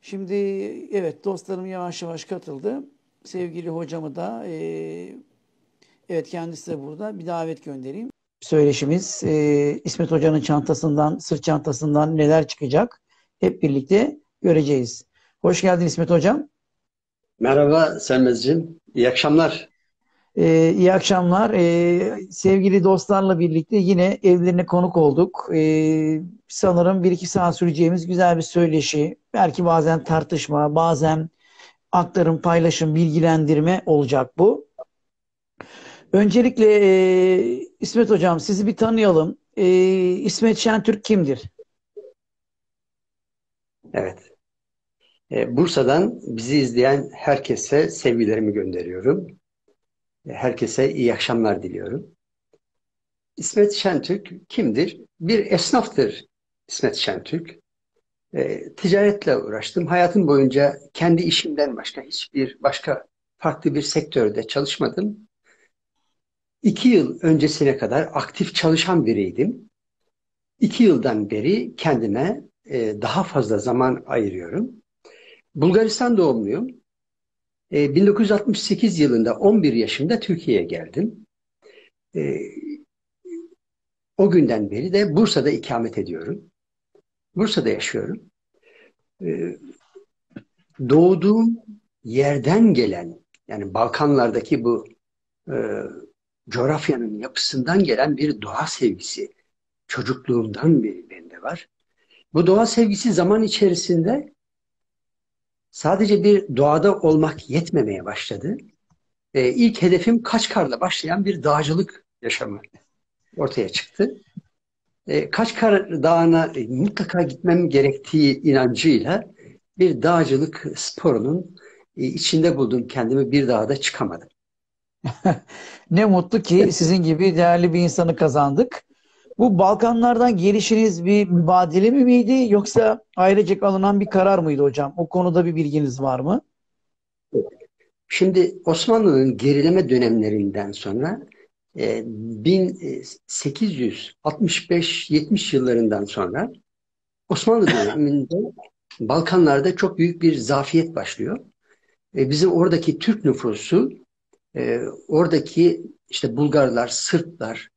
Şimdi evet dostlarım yavaş yavaş katıldı. Sevgili hocamı da e, evet kendisi de burada bir davet göndereyim. Söyleşimiz e, İsmet Hoca'nın çantasından, sırt çantasından neler çıkacak hep birlikte göreceğiz. Hoş geldin İsmet Hocam. Merhaba Selmezciğim. İyi akşamlar. Ee, iyi akşamlar. Ee, sevgili dostlarla birlikte yine evlerine konuk olduk. Ee, sanırım bir iki saat süreceğimiz güzel bir söyleşi. Belki bazen tartışma, bazen aktarım, paylaşım, bilgilendirme olacak bu. Öncelikle e, İsmet Hocam sizi bir tanıyalım. E, İsmet Şentürk kimdir? Evet. E, Bursa'dan bizi izleyen herkese sevgilerimi gönderiyorum. Herkese iyi akşamlar diliyorum. İsmet Şentürk kimdir? Bir esnaftır İsmet Şentürk. E, ticaretle uğraştım. Hayatım boyunca kendi işimden başka hiçbir başka farklı bir sektörde çalışmadım. İki yıl öncesine kadar aktif çalışan biriydim. İki yıldan beri kendime e, daha fazla zaman ayırıyorum. Bulgaristan doğumluyum. E, 1968 yılında 11 yaşında Türkiye'ye geldim. E, o günden beri de Bursa'da ikamet ediyorum. Bursa'da yaşıyorum. E, doğduğum yerden gelen yani Balkanlardaki bu e, coğrafyanın yapısından gelen bir doğa sevgisi çocukluğumdan beri bende var. Bu doğa sevgisi zaman içerisinde sadece bir doğada olmak yetmemeye başladı. E, ilk hedefim Kaçkar'la başlayan bir dağcılık yaşamı ortaya çıktı. E, Kaçkar Dağı'na mutlaka gitmem gerektiği inancıyla bir dağcılık sporunun e, içinde buldum kendimi bir dağda çıkamadım. ne mutlu ki sizin gibi değerli bir insanı kazandık. Bu Balkanlardan gelişiniz bir mübadele mi miydi yoksa ailecek alınan bir karar mıydı hocam? O konuda bir bilginiz var mı? Şimdi Osmanlı'nın gerileme dönemlerinden sonra 1865-70 yıllarından sonra Osmanlı döneminde Balkanlarda çok büyük bir zafiyet başlıyor. Bizim oradaki Türk nüfusu, oradaki işte Bulgarlar, Sırplar,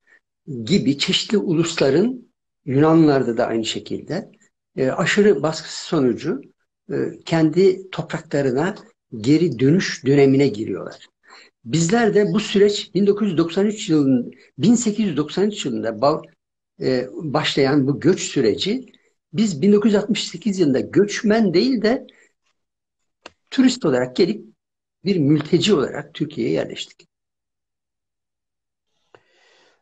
gibi çeşitli ulusların Yunanlılarda da aynı şekilde e, aşırı baskısı sonucu e, kendi topraklarına geri dönüş dönemine giriyorlar. Bizler de bu süreç 1993 yılın 1893 yılında e, başlayan bu göç süreci biz 1968 yılında göçmen değil de turist olarak gelip bir mülteci olarak Türkiye'ye yerleştik.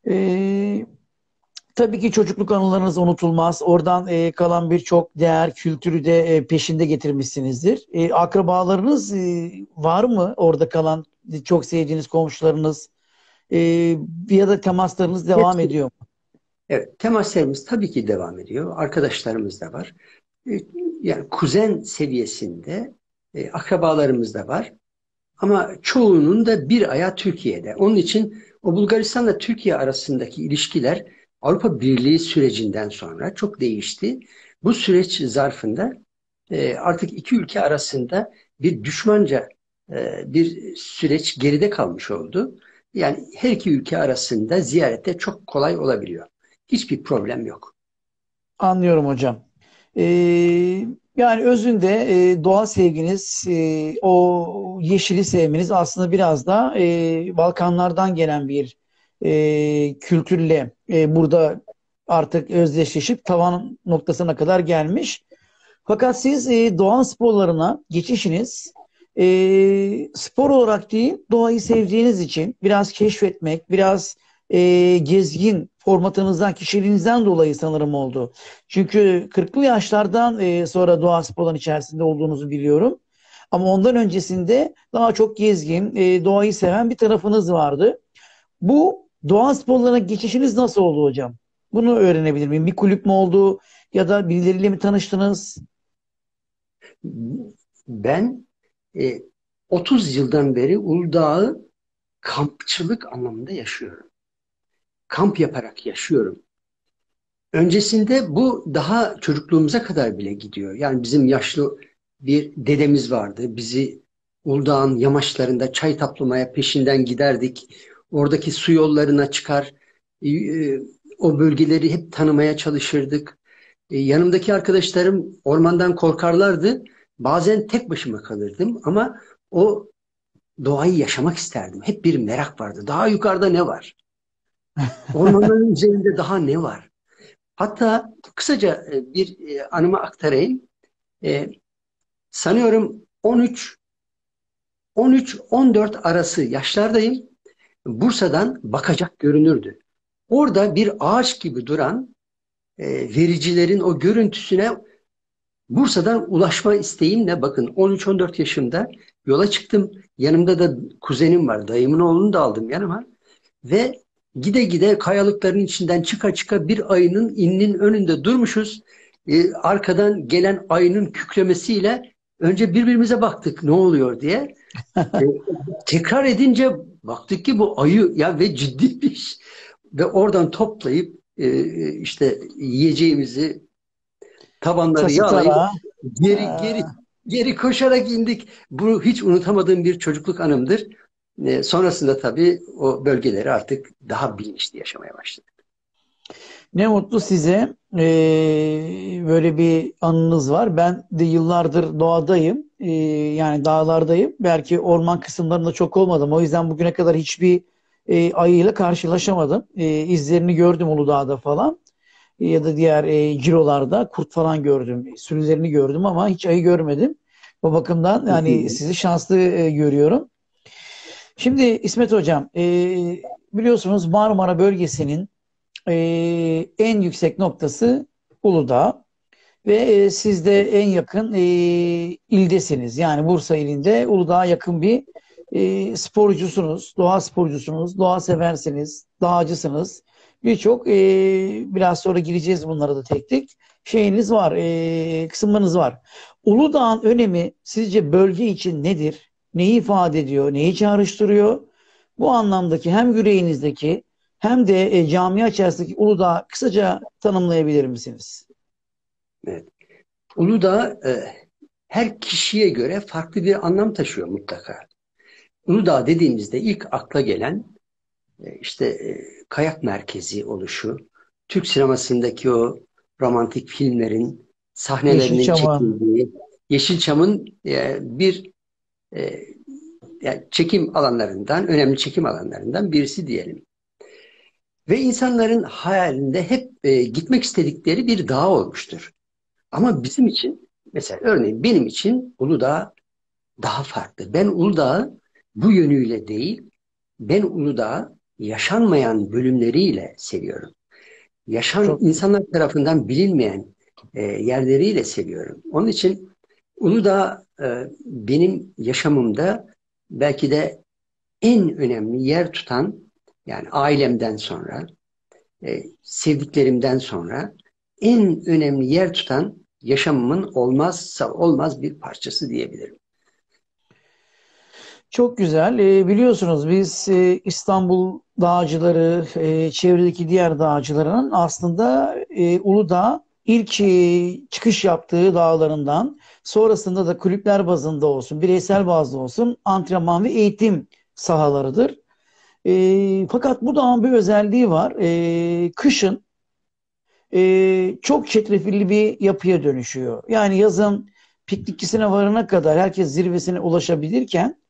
Ee, tabii ki çocukluk anılarınız unutulmaz. Oradan e, kalan birçok değer, kültürü de e, peşinde getirmişsinizdir. E, akrabalarınız e, var mı orada kalan çok sevdiğiniz komşularınız e, ya da temaslarınız devam evet. ediyor mu? Evet, temaslarımız tabii ki devam ediyor. Arkadaşlarımız da var. E, yani kuzen seviyesinde e, akrabalarımız da var. Ama çoğunun da bir ayağı Türkiye'de. Onun için o Bulgaristan'la Türkiye arasındaki ilişkiler Avrupa Birliği sürecinden sonra çok değişti. Bu süreç zarfında e, artık iki ülke arasında bir düşmanca e, bir süreç geride kalmış oldu. Yani her iki ülke arasında ziyarette çok kolay olabiliyor. Hiçbir problem yok. Anlıyorum hocam. Ee, yani özünde e, doğa sevginiz, e, o yeşili sevmeniz aslında biraz da e, Balkanlardan gelen bir e, kültürle e, burada artık özdeşleşip tavan noktasına kadar gelmiş. Fakat siz e, doğa sporlarına geçişiniz e, spor olarak değil, doğayı sevdiğiniz için biraz keşfetmek, biraz e, gezgin formatınızdan, kişiliğinizden dolayı sanırım oldu. Çünkü 40'lı yaşlardan e, sonra doğa sporların içerisinde olduğunuzu biliyorum. Ama ondan öncesinde daha çok gezgin, e, doğayı seven bir tarafınız vardı. Bu doğa sporlarına geçişiniz nasıl oldu hocam? Bunu öğrenebilir miyim? Bir kulüp mü oldu ya da birileriyle mi tanıştınız? Ben e, 30 yıldan beri Uludağ'ı kampçılık anlamında yaşıyorum kamp yaparak yaşıyorum. Öncesinde bu daha çocukluğumuza kadar bile gidiyor. Yani bizim yaşlı bir dedemiz vardı. Bizi Uludağ'ın yamaçlarında çay taplamaya peşinden giderdik. Oradaki su yollarına çıkar, e, o bölgeleri hep tanımaya çalışırdık. E, yanımdaki arkadaşlarım ormandan korkarlardı. Bazen tek başıma kalırdım ama o doğayı yaşamak isterdim. Hep bir merak vardı. Daha yukarıda ne var? Ormanların üzerinde daha ne var? Hatta kısaca e, bir anımı aktarayım. Sanıyorum 13 13-14 arası yaşlardayım. Bursa'dan bakacak görünürdü. Orada bir ağaç gibi duran e, vericilerin o görüntüsüne Bursa'dan ulaşma isteğimle bakın 13-14 yaşımda yola çıktım. Yanımda da kuzenim var. Dayımın oğlunu da aldım yanıma. Ve gide gide kayalıkların içinden çıka çıka bir ayının ininin önünde durmuşuz. Ee, arkadan gelen ayının kükremesiyle önce birbirimize baktık ne oluyor diye. ee, tekrar edince baktık ki bu ayı ya ve ciddi bir iş ve oradan toplayıp e, işte yiyeceğimizi tabanları Tası yağlayıp geri geri geri koşarak indik. Bu hiç unutamadığım bir çocukluk anımdır. E, sonrasında tabii o bölgeleri artık daha bilinçli yaşamaya başladık. Ne mutlu size. Ee, böyle bir anınız var. Ben de yıllardır doğadayım. Ee, yani dağlardayım. Belki orman kısımlarında çok olmadım. O yüzden bugüne kadar hiçbir e, ayıyla karşılaşamadım. E, izlerini gördüm Uludağ'da falan. E, ya da diğer e, cirolarda kurt falan gördüm. Sürülerini gördüm ama hiç ayı görmedim. Bu bakımdan yani sizi şanslı e, görüyorum. Şimdi İsmet Hocam, e, biliyorsunuz Marmara bölgesinin e, en yüksek noktası Uludağ ve e, siz de en yakın e, ildesiniz. Yani Bursa ilinde Uludağ'a yakın bir e, sporcusunuz, doğa sporcusunuz, doğa seversiniz, dağcısınız. Birçok e, biraz sonra gireceğiz bunlara da tek tek. Şeyiniz var, e, kısımlarınız var. Uludağ'ın önemi sizce bölge için nedir? Neyi ifade ediyor? Neyi çağrıştırıyor? Bu anlamdaki hem yüreğinizdeki hem de e, camia içerisindeki Uludağ kısaca tanımlayabilir misiniz? Evet. Uludağ e, her kişiye göre farklı bir anlam taşıyor mutlaka. Uludağ dediğimizde ilk akla gelen e, işte e, kayak merkezi oluşu, Türk sinemasındaki o romantik filmlerin sahnelerinin Yeşilçam'ın çekildiği, Yeşilçam'ın e, bir e, yani çekim alanlarından, önemli çekim alanlarından birisi diyelim. Ve insanların hayalinde hep e, gitmek istedikleri bir dağ olmuştur. Ama bizim için, mesela örneğin benim için Uludağ daha farklı. Ben Uludağ'ı bu yönüyle değil, ben Uludağ'ı yaşanmayan bölümleriyle seviyorum. Yaşan çok insanlar tarafından bilinmeyen e, yerleriyle seviyorum. Onun için Uludağ e, benim yaşamımda belki de en önemli yer tutan yani ailemden sonra, e, sevdiklerimden sonra en önemli yer tutan yaşamımın olmazsa olmaz bir parçası diyebilirim. Çok güzel. E, biliyorsunuz biz e, İstanbul dağcıları, e, çevredeki diğer dağcıların aslında e, Uludağ ilk e, çıkış yaptığı dağlarından, sonrasında da kulüpler bazında olsun, bireysel bazda olsun antrenman ve eğitim sahalarıdır. E, fakat bu dağın bir özelliği var. E, kışın e, çok çetrefilli bir yapıya dönüşüyor. Yani yazın piknikçisine varana kadar herkes zirvesine ulaşabilirken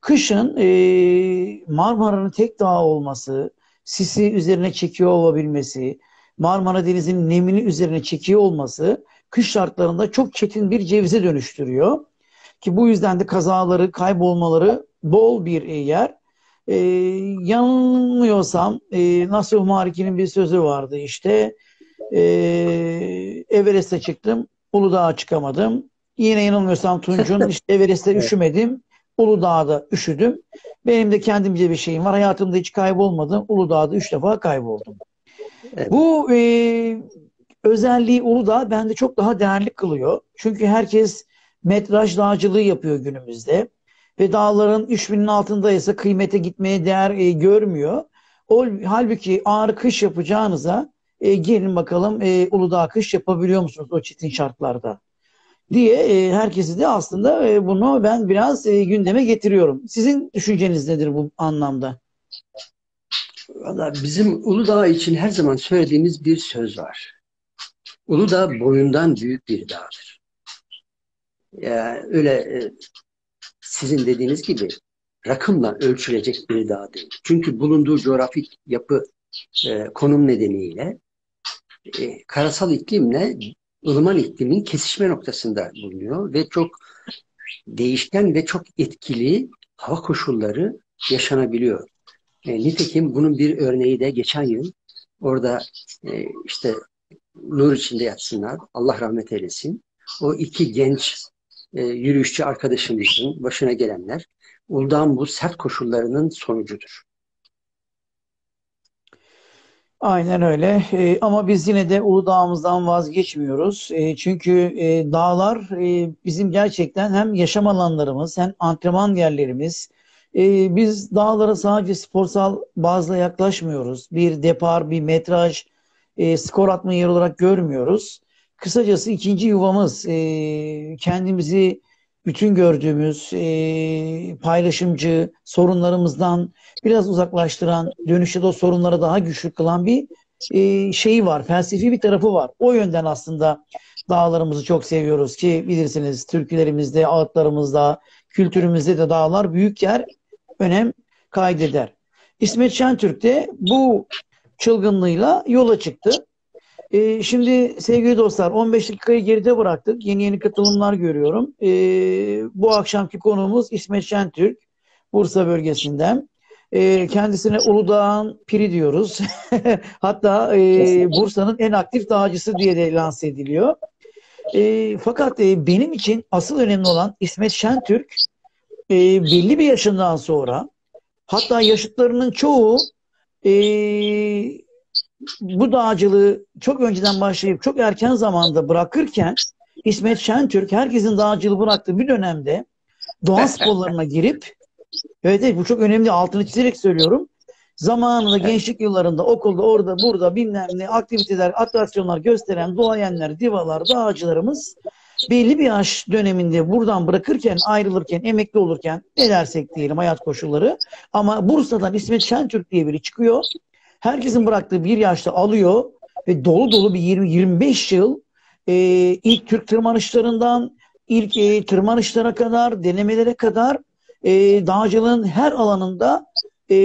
Kışın e, Marmara'nın tek dağ olması, sisi üzerine çekiyor olabilmesi, Marmara Denizi'nin nemini üzerine çekiyor olması kış şartlarında çok çetin bir cevize dönüştürüyor. Ki bu yüzden de kazaları, kaybolmaları bol bir e, yer. E, yanılmıyorsam e, Nasuh Mariki'nin bir sözü vardı işte. E, Everest'e çıktım, Uludağ'a çıkamadım. Yine yanılmıyorsam Tunç'un işte Everest'te üşümedim. Uludağ'da üşüdüm. Benim de kendimce bir şeyim var. Hayatımda hiç kaybolmadım. Uludağ'da üç defa kayboldum. Evet. Bu e, özelliği Uludağ bende çok daha değerli kılıyor. Çünkü herkes metraj dağcılığı yapıyor günümüzde. Ve dağların 3000'in altındaysa kıymete gitmeye değer e, görmüyor. O, halbuki ağır kış yapacağınıza e, gelin bakalım e, Uludağ kış yapabiliyor musunuz o çetin şartlarda? diye e, herkesi de aslında e, bunu ben biraz e, gündeme getiriyorum. Sizin düşünceniz nedir bu anlamda? Valla bizim Uludağ için her zaman söylediğimiz bir söz var. Uludağ boyundan büyük bir dağdır. Yani öyle e, sizin dediğiniz gibi rakımla ölçülecek bir dağ değil. Çünkü bulunduğu coğrafik yapı e, konum nedeniyle e, karasal iklimle ılıman iklimin kesişme noktasında bulunuyor ve çok değişken ve çok etkili hava koşulları yaşanabiliyor. E, nitekim bunun bir örneği de geçen yıl orada e, işte nur içinde yatsınlar, Allah rahmet eylesin. O iki genç e, yürüyüşçü arkadaşımızın başına gelenler Uludağ'ın bu sert koşullarının sonucudur. Aynen öyle. E, ama biz yine de Uludağ'ımızdan vazgeçmiyoruz. E, çünkü e, dağlar e, bizim gerçekten hem yaşam alanlarımız hem antrenman yerlerimiz. E, biz dağlara sadece sporsal bazla yaklaşmıyoruz. Bir depar, bir metraj, e, skor atma yeri olarak görmüyoruz. Kısacası ikinci yuvamız. E, kendimizi bütün gördüğümüz e, paylaşımcı sorunlarımızdan biraz uzaklaştıran, dönüşte de o sorunları daha güçlü kılan bir e, şeyi var, felsefi bir tarafı var. O yönden aslında dağlarımızı çok seviyoruz ki bilirsiniz türkülerimizde, ağıtlarımızda, kültürümüzde de dağlar büyük yer, önem kaydeder. İsmet Şentürk de bu çılgınlığıyla yola çıktı. E, şimdi sevgili dostlar 15 dakikayı geride bıraktık. Yeni yeni katılımlar görüyorum. E, bu akşamki konuğumuz İsmet Şentürk. Bursa bölgesinden. E, kendisine Uludağ'ın piri diyoruz. Hatta e, Bursa'nın en aktif dağcısı diye de lanse ediliyor. E, fakat e, benim için asıl önemli olan İsmet Şentürk e, belli bir yaşından sonra hatta yaşıtlarının çoğu e, bu dağcılığı çok önceden başlayıp çok erken zamanda bırakırken İsmet Şentürk herkesin dağcılığı bıraktığı bir dönemde doğa sporlarına girip evet, evet bu çok önemli altını çizerek söylüyorum. Zamanında gençlik yıllarında okulda orada burada bilmem ne aktiviteler, atraksiyonlar gösteren doğayenler, divalar, dağcılarımız belli bir yaş döneminde buradan bırakırken, ayrılırken, emekli olurken ne dersek diyelim hayat koşulları. Ama Bursa'dan İsmet Şentürk diye biri çıkıyor herkesin bıraktığı bir yaşta alıyor ve dolu dolu bir 20-25 yıl e, ilk Türk tırmanışlarından ilk e, tırmanışlara kadar, denemelere kadar e, dağcılığın her alanında e,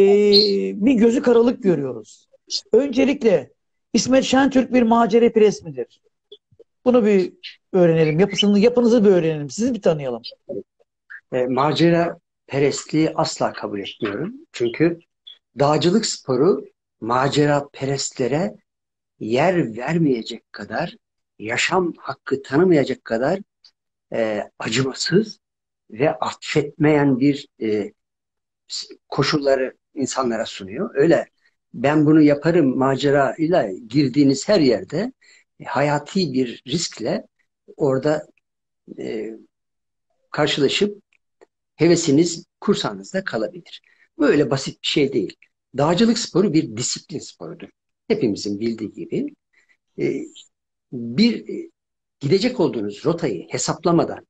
bir gözü karalık görüyoruz. Öncelikle İsmet Şentürk bir macera pres midir? Bunu bir öğrenelim. Yapısını, yapınızı bir öğrenelim. Sizi bir tanıyalım. E, macera perestliği asla kabul etmiyorum. Çünkü dağcılık sporu macera perestlere yer vermeyecek kadar, yaşam hakkı tanımayacak kadar e, acımasız ve affetmeyen bir e, koşulları insanlara sunuyor. Öyle ben bunu yaparım macera ile girdiğiniz her yerde e, hayati bir riskle orada e, karşılaşıp hevesiniz kursanızda kalabilir. Böyle basit bir şey değil. Dağcılık sporu bir disiplin sporudur. Hepimizin bildiği gibi e, bir e, gidecek olduğunuz rotayı hesaplamadan,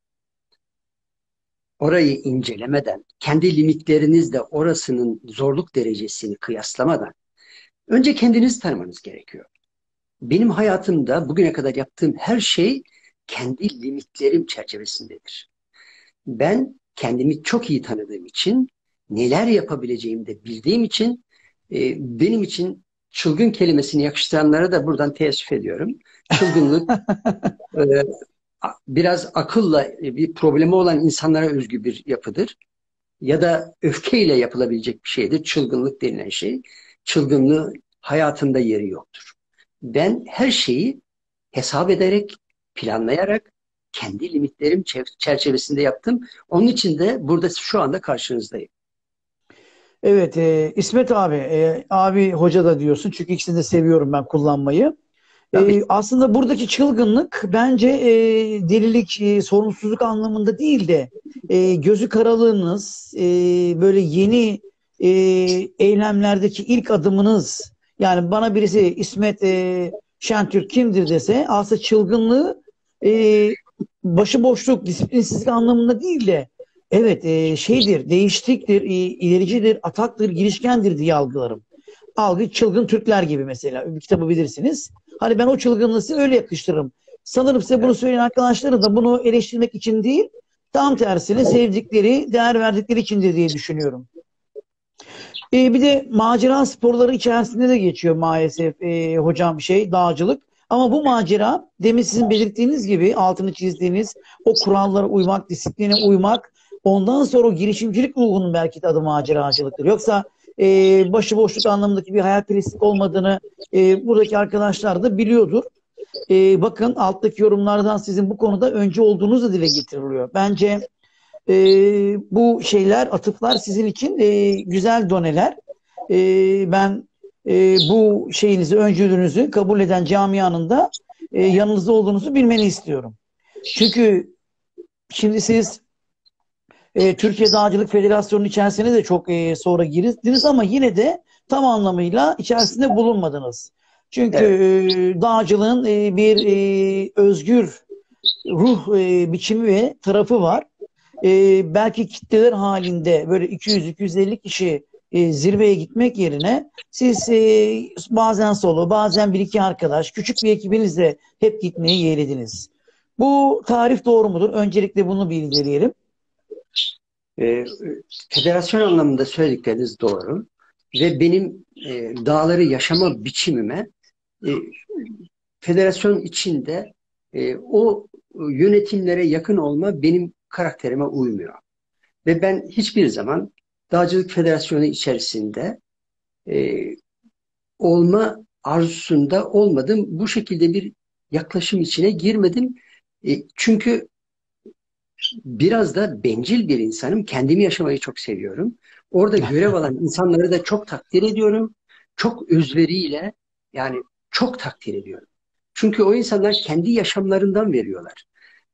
orayı incelemeden, kendi limitlerinizle orasının zorluk derecesini kıyaslamadan önce kendinizi tanımanız gerekiyor. Benim hayatımda bugüne kadar yaptığım her şey kendi limitlerim çerçevesindedir. Ben kendimi çok iyi tanıdığım için, neler yapabileceğimi de bildiğim için e, benim için çılgın kelimesini yakıştıranlara da buradan teessüf ediyorum. Çılgınlık e, biraz akılla bir problemi olan insanlara özgü bir yapıdır. Ya da öfkeyle yapılabilecek bir şeydir. Çılgınlık denilen şey. Çılgınlığı hayatımda yeri yoktur. Ben her şeyi hesap ederek, planlayarak kendi limitlerim çerçevesinde yaptım. Onun için de burada şu anda karşınızdayım. Evet, e, İsmet abi, e, abi hoca da diyorsun çünkü ikisini de seviyorum ben kullanmayı. E, aslında buradaki çılgınlık bence e, delilik, e, sorumsuzluk anlamında değil de e, gözü karalığınız, e, böyle yeni e, eylemlerdeki ilk adımınız. Yani bana birisi İsmet e, Şentürk kimdir dese aslında çılgınlığı e, başıboşluk, disiplinsizlik anlamında değil de evet e, şeydir, değiştiktir, e, ilericidir, ataktır, girişkendir diye algılarım. Algı çılgın Türkler gibi mesela. Bir kitabı bilirsiniz. Hani ben o çılgınlığı size öyle yakıştırırım. Sanırım size bunu söyleyen arkadaşları da bunu eleştirmek için değil, tam tersine sevdikleri, değer verdikleri içindir diye düşünüyorum. E, bir de macera sporları içerisinde de geçiyor maalesef e, hocam şey dağcılık. Ama bu macera demin sizin belirttiğiniz gibi altını çizdiğiniz o kurallara uymak, disipline uymak ondan sonra o girişimcilik ruhunun belki de adı maceracılıktır. Yoksa e, başıboşluk anlamındaki bir hayalperestlik olmadığını e, buradaki arkadaşlar da biliyordur. E, bakın alttaki yorumlardan sizin bu konuda önce olduğunuz da dile getiriliyor. Bence e, bu şeyler, atıflar sizin için e, güzel doneler. E, ben e, bu şeyinizi, öncülüğünüzü kabul eden camianın da e, yanınızda olduğunuzu bilmeni istiyorum. Çünkü şimdi siz e, Türkiye Dağcılık Federasyonu içerisine de çok e, sonra girdiniz ama yine de tam anlamıyla içerisinde bulunmadınız. Çünkü evet. e, dağcılığın e, bir e, özgür ruh e, biçimi ve tarafı var. E, belki kitleler halinde böyle 200-250 kişi e, zirveye gitmek yerine siz e, bazen solo, bazen bir iki arkadaş, küçük bir ekibinizle hep gitmeyi yeğlediniz. Bu tarif doğru mudur? Öncelikle bunu bilgileyelim. E, federasyon anlamında söyledikleriniz doğru. Ve benim e, dağları yaşama biçimime e, federasyon içinde e, o yönetimlere yakın olma benim karakterime uymuyor. Ve ben hiçbir zaman Dağcılık Federasyonu içerisinde e, olma arzusunda olmadım. Bu şekilde bir yaklaşım içine girmedim. E, çünkü biraz da bencil bir insanım. Kendimi yaşamayı çok seviyorum. Orada görev alan insanları da çok takdir ediyorum. Çok özveriyle yani çok takdir ediyorum. Çünkü o insanlar kendi yaşamlarından veriyorlar.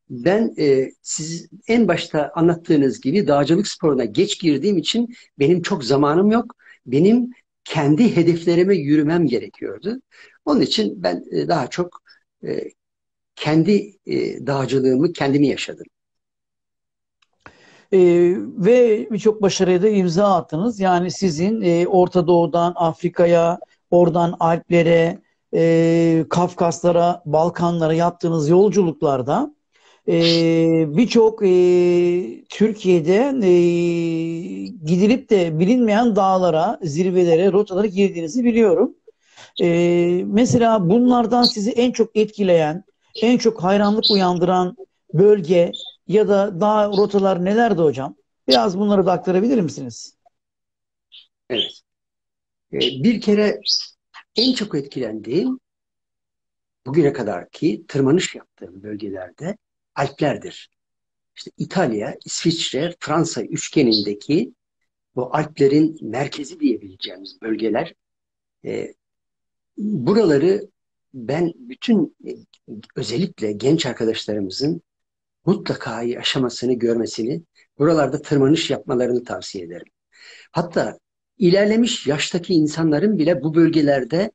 Ben e, siz en başta anlattığınız gibi dağcılık sporuna geç girdiğim için benim çok zamanım yok. Benim kendi hedeflerime yürümem gerekiyordu. Onun için ben e, daha çok e, kendi e, dağcılığımı kendimi yaşadım. E, ve birçok başarıya da imza attınız. Yani sizin e, Orta Doğu'dan Afrika'ya, oradan Alplere, e, Kafkaslara, Balkanlara yaptığınız yolculuklarda e, birçok e, Türkiye'de e, gidilip de bilinmeyen dağlara, zirvelere, rotalara girdiğinizi biliyorum. E, mesela bunlardan sizi en çok etkileyen, en çok hayranlık uyandıran bölge ya da dağ rotalar nelerdi hocam? Biraz bunları da aktarabilir misiniz? Evet. E, bir kere en çok etkilendiğim bugüne kadar ki tırmanış yaptığım bölgelerde Alplerdir. İşte İtalya, İsviçre, Fransa üçgenindeki bu Alplerin merkezi diyebileceğimiz bölgeler e, buraları ben bütün e, özellikle genç arkadaşlarımızın mutlaka aşamasını görmesini, buralarda tırmanış yapmalarını tavsiye ederim. Hatta ilerlemiş yaştaki insanların bile bu bölgelerde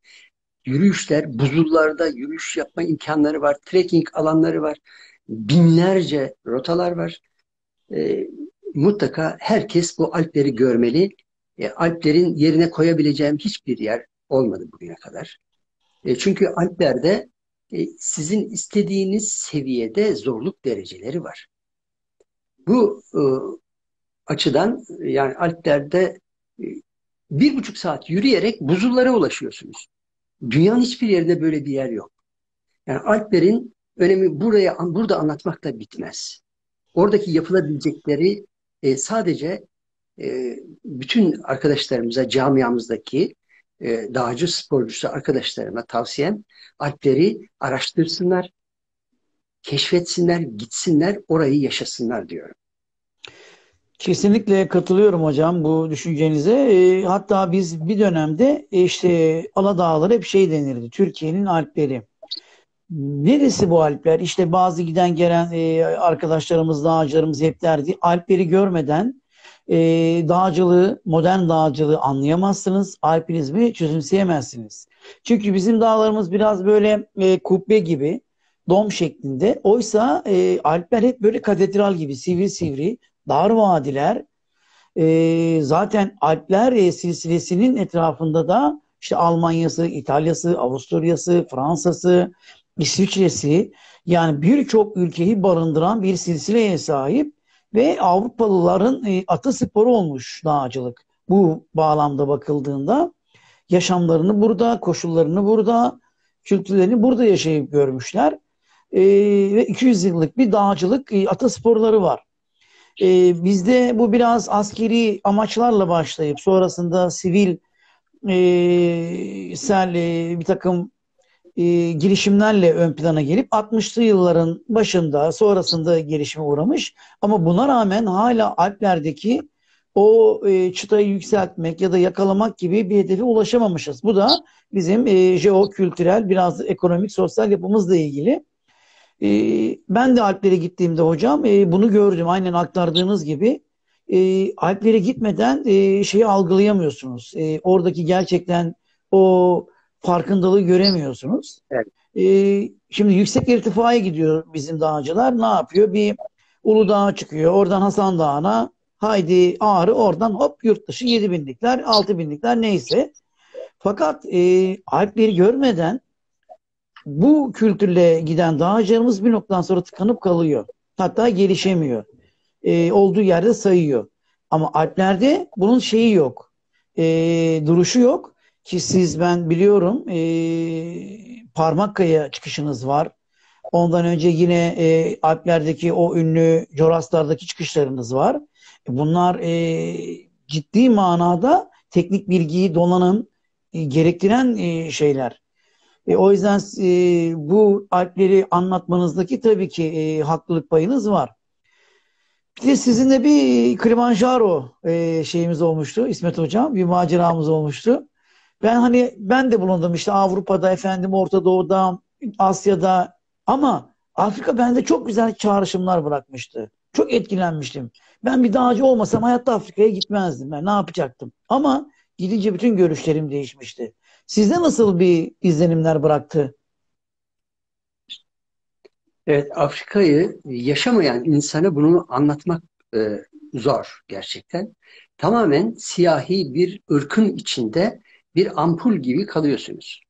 yürüyüşler, buzullarda yürüyüş yapma imkanları var, trekking alanları var binlerce rotalar var. E, mutlaka herkes bu Alpleri görmeli. E, Alplerin yerine koyabileceğim hiçbir yer olmadı bugüne kadar. E, çünkü Alplerde e, sizin istediğiniz seviyede zorluk dereceleri var. Bu e, açıdan yani Alplerde e, bir buçuk saat yürüyerek buzullara ulaşıyorsunuz. Dünyanın hiçbir yerinde böyle bir yer yok. Yani Alplerin önemi buraya burada anlatmak da bitmez. Oradaki yapılabilecekleri e, sadece e, bütün arkadaşlarımıza, camiamızdaki e, dağcı sporcusu arkadaşlarıma tavsiyem Alpleri araştırsınlar, keşfetsinler, gitsinler, orayı yaşasınlar diyorum. Kesinlikle katılıyorum hocam bu düşüncenize. E, hatta biz bir dönemde e, işte Aladağları hep şey denirdi. Türkiye'nin Alpleri. Neresi bu Alpler? İşte bazı giden gelen e, arkadaşlarımız, dağcılarımız hep derdi. Alpleri görmeden e, dağcılığı, modern dağcılığı anlayamazsınız. Alpinizmi çözümseyemezsiniz. Çünkü bizim dağlarımız biraz böyle e, kubbe gibi. dom şeklinde. Oysa e, Alpler hep böyle katedral gibi sivri sivri, dar vadiler. E, zaten Alpler e, silsilesinin etrafında da işte Almanya'sı, İtalya'sı, Avusturya'sı, Fransa'sı, İsviçre'si yani birçok ülkeyi barındıran bir silsileye sahip ve Avrupalıların e, atasporu olmuş dağcılık. Bu bağlamda bakıldığında yaşamlarını burada, koşullarını burada, kültürlerini burada yaşayıp görmüşler. E, ve 200 yıllık bir dağcılık e, atasporları var. E, bizde bu biraz askeri amaçlarla başlayıp sonrasında sivil e, sel e, bir takım e, girişimlerle ön plana gelip 60'lı yılların başında sonrasında gelişime uğramış. Ama buna rağmen hala Alplerdeki o e, çıtayı yükseltmek ya da yakalamak gibi bir hedefe ulaşamamışız. Bu da bizim e, jeokültürel biraz ekonomik sosyal yapımızla ilgili. E, ben de Alplere gittiğimde hocam e, bunu gördüm. Aynen aktardığınız gibi e, Alplere gitmeden e, şeyi algılayamıyorsunuz. E, oradaki gerçekten o farkındalığı göremiyorsunuz. Evet. E, şimdi yüksek irtifaya gidiyor bizim dağcılar. Ne yapıyor? Bir Uludağ'a çıkıyor. Oradan Hasan Dağı'na haydi Ağrı oradan hop yurt dışı 7 binlikler 6 binlikler neyse. Fakat e, Alpleri görmeden bu kültürle giden dağcılarımız bir noktadan sonra tıkanıp kalıyor. Hatta gelişemiyor. E, olduğu yerde sayıyor. Ama Alplerde bunun şeyi yok. E, duruşu yok. Ki siz ben biliyorum e, Parmakkaya çıkışınız var. Ondan önce yine e, Alplerdeki o ünlü Coraslar'daki çıkışlarınız var. Bunlar e, ciddi manada teknik bilgiyi, donanım e, gerektiren e, şeyler. E, o yüzden e, bu Alpleri anlatmanızdaki tabii ki e, haklılık payınız var. Bir de sizinle bir Kilimanjaro e, şeyimiz olmuştu İsmet Hocam. Bir maceramız olmuştu. Ben hani ben de bulundum işte Avrupa'da efendim Orta Doğu'da, Asya'da ama Afrika bende çok güzel çağrışımlar bırakmıştı. Çok etkilenmiştim. Ben bir dağcı olmasam hayatta Afrika'ya gitmezdim. Ben ne yapacaktım? Ama gidince bütün görüşlerim değişmişti. Sizde nasıl bir izlenimler bıraktı? Evet, Afrika'yı yaşamayan insana bunu anlatmak e, zor gerçekten. Tamamen siyahi bir ırkın içinde bir ampul gibi kalıyorsunuz.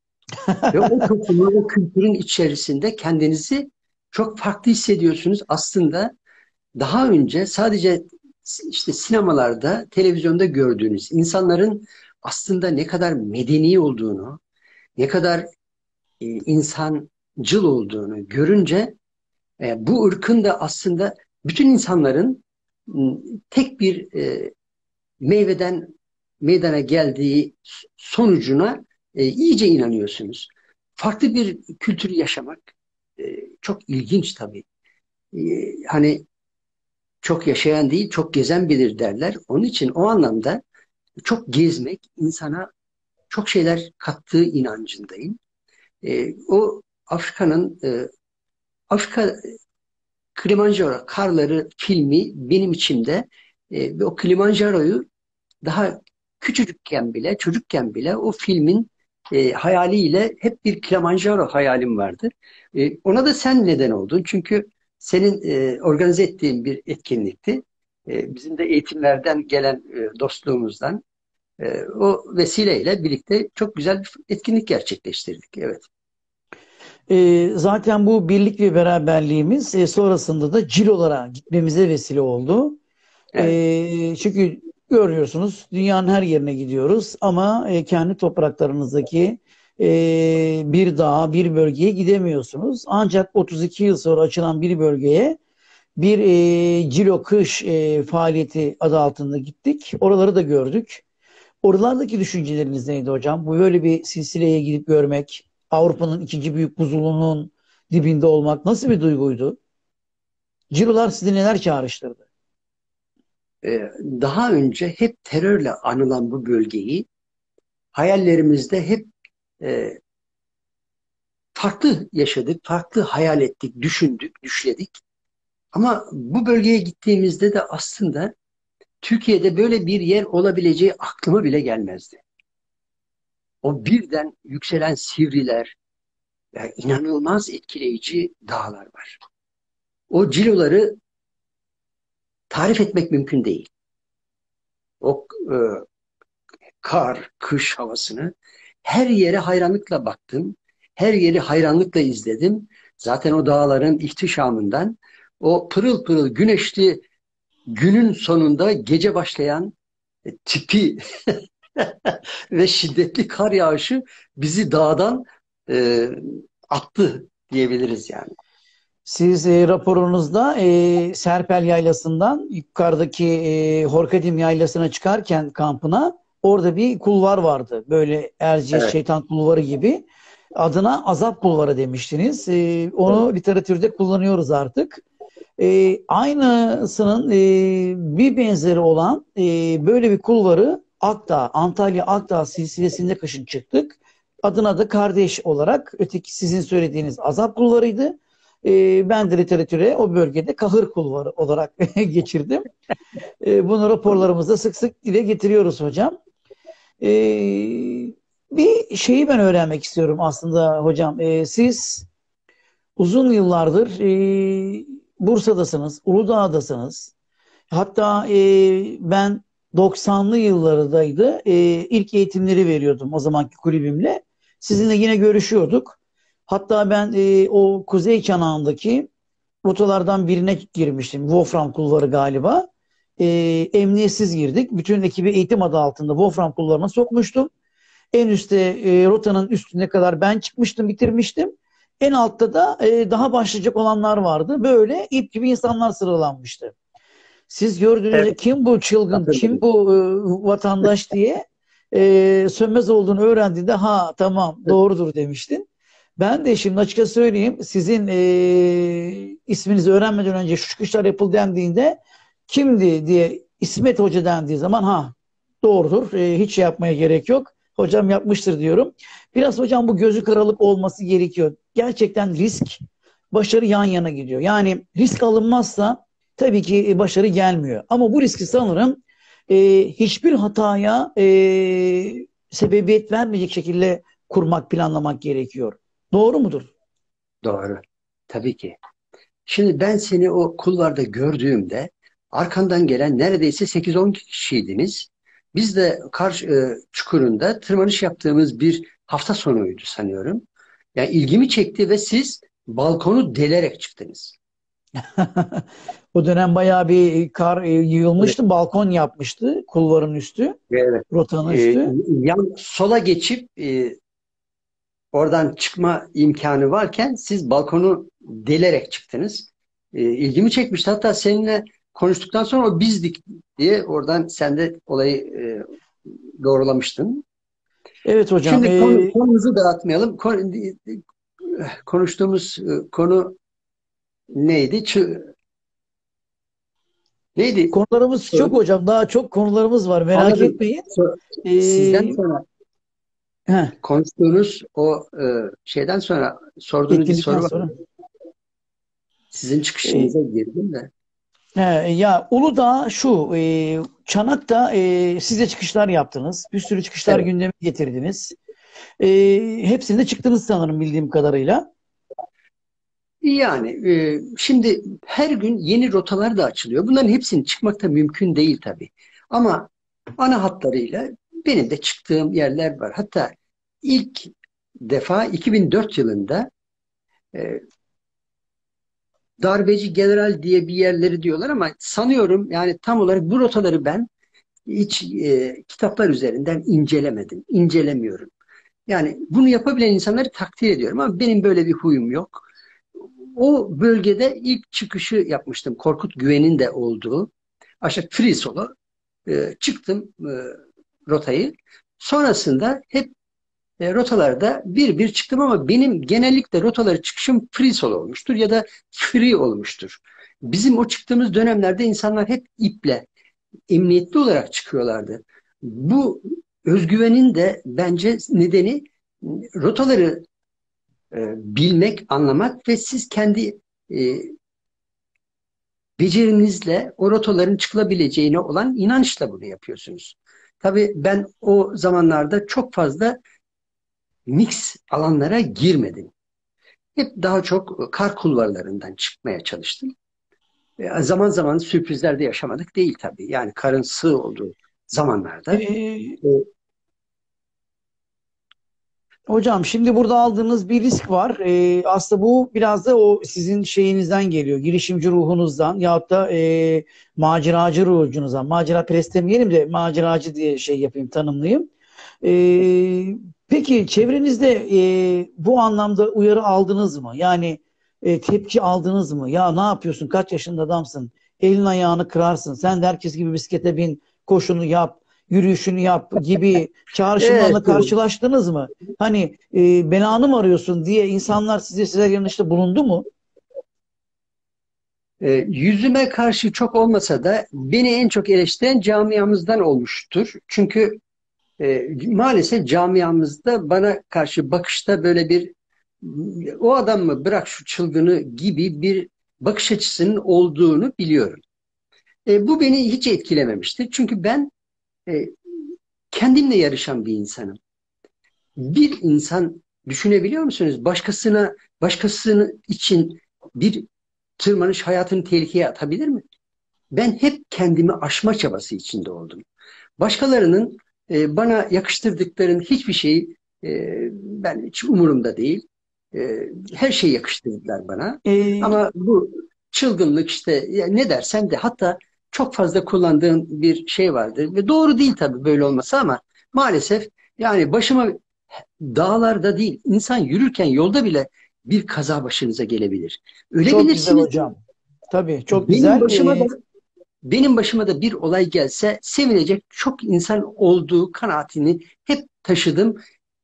Ve o toplumun, o kültürün içerisinde kendinizi çok farklı hissediyorsunuz. Aslında daha önce sadece işte sinemalarda, televizyonda gördüğünüz insanların aslında ne kadar medeni olduğunu, ne kadar e, insancıl olduğunu görünce e, bu ırkın da aslında bütün insanların tek bir e, meyveden meydana geldiği sonucuna e, iyice inanıyorsunuz. Farklı bir kültürü yaşamak e, çok ilginç tabii. E, hani çok yaşayan değil, çok gezen bilir derler. Onun için o anlamda çok gezmek insana çok şeyler kattığı inancındayım. E, o Afrika'nın e, Afrika Kilimanjaro Karları filmi benim içimde e, ve o Kilimanjaro'yu daha küçücükken bile, çocukken bile o filmin e, hayaliyle hep bir Kilimanjaro hayalim vardı. E, ona da sen neden oldun. Çünkü senin e, organize ettiğin bir etkinlikti. E, bizim de eğitimlerden gelen e, dostluğumuzdan e, o vesileyle birlikte çok güzel bir etkinlik gerçekleştirdik. Evet. E, zaten bu birlik ve beraberliğimiz e, sonrasında da cilolara gitmemize vesile oldu. Evet. E, çünkü Görüyorsunuz dünyanın her yerine gidiyoruz ama e, kendi topraklarınızdaki e, bir dağa, bir bölgeye gidemiyorsunuz. Ancak 32 yıl sonra açılan bir bölgeye bir e, Cilo Kış e, faaliyeti adı altında gittik. Oraları da gördük. Oralardaki düşünceleriniz neydi hocam? Bu böyle bir silsileye gidip görmek, Avrupa'nın ikinci büyük buzulunun dibinde olmak nasıl bir duyguydu? Cirolar sizi neler çağrıştırdı? Ee, daha önce hep terörle anılan bu bölgeyi hayallerimizde hep e, farklı yaşadık, farklı hayal ettik, düşündük, düşledik. Ama bu bölgeye gittiğimizde de aslında Türkiye'de böyle bir yer olabileceği aklıma bile gelmezdi. O birden yükselen sivriler, yani inanılmaz etkileyici dağlar var. O ciloları tarif etmek mümkün değil. O e, kar, kış havasını her yere hayranlıkla baktım. Her yeri hayranlıkla izledim. Zaten o dağların ihtişamından o pırıl pırıl güneşli günün sonunda gece başlayan e, tipi ve şiddetli kar yağışı bizi dağdan e, attı diyebiliriz yani. Siz e, raporunuzda e, Serpel Yaylası'ndan yukarıdaki e, Horkadim Yaylası'na çıkarken kampına orada bir kulvar vardı. Böyle Erciyes Evet. Şeytan Kulvarı gibi. Adına Azap Kulvarı demiştiniz. E, onu literatürde kullanıyoruz artık. E, aynısının e, bir benzeri olan e, böyle bir kulvarı Akdağ, Antalya Akdağ silsilesinde kışın çıktık. Adına da kardeş olarak öteki sizin söylediğiniz Azap Kulvarı'ydı. E, ben de literatüre o bölgede Kahır Kulvarı olarak geçirdim. E, bunu raporlarımızda sık sık dile getiriyoruz hocam. E, bir şeyi ben öğrenmek istiyorum aslında hocam. E, siz uzun yıllardır e, Bursa'dasınız, Uludağ'dasınız. Hatta e, ben 90'lı yıllardaydı. E, ilk eğitimleri veriyordum o zamanki kulübümle. Sizinle yine görüşüyorduk. Hatta ben e, o Kuzey Çanağı'ndaki rotalardan birine girmiştim. Wolfram kulvarı galiba. E, emniyetsiz girdik. Bütün ekibi eğitim adı altında Wolfram kulvarına sokmuştum. En üstte e, rotanın üstüne kadar ben çıkmıştım, bitirmiştim. En altta da e, daha başlayacak olanlar vardı. Böyle ip gibi insanlar sıralanmıştı. Siz gördüğünüzde Evet. kim bu çılgın, kim bu e, vatandaş diye e, sönmez olduğunu öğrendiğinde ha tamam doğrudur demiştin. Ben de şimdi açıkça söyleyeyim sizin e, isminizi öğrenmeden önce şu çıkışlar yapıldı dendiğinde kimdi diye İsmet Hoca dendiği zaman ha doğrudur e, hiç şey yapmaya gerek yok. Hocam yapmıştır diyorum. Biraz hocam bu gözü karalık olması gerekiyor. Gerçekten risk, başarı yan yana gidiyor. Yani risk alınmazsa tabii ki başarı gelmiyor. Ama bu riski sanırım e, hiçbir hataya e, sebebiyet vermeyecek şekilde kurmak, planlamak gerekiyor. Doğru mudur? Doğru. Tabii ki. Şimdi ben seni o kulvarda gördüğümde arkandan gelen neredeyse 8-10 kişiydiniz. Biz de kar e, çukurunda tırmanış yaptığımız bir hafta sonuydu sanıyorum. Yani ilgimi çekti ve siz balkonu delerek çıktınız. O dönem bayağı bir kar e, yığılmıştı. Balkon yapmıştı. Kulvarın üstü, Evet. rotanın E, üstü. yan sola geçip e, oradan çıkma imkanı varken siz balkonu delerek çıktınız. E, ilgimi çekmişti. Hatta seninle konuştuktan sonra o bizdik diye oradan sen de olayı e, doğrulamıştın. Evet hocam. Şimdi e, konu, konumuzu dağıtmayalım. Kon- konuştuğumuz konu neydi? Ç- neydi? konularımız çok hocam. Daha çok konularımız var. Merak Anladım. etmeyin. So- E, Sizden sonra heh, konuştuğunuz o e, şeyden sonra sorduğunuz bir soru var. sonra. Sizin çıkışınıza girdim de. He, ya Uludağ şu, e, Çanak'ta e, siz de çıkışlar yaptınız. Bir sürü çıkışlar Evet. gündeme getirdiniz. E, hepsinde çıktınız sanırım bildiğim kadarıyla. Yani e, şimdi her gün yeni rotalar da açılıyor. Bunların hepsini çıkmak da mümkün değil tabii. Ama ana hatlarıyla benim de çıktığım yerler var. Hatta ilk defa 2004 yılında e, Darbeci General diye bir yerleri diyorlar ama sanıyorum yani tam olarak bu rotaları ben hiç e, kitaplar üzerinden incelemedim, incelemiyorum. Yani bunu yapabilen insanları takdir ediyorum ama benim böyle bir huyum yok. O bölgede ilk çıkışı yapmıştım. Korkut Güven'in de olduğu. Aşağı free solo e, çıktım e, rotayı. Sonrasında hep e, rotalarda bir bir çıktım ama benim genellikle rotaları çıkışım free solo olmuştur ya da free olmuştur. Bizim o çıktığımız dönemlerde insanlar hep iple, emniyetli olarak çıkıyorlardı. Bu özgüvenin de bence nedeni rotaları e, bilmek, anlamak ve siz kendi e, becerinizle o rotaların çıkılabileceğine olan inançla bunu yapıyorsunuz. Tabii ben o zamanlarda çok fazla mix alanlara girmedim. hep daha çok kar kulvarlarından çıkmaya çalıştım. E, zaman zaman sürprizler de yaşamadık değil tabii. Yani karın sığ olduğu zamanlarda. Ee, hocam şimdi burada aldığınız bir risk var. Ee, aslında bu biraz da o sizin şeyinizden geliyor. Girişimci ruhunuzdan ya da e, maceracı ruhunuzdan. Macera perest demeyelim de maceracı diye şey yapayım tanımlayayım. Ee, peki çevrenizde e, bu anlamda uyarı aldınız mı? Yani e, tepki aldınız mı? Ya ne yapıyorsun? Kaç yaşında adamsın? Elin ayağını kırarsın. Sen de herkes gibi bisiklete bin, koşunu yap, yürüyüşünü yap gibi çağrışımlarla evet, karşılaştınız mı? Hani e, belanı mı arıyorsun diye insanlar size size yanlışta bulundu mu? E, yüzüme karşı çok olmasa da beni en çok eleştiren camiamızdan olmuştur. Çünkü e, maalesef camiamızda bana karşı bakışta böyle bir o adam mı bırak şu çılgını gibi bir bakış açısının olduğunu biliyorum. E, bu beni hiç etkilememişti. Çünkü ben e, kendimle yarışan bir insanım. Bir insan düşünebiliyor musunuz? Başkasına, başkasının için bir tırmanış hayatını tehlikeye atabilir mi? Ben hep kendimi aşma çabası içinde oldum. Başkalarının e, bana yakıştırdıklarının hiçbir şeyi e, ben hiç umurumda değil. E, her şeyi yakıştırdılar bana. Ee... Ama bu çılgınlık işte ne dersen de hatta çok fazla kullandığım bir şey vardır. Ve doğru değil tabii böyle olması ama maalesef yani başıma dağlarda değil insan yürürken yolda bile bir kaza başınıza gelebilir. Öyle çok güzel hocam. Tabii çok benim güzel. Başıma da, benim başıma da bir olay gelse sevinecek çok insan olduğu kanaatini hep taşıdım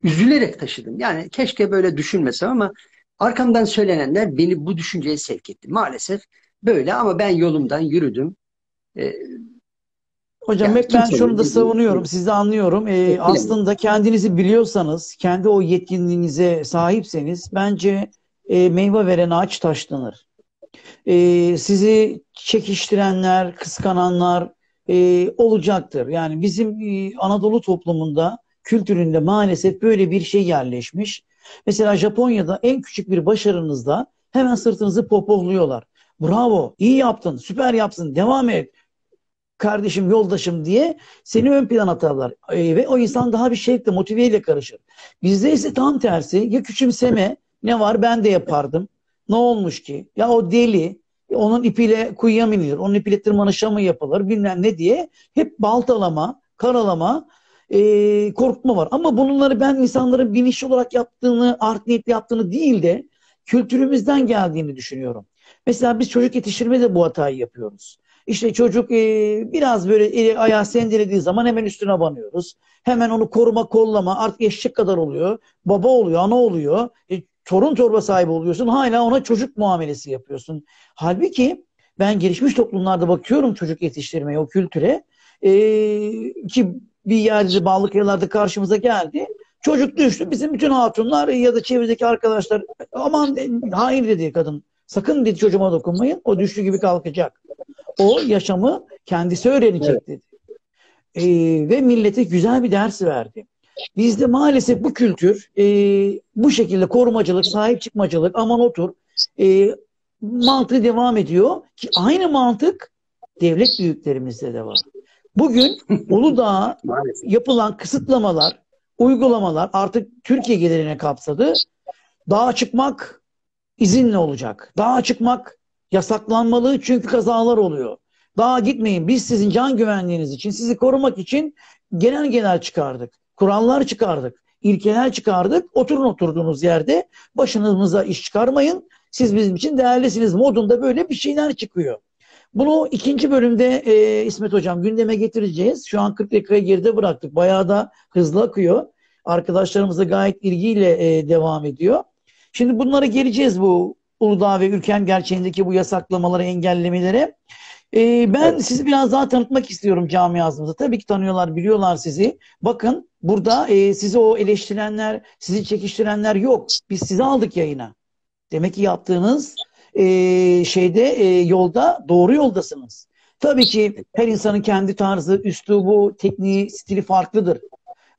üzülerek taşıdım. Yani keşke böyle düşünmesem ama arkamdan söylenenler beni bu düşünceye sevk etti. Maalesef böyle ama ben yolumdan yürüdüm. Ee, Hocam yani ben şunu da savunuyorum, sizi anlıyorum. Ee, aslında kendinizi biliyorsanız, kendi o yetkinliğinize sahipseniz bence e, meyve veren ağaç taşlanır. E, sizi çekiştirenler, kıskananlar e, olacaktır. Yani bizim e, Anadolu toplumunda kültüründe maalesef böyle bir şey yerleşmiş. Mesela Japonya'da en küçük bir başarınızda hemen sırtınızı popohluyorlar. Bravo, iyi yaptın, süper yapsın, devam et. Kardeşim, yoldaşım diye seni ön plan atarlar. E, ve o insan daha bir şevkle, motiveyle karışır. Bizde ise tam tersi. Ya küçümseme, ne var ben de yapardım. Ne olmuş ki? Ya o deli, onun ipiyle kuyuya mı inilir, onun ipiyle tırmanışa mı yapılır bilmem ne diye hep baltalama, karalama e, korkma var. Ama bunları ben insanların bilinçli olarak yaptığını, art niyetli yaptığını değil de kültürümüzden geldiğini düşünüyorum. Mesela biz çocuk yetiştirme de bu hatayı yapıyoruz. İşte çocuk e, biraz böyle eli ayağı sendelediği zaman hemen üstüne banıyoruz. Hemen onu koruma, kollama artık eşek kadar oluyor. Baba oluyor, ana oluyor. E, torun torba sahibi oluyorsun. Hala ona çocuk muamelesi yapıyorsun. Halbuki ben gelişmiş toplumlarda bakıyorum çocuk yetiştirmeye, o kültüre. E, ki bir yerde bağlı yıllarda karşımıza geldi. Çocuk düştü. Bizim bütün hatunlar ya da çevredeki arkadaşlar aman hayır dedi kadın. Sakın dedi çocuğuma dokunmayın. O düştü gibi kalkacak. O yaşamı kendisi öğrenecek dedi. Ee, ve millete güzel bir ders verdi. Bizde maalesef bu kültür e, bu şekilde korumacılık, sahip çıkmacılık, aman otur e, mantığı devam ediyor ki aynı mantık devlet büyüklerimizde de var. Bugün Uludağ'a yapılan kısıtlamalar, uygulamalar artık Türkiye genelini kapsadı. Dağa çıkmak izinle olacak. Dağa çıkmak yasaklanmalı çünkü kazalar oluyor. Dağa gitmeyin. Biz sizin can güvenliğiniz için, sizi korumak için genel genel çıkardık. Kurallar çıkardık. ilkeler çıkardık. Oturun oturduğunuz yerde başınıza iş çıkarmayın. Siz bizim için değerlisiniz modunda böyle bir şeyler çıkıyor. Bunu ikinci bölümde e, İsmet Hocam gündeme getireceğiz. Şu an 40 dakikaya geride bıraktık. Bayağı da hızlı akıyor. Arkadaşlarımız da gayet ilgiyle e, devam ediyor. Şimdi bunlara geleceğiz bu Uludağ ve Ülken gerçeğindeki bu yasaklamaları, engellemelere. E, ben evet. sizi biraz daha tanıtmak istiyorum camiasımıza. Tabii ki tanıyorlar, biliyorlar sizi. Bakın burada e, sizi o eleştirenler, sizi çekiştirenler yok. Biz sizi aldık yayına. Demek ki yaptığınız e, şeyde e, yolda doğru yoldasınız. Tabii ki her insanın kendi tarzı, üslubu, tekniği, stili farklıdır.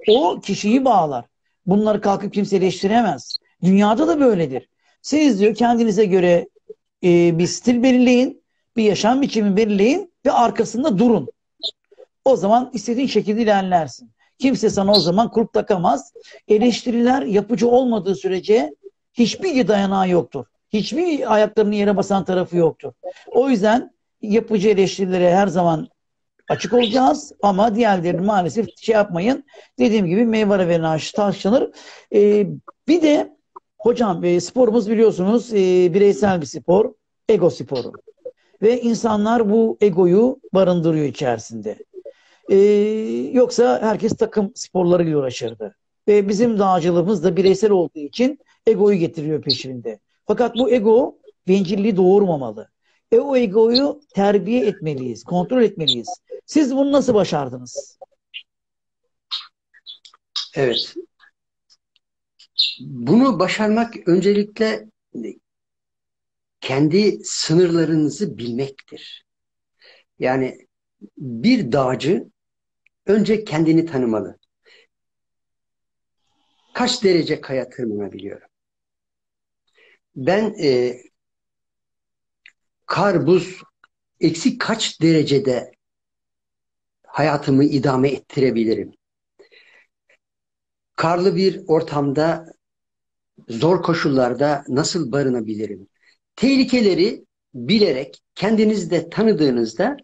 O kişiyi bağlar. Bunları kalkıp kimse eleştiremez. Dünyada da böyledir. Siz diyor kendinize göre e, bir stil belirleyin, bir yaşam biçimi belirleyin ve arkasında durun. O zaman istediğin şekilde ilerlersin. Kimse sana o zaman kulp takamaz. Eleştiriler yapıcı olmadığı sürece hiçbir dayanağı yoktur. Hiçbir ayaklarını yere basan tarafı yoktur. O yüzden yapıcı eleştirilere her zaman açık olacağız ama diğerlerini maalesef şey yapmayın. Dediğim gibi meyve veren ağaç taşlanır. Ee, bir de hocam e, sporumuz biliyorsunuz e, bireysel bir spor. Ego sporu. Ve insanlar bu egoyu barındırıyor içerisinde. Ee, yoksa herkes takım sporlarıyla uğraşırdı. Ve bizim dağcılığımız da bireysel olduğu için egoyu getiriyor peşinde. Fakat bu ego bencilliği doğurmamalı. E o egoyu terbiye etmeliyiz, kontrol etmeliyiz. Siz bunu nasıl başardınız? Evet. Bunu başarmak öncelikle kendi sınırlarınızı bilmektir. Yani bir dağcı önce kendini tanımalı. Kaç derece kaya tırmanabiliyorum? Ben e, kar, buz, eksi kaç derecede hayatımı idame ettirebilirim? Karlı bir ortamda, zor koşullarda nasıl barınabilirim? Tehlikeleri bilerek, kendinizde tanıdığınızda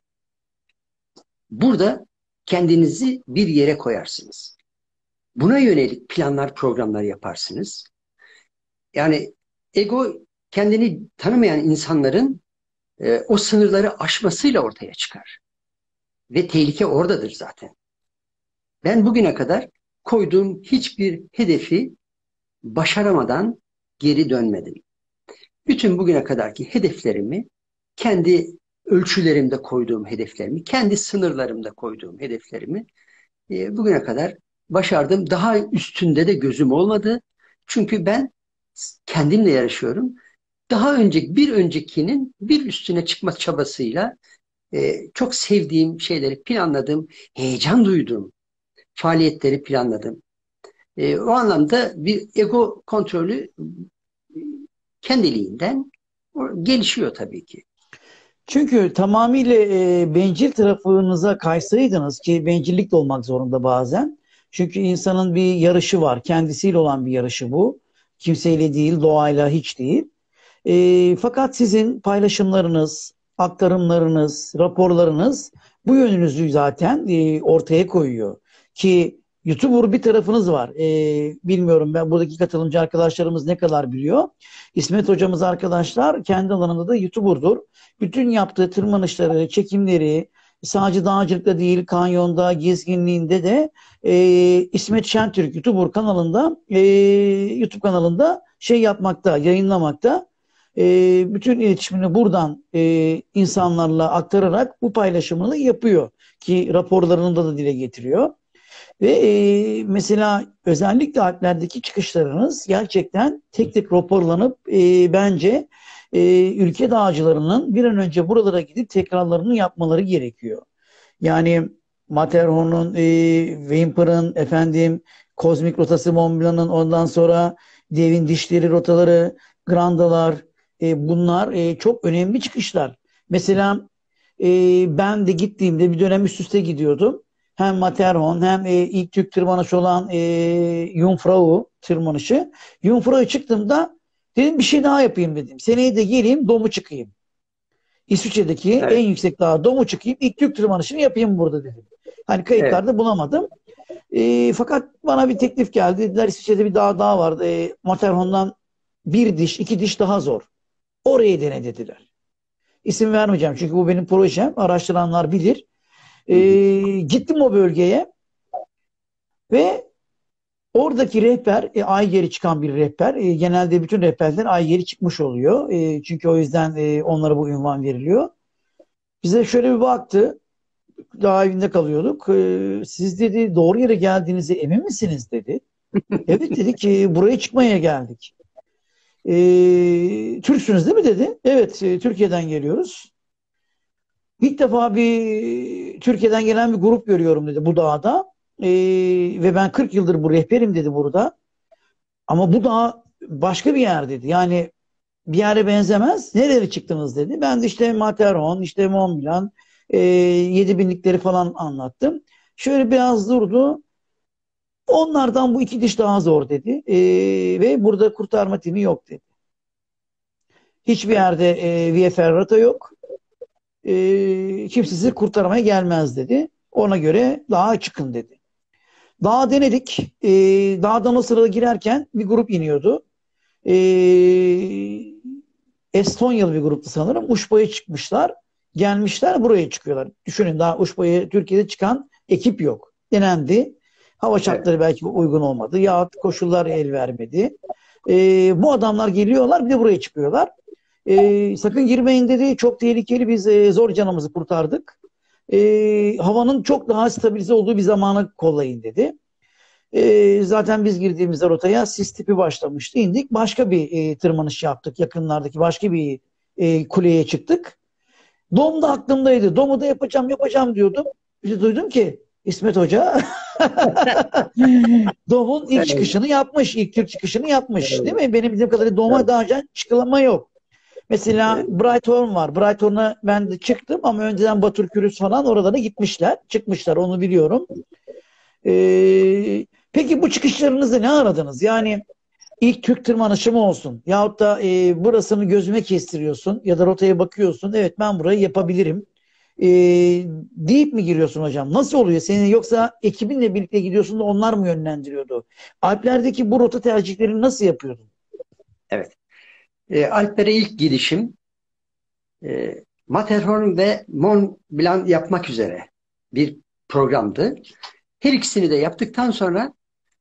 burada kendinizi bir yere koyarsınız. Buna yönelik planlar, programlar yaparsınız. Yani ego kendini tanımayan insanların e, o sınırları aşmasıyla ortaya çıkar. Ve tehlike oradadır zaten. Ben bugüne kadar koyduğum hiçbir hedefi başaramadan geri dönmedim. Bütün bugüne kadarki hedeflerimi kendi ölçülerimde koyduğum hedeflerimi, kendi sınırlarımda koyduğum hedeflerimi e, bugüne kadar başardım. Daha üstünde de gözüm olmadı. Çünkü ben kendimle yarışıyorum. Daha önce bir öncekinin bir üstüne çıkma çabasıyla e, çok sevdiğim şeyleri planladım, heyecan duydum, faaliyetleri planladım. E, o anlamda bir ego kontrolü kendiliğinden gelişiyor tabii ki. Çünkü tamamıyla e, bencil tarafınıza kaysaydınız ki bencillik de olmak zorunda bazen. Çünkü insanın bir yarışı var. Kendisiyle olan bir yarışı bu. Kimseyle değil, doğayla hiç değil. E, fakat sizin paylaşımlarınız, aktarımlarınız, raporlarınız bu yönünüzü zaten e, ortaya koyuyor. Ki YouTuber bir tarafınız var. Ee, bilmiyorum ben buradaki katılımcı arkadaşlarımız ne kadar biliyor. İsmet hocamız arkadaşlar kendi alanında da YouTuber'dur. Bütün yaptığı tırmanışları, çekimleri sadece dağcılıkta değil kanyonda, gezginliğinde de e, İsmet Şentürk YouTuber kanalında e, YouTube kanalında şey yapmakta, yayınlamakta. E, bütün iletişimini buradan e, insanlarla aktararak bu paylaşımını yapıyor. Ki raporlarında da dile getiriyor. Ve e, mesela özellikle Alplerdeki çıkışlarınız gerçekten tek tek raporlanıp e, bence e, ülke dağcılarının bir an önce buralara gidip tekrarlarını yapmaları gerekiyor. Yani Matterhorn'un, e, Wimper'ın, efendim Kozmik rotası Mont Blanc'ın ondan sonra devin dişleri rotaları, Grandalar e, bunlar e, çok önemli çıkışlar. Mesela e, ben de gittiğimde bir dönem üst üste gidiyordum hem Matterhorn hem e, ilk Türk tırmanışı olan e, Jungfrau tırmanışı. Jungfrau'ya çıktığımda dedim bir şey daha yapayım dedim. Seneye de geleyim Dom'u çıkayım. İsviçre'deki evet. en yüksek dağ Dom'u çıkayım. İlk Türk tırmanışını yapayım burada dedim. Hani kayıtlarda evet. bulamadım. E, fakat bana bir teklif geldi. Dediler İsviçre'de bir dağ daha vardı. E, Matterhorn'dan bir diş, iki diş daha zor. Orayı dene dediler. İsim vermeyeceğim çünkü bu benim projem. Araştıranlar bilir. E, gittim o bölgeye ve oradaki rehber e, ay geri çıkan bir rehber. E, genelde bütün rehberler ay geri çıkmış oluyor. E, çünkü o yüzden e, onlara bu ünvan veriliyor. Bize şöyle bir baktı. Daha evinde kalıyorduk. E, siz dedi doğru yere geldiğinize emin misiniz dedi. evet dedik ki buraya çıkmaya geldik. E, Türksünüz değil mi dedi. Evet e, Türkiye'den geliyoruz. İlk defa bir Türkiye'den gelen bir grup görüyorum dedi bu dağda. Ee, ve ben 40 yıldır bu rehberim dedi burada. Ama bu dağ başka bir yer dedi. Yani bir yere benzemez. Nereye çıktınız dedi. Ben de işte Matterhorn, işte Mont Blanc, e, 7000'likleri falan anlattım. Şöyle biraz durdu. Onlardan bu iki diş daha zor dedi. E, ve burada kurtarma timi yok dedi. Hiçbir yerde e, Via Ferrata yok. E, kimse sizi kurtarmaya gelmez dedi. Ona göre daha çıkın dedi. Dağa denedik. E, dağdan o sırada girerken bir grup iniyordu. E, Estonyalı bir gruptu sanırım. Uşba'ya çıkmışlar. Gelmişler buraya çıkıyorlar. Düşünün daha Uşba'ya Türkiye'de çıkan ekip yok. Denendi. Hava şartları evet. belki uygun olmadı. Ya koşullar el vermedi. E, bu adamlar geliyorlar bir de buraya çıkıyorlar. E, sakın girmeyin dedi. Çok tehlikeli biz e, zor canımızı kurtardık. E, havanın çok daha stabilize olduğu bir zamanı kollayın dedi. E, zaten biz girdiğimizde rotaya sis tipi başlamıştı. İndik. Başka bir e, tırmanış yaptık. Yakınlardaki başka bir e, kuleye çıktık. Dom da aklımdaydı. Domu da yapacağım yapacağım diyordum. Bir de duydum ki İsmet Hoca Dom'un ilk çıkışını yapmış. ilk Türk çıkışını yapmış. Değil mi? Benim bildiğim kadarıyla Dom'a daha önce çıkılama yok. Mesela evet. Brighton var. Brighton'a ben de çıktım ama önceden Batur Kürüs falan oralara gitmişler. Çıkmışlar onu biliyorum. Ee, peki bu çıkışlarınızda ne aradınız? Yani ilk Türk tırmanışı mı olsun? Yahut da e, burasını gözüme kestiriyorsun ya da rotaya bakıyorsun. Evet ben burayı yapabilirim. E, deyip mi giriyorsun hocam? Nasıl oluyor? Senin yoksa ekibinle birlikte gidiyorsun da onlar mı yönlendiriyordu? Alplerdeki bu rota tercihlerini nasıl yapıyordun? Evet. E, Alplere ilk gidişim e, Matterhorn ve Mont Blanc yapmak üzere bir programdı. Her ikisini de yaptıktan sonra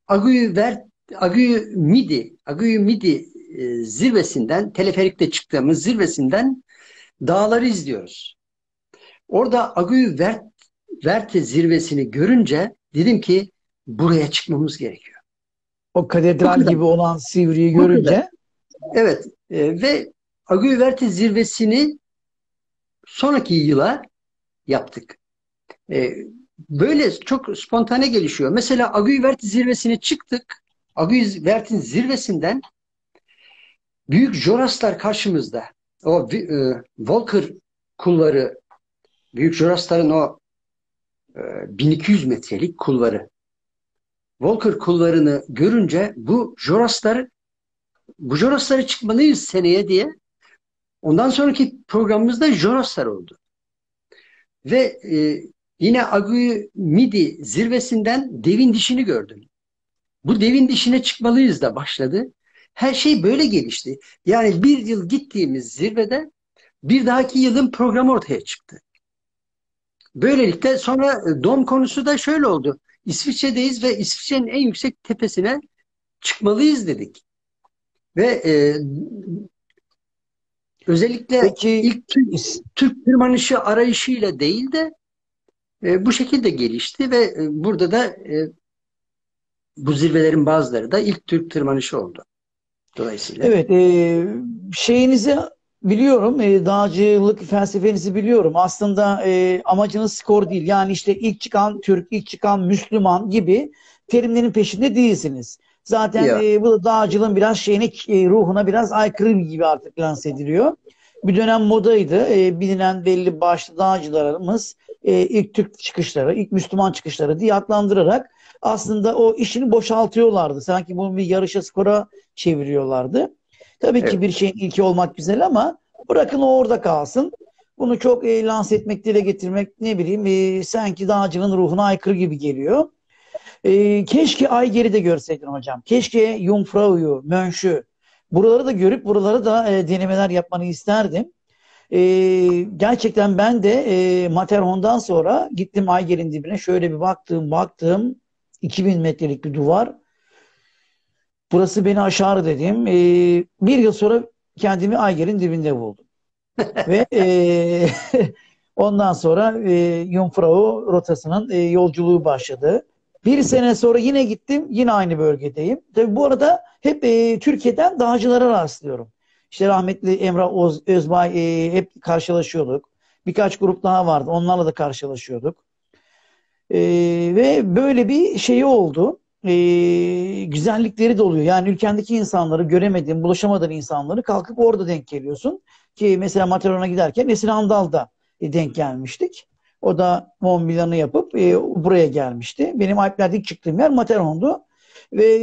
Aguyu Ver Aguyu Midi Aguyu Midi e, zirvesinden teleferikte çıktığımız zirvesinden dağları izliyoruz. Orada Aguyu Vert, Verte zirvesini görünce dedim ki buraya çıkmamız gerekiyor. O katedral gibi olan Sivri'yi görünce Evet e, ve Aguyu Verte zirvesini sonraki yıla yaptık. E, böyle çok spontane gelişiyor. Mesela Agüivert zirvesine çıktık. Agüivert'in zirvesinden büyük Joraslar karşımızda. O e, Volker kulları, büyük Jorasların o e, 1200 metrelik kulları. Volker kullarını görünce bu Jorasları bu Jorasları çıkmalıyız seneye diye ondan sonraki programımızda Joraslar oldu. Ve e, Yine Agu Midi zirvesinden devin dişini gördüm. Bu devin dişine çıkmalıyız da başladı. Her şey böyle gelişti. Yani bir yıl gittiğimiz zirvede bir dahaki yılın programı ortaya çıktı. Böylelikle sonra e, dom konusu da şöyle oldu. İsviçre'deyiz ve İsviçre'nin en yüksek tepesine çıkmalıyız dedik. Ve e, özellikle Peki, ilk Türk, Türk tırmanışı arayışıyla değil de e, bu şekilde gelişti ve e, burada da e, bu zirvelerin bazıları da ilk Türk tırmanışı oldu. Dolayısıyla. Evet, e, şeyinizi biliyorum, e, dağcılık felsefenizi biliyorum. Aslında e, amacınız skor değil. Yani işte ilk çıkan Türk, ilk çıkan Müslüman gibi terimlerin peşinde değilsiniz. Zaten e, bu da dağcılığın biraz şeyine, e, ruhuna biraz aykırı gibi artık lanse ediliyor. Bir dönem modaydı. E, bilinen belli başlı dağcılarımız e, ilk Türk çıkışları, ilk Müslüman çıkışları diye adlandırarak aslında o işini boşaltıyorlardı. Sanki bunu bir yarışa skora çeviriyorlardı. Tabii evet. ki bir şeyin ilki olmak güzel ama bırakın o orada kalsın. Bunu çok e, lanse etmek, dile getirmek ne bileyim e, sanki dağcının ruhuna aykırı gibi geliyor. E, keşke ay geride görseydin hocam. Keşke Jungfrau'yu, Mönş'ü buraları da görüp buraları da e, denemeler yapmanı isterdim. E, gerçekten ben de e, Matterhorn'dan sonra gittim Ayger'in dibine şöyle bir baktım baktım 2000 metrelik bir duvar. Burası beni aşar dedim. E, bir yıl sonra kendimi Ayger'in dibinde buldum. Ve e, ondan sonra e, Jungfrau rotasının e, yolculuğu başladı. Bir sene sonra yine gittim. Yine aynı bölgedeyim. Tabii bu arada hep e, Türkiye'den dağcılara rastlıyorum. İşte rahmetli Emrah Oz, Özbay e, hep karşılaşıyorduk. Birkaç grup daha vardı. Onlarla da karşılaşıyorduk. E, ve böyle bir şey oldu. e, güzellikleri de oluyor. Yani ülkendeki insanları göremediğin, bulaşamadığın insanları kalkıp orada denk geliyorsun. Ki mesela Matterhorn'a giderken Esin Andal'da e, denk gelmiştik. O da Mont Blanc'ı yapıp e, buraya gelmişti. Benim Alplerde ilk çıktığım yer Matterhorn'du. Ve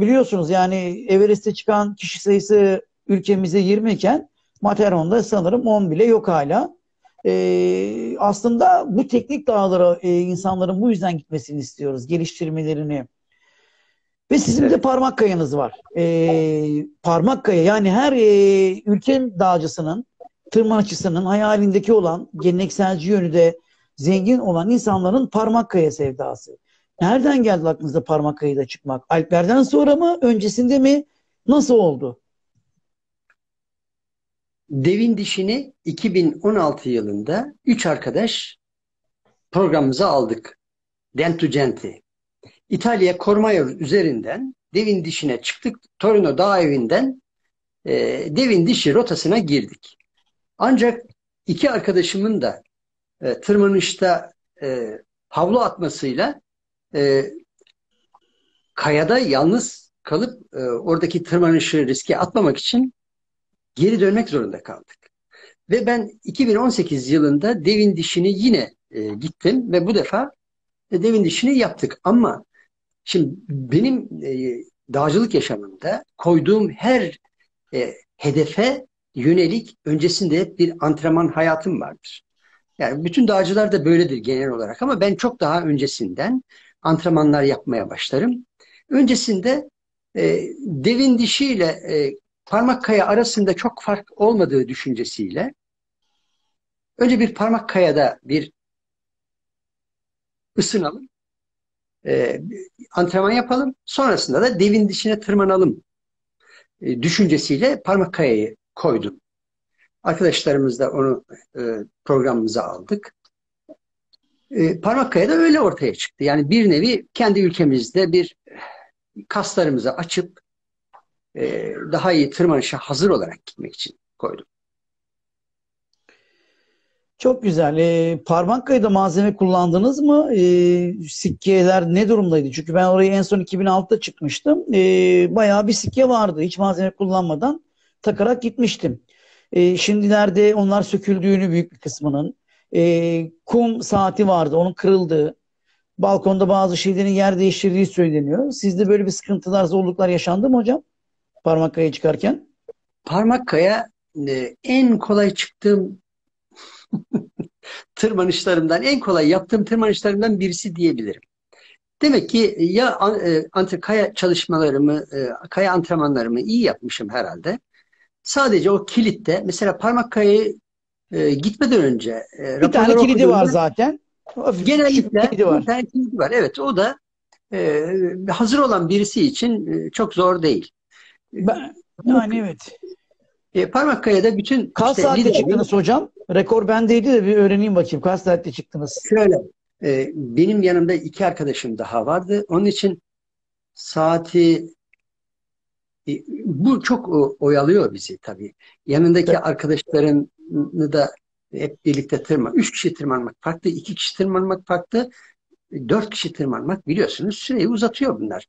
biliyorsunuz yani Everest'e çıkan kişi sayısı ülkemizde 20 iken Matterhorn'da sanırım 10 bile yok hala. Ee, aslında bu teknik dağlara e, insanların bu yüzden gitmesini istiyoruz. Geliştirmelerini. Ve sizin de parmak kayanız var. Ee, parmak kaya yani her e, ülkenin dağcısının, tırmanışçısının hayalindeki olan gelenekselci yönü de zengin olan insanların parmak kaya sevdası. Nereden geldi aklınıza parmak kayıda çıkmak? Alplerden sonra mı? Öncesinde mi? Nasıl oldu? Devin dişini 2016 yılında 3 arkadaş programımıza aldık. Dentu Genti. İtalya Cormaio üzerinden devin dişine çıktık. Torino Dağ Evi'nden e, devin dişi rotasına girdik. Ancak iki arkadaşımın da e, tırmanışta e, havlu atmasıyla e, kayada yalnız kalıp e, oradaki tırmanışı riske atmamak için geri dönmek zorunda kaldık. Ve ben 2018 yılında devin dişini yine e, gittim ve bu defa e, devin dişini yaptık. Ama şimdi benim e, dağcılık yaşamımda koyduğum her e, hedefe yönelik öncesinde hep bir antrenman hayatım vardır. Yani bütün dağcılar da böyledir genel olarak ama ben çok daha öncesinden antrenmanlar yapmaya başlarım. Öncesinde e, devin dişiyle e, parmak kaya arasında çok fark olmadığı düşüncesiyle önce bir parmak kayada bir ısınalım, e, antrenman yapalım, sonrasında da devin dişine tırmanalım e, düşüncesiyle parmak kayayı koydum. Arkadaşlarımız da onu e, programımıza aldık. E, parmak kaya da öyle ortaya çıktı. Yani bir nevi kendi ülkemizde bir kaslarımızı açıp e, daha iyi tırmanışa hazır olarak gitmek için koydum. Çok güzel. E, parmak malzeme kullandınız mı? E, sikkeler ne durumdaydı? Çünkü ben oraya en son 2006'da çıkmıştım. E, bayağı bir sikke vardı. Hiç malzeme kullanmadan takarak gitmiştim. E, şimdilerde onlar söküldüğünü büyük bir kısmının. E, kum saati vardı. Onun kırıldığı. Balkonda bazı şeylerin yer değiştirdiği söyleniyor. Sizde böyle bir sıkıntılar, zorluklar yaşandı mı hocam? Parmak kaya çıkarken? Parmak kaya e, en kolay çıktığım tırmanışlarımdan, en kolay yaptığım tırmanışlarımdan birisi diyebilirim. Demek ki ya e, kaya çalışmalarımı, e, kaya antrenmanlarımı iyi yapmışım herhalde. Sadece o kilitte, mesela parmak kayayı e, gitmeden önce e, bir tane kilidi var zaten. Genellikle kilidi var. bir tane kilidi var. Evet, o da e, hazır olan birisi için e, çok zor değil. Ben, yani evet. E, parmak kayada bütün... Kaç işte, saatte çıktınız hocam? Rekor bendeydi de bir öğreneyim bakayım. Kaç saatte çıktınız? Şöyle. E, benim yanımda iki arkadaşım daha vardı. Onun için saati bu çok oyalıyor bizi tabii. Yanındaki evet. arkadaşlarını da hep birlikte tırman. Üç kişi tırmanmak farklı, iki kişi tırmanmak farklı, dört kişi tırmanmak biliyorsunuz süreyi uzatıyor bunlar.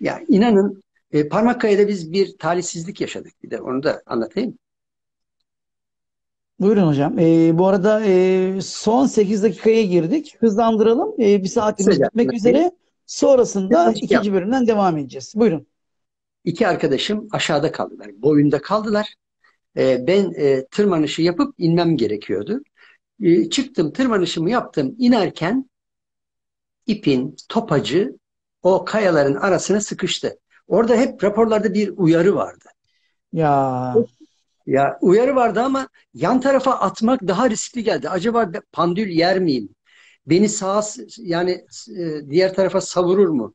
Ya inanın e, Parmakkaya'da biz bir talihsizlik yaşadık. Bir de onu da anlatayım. Buyurun hocam. E, bu arada e, son 8 dakikaya girdik. Hızlandıralım. E, bir saatimiz bitmek üzere. Sonrasında ikinci bölümden devam edeceğiz. Buyurun. İki arkadaşım aşağıda kaldılar. Boyunda kaldılar. E, ben e, tırmanışı yapıp inmem gerekiyordu. E, çıktım tırmanışımı yaptım. İnerken ipin topacı o kayaların arasına sıkıştı. Orada hep raporlarda bir uyarı vardı. Ya ya uyarı vardı ama yan tarafa atmak daha riskli geldi. Acaba pandül yer miyim? Beni sağa yani e, diğer tarafa savurur mu?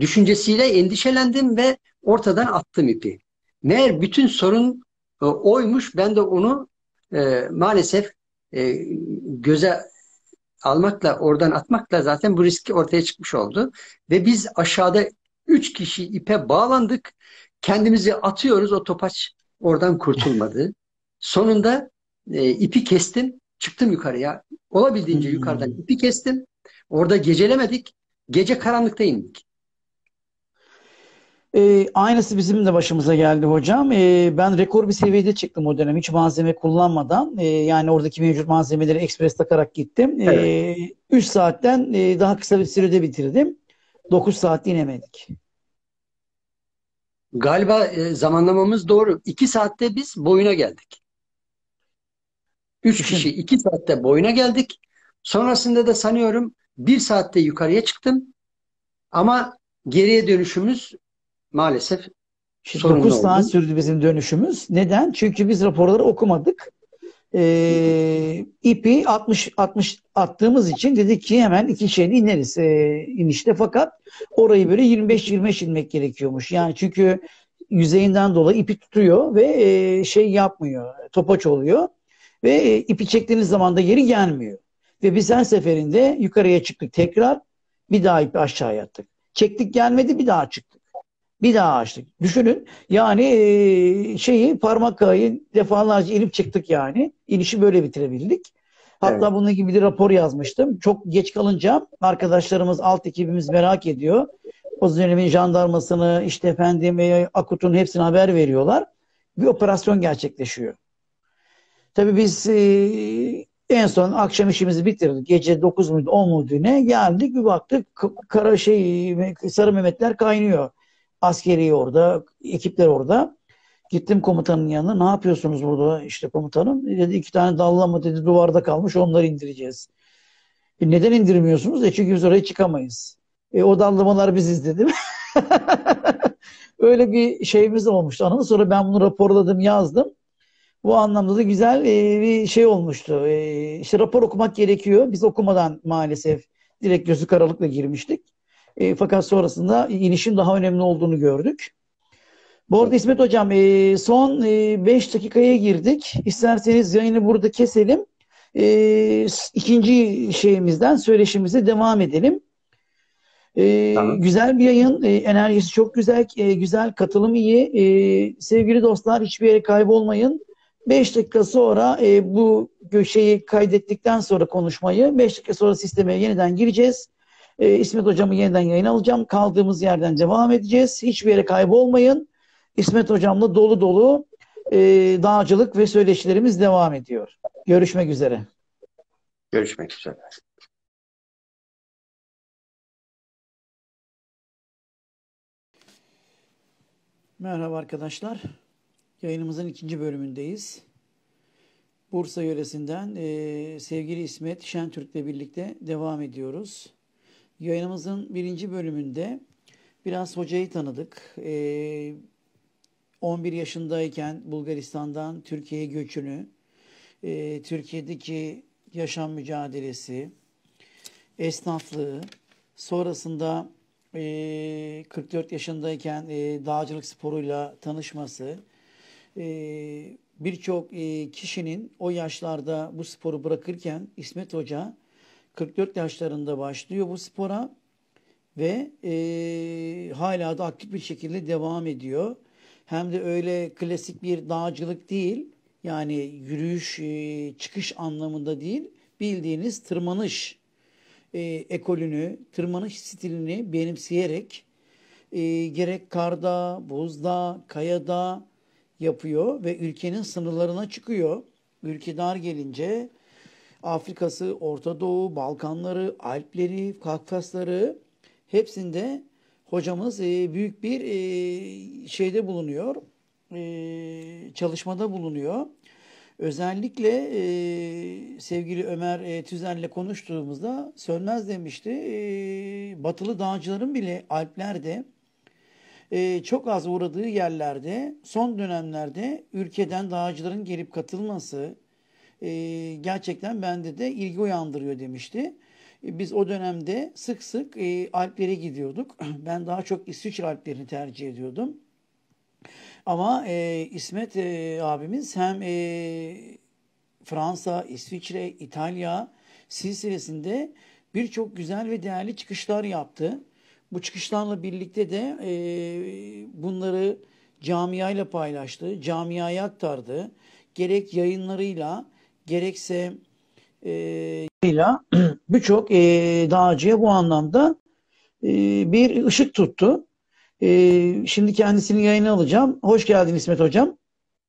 Düşüncesiyle endişelendim ve ortadan attım ipi. Meğer bütün sorun e, oymuş. Ben de onu e, maalesef e, göze almakla, oradan atmakla zaten bu riski ortaya çıkmış oldu. Ve biz aşağıda üç kişi ipe bağlandık. Kendimizi atıyoruz. O topaç oradan kurtulmadı. Sonunda e, ipi kestim. Çıktım yukarıya. Olabildiğince hmm. yukarıdan ipi kestim. Orada gecelemedik. Gece karanlıkta indik. E, aynısı bizim de başımıza geldi hocam. E, ben rekor bir seviyede çıktım o dönem hiç malzeme kullanmadan. E, yani oradaki mevcut malzemeleri ekspres takarak gittim. E, 3 saatten e, daha kısa bir sürede bitirdim. 9 saat inemedik. Galiba e, zamanlamamız doğru. 2 saatte biz boyuna geldik. 3 kişi 2 saatte boyuna geldik. Sonrasında da sanıyorum 1 saatte yukarıya çıktım. Ama geriye dönüşümüz maalesef sorunlu 9 saat oldu. sürdü bizim dönüşümüz. Neden? Çünkü biz raporları okumadık. Ee, ipi 60 60 attığımız için dedik ki hemen iki şeyini ineriz e, inişte fakat orayı böyle 25-25 inmek gerekiyormuş. Yani çünkü yüzeyinden dolayı ipi tutuyor ve e, şey yapmıyor. Topaç oluyor ve e, ipi çektiğiniz zaman da geri gelmiyor. Ve biz her seferinde yukarıya çıktık tekrar bir daha ipi aşağıya attık. Çektik gelmedi bir daha çıktık. Bir daha açtık. Düşünün yani şeyi parmak kayı defalarca inip çıktık yani. İnişi böyle bitirebildik. Hatta Evet. bununla ilgili bir rapor yazmıştım. Çok geç kalınca arkadaşlarımız, alt ekibimiz merak ediyor. O dönemin jandarmasını, işte efendim Akut'un hepsine haber veriyorlar. Bir operasyon gerçekleşiyor. Tabii biz e, en son akşam işimizi bitirdik. Gece 9 muydu 10 muydu ne geldik bir baktık kara şey sarı Mehmetler kaynıyor. Askeri orada, ekipler orada. Gittim komutanın yanına. Ne yapıyorsunuz burada işte komutanım? Dedi iki tane dallama dedi duvarda kalmış onları indireceğiz. E, neden indirmiyorsunuz? E çünkü biz oraya çıkamayız. E, o dallamalar biziz dedim. Öyle bir şeyimiz olmuştu. Anladın Sonra ben bunu raporladım, yazdım. Bu anlamda da güzel e, bir şey olmuştu. E, işte rapor okumak gerekiyor. Biz okumadan maalesef direkt gözü karalıkla girmiştik. E, fakat sonrasında inişin daha önemli olduğunu gördük. Bu arada İsmet Hocam e, son 5 dakikaya girdik. İsterseniz yayını burada keselim. E, ikinci şeyimizden söyleşimize devam edelim. E, Tamam. güzel bir yayın. E, enerjisi çok güzel. e, güzel. Katılım iyi. E, sevgili dostlar hiçbir yere kaybolmayın. 5 dakika sonra e, bu şeyi kaydettikten sonra konuşmayı 5 dakika sonra sisteme yeniden gireceğiz. E, İsmet Hocam'ı yeniden yayın alacağım. Kaldığımız yerden devam edeceğiz. Hiçbir yere kaybolmayın. İsmet Hocam'la dolu dolu e, dağcılık ve söyleşilerimiz devam ediyor. Görüşmek üzere. Görüşmek üzere. Merhaba arkadaşlar. Yayınımızın ikinci bölümündeyiz. Bursa yöresinden e, sevgili İsmet Şentürk'le birlikte devam ediyoruz. Yayınımızın birinci bölümünde biraz hocayı tanıdık. E, 11 yaşındayken Bulgaristan'dan Türkiye'ye göçünü, e, Türkiye'deki yaşam mücadelesi, esnaflığı, sonrasında e, 44 yaşındayken e, dağcılık sporuyla tanışması, e, birçok e, kişinin o yaşlarda bu sporu bırakırken İsmet Hoca 44 yaşlarında başlıyor bu spora ve e, hala da aktif bir şekilde devam ediyor. Hem de öyle klasik bir dağcılık değil, yani yürüyüş, e, çıkış anlamında değil, bildiğiniz tırmanış e, ekolünü, tırmanış stilini benimseyerek e, gerek karda, buzda, kayada yapıyor ve ülkenin sınırlarına çıkıyor. Ülke dar gelince Afrika'sı, Orta Doğu, Balkanları, Alpleri, Kafkasları hepsinde hocamız e, büyük bir e, şeyde bulunuyor, e, çalışmada bulunuyor. Özellikle sevgili Ömer e, konuştuğumuzda Sönmez demişti. Batılı dağcıların bile Alplerde çok az uğradığı yerlerde son dönemlerde ülkeden dağcıların gelip katılması e, gerçekten bende de ilgi uyandırıyor demişti. E, Biz o dönemde sık sık e, Alplere gidiyorduk. Ben daha çok İsviçre Alplerini tercih ediyordum. Ama e, İsmet e, abimiz hem e, Fransa, İsviçre, İtalya silsilesinde birçok güzel ve değerli çıkışlar yaptı. Bu çıkışlarla birlikte de e, bunları camiayla paylaştı, camiaya aktardı. Gerek yayınlarıyla, gerekse e, birçok e, dağcıya bu anlamda e, bir ışık tuttu. Ee, şimdi kendisini yayına alacağım. Hoş geldin İsmet Hocam.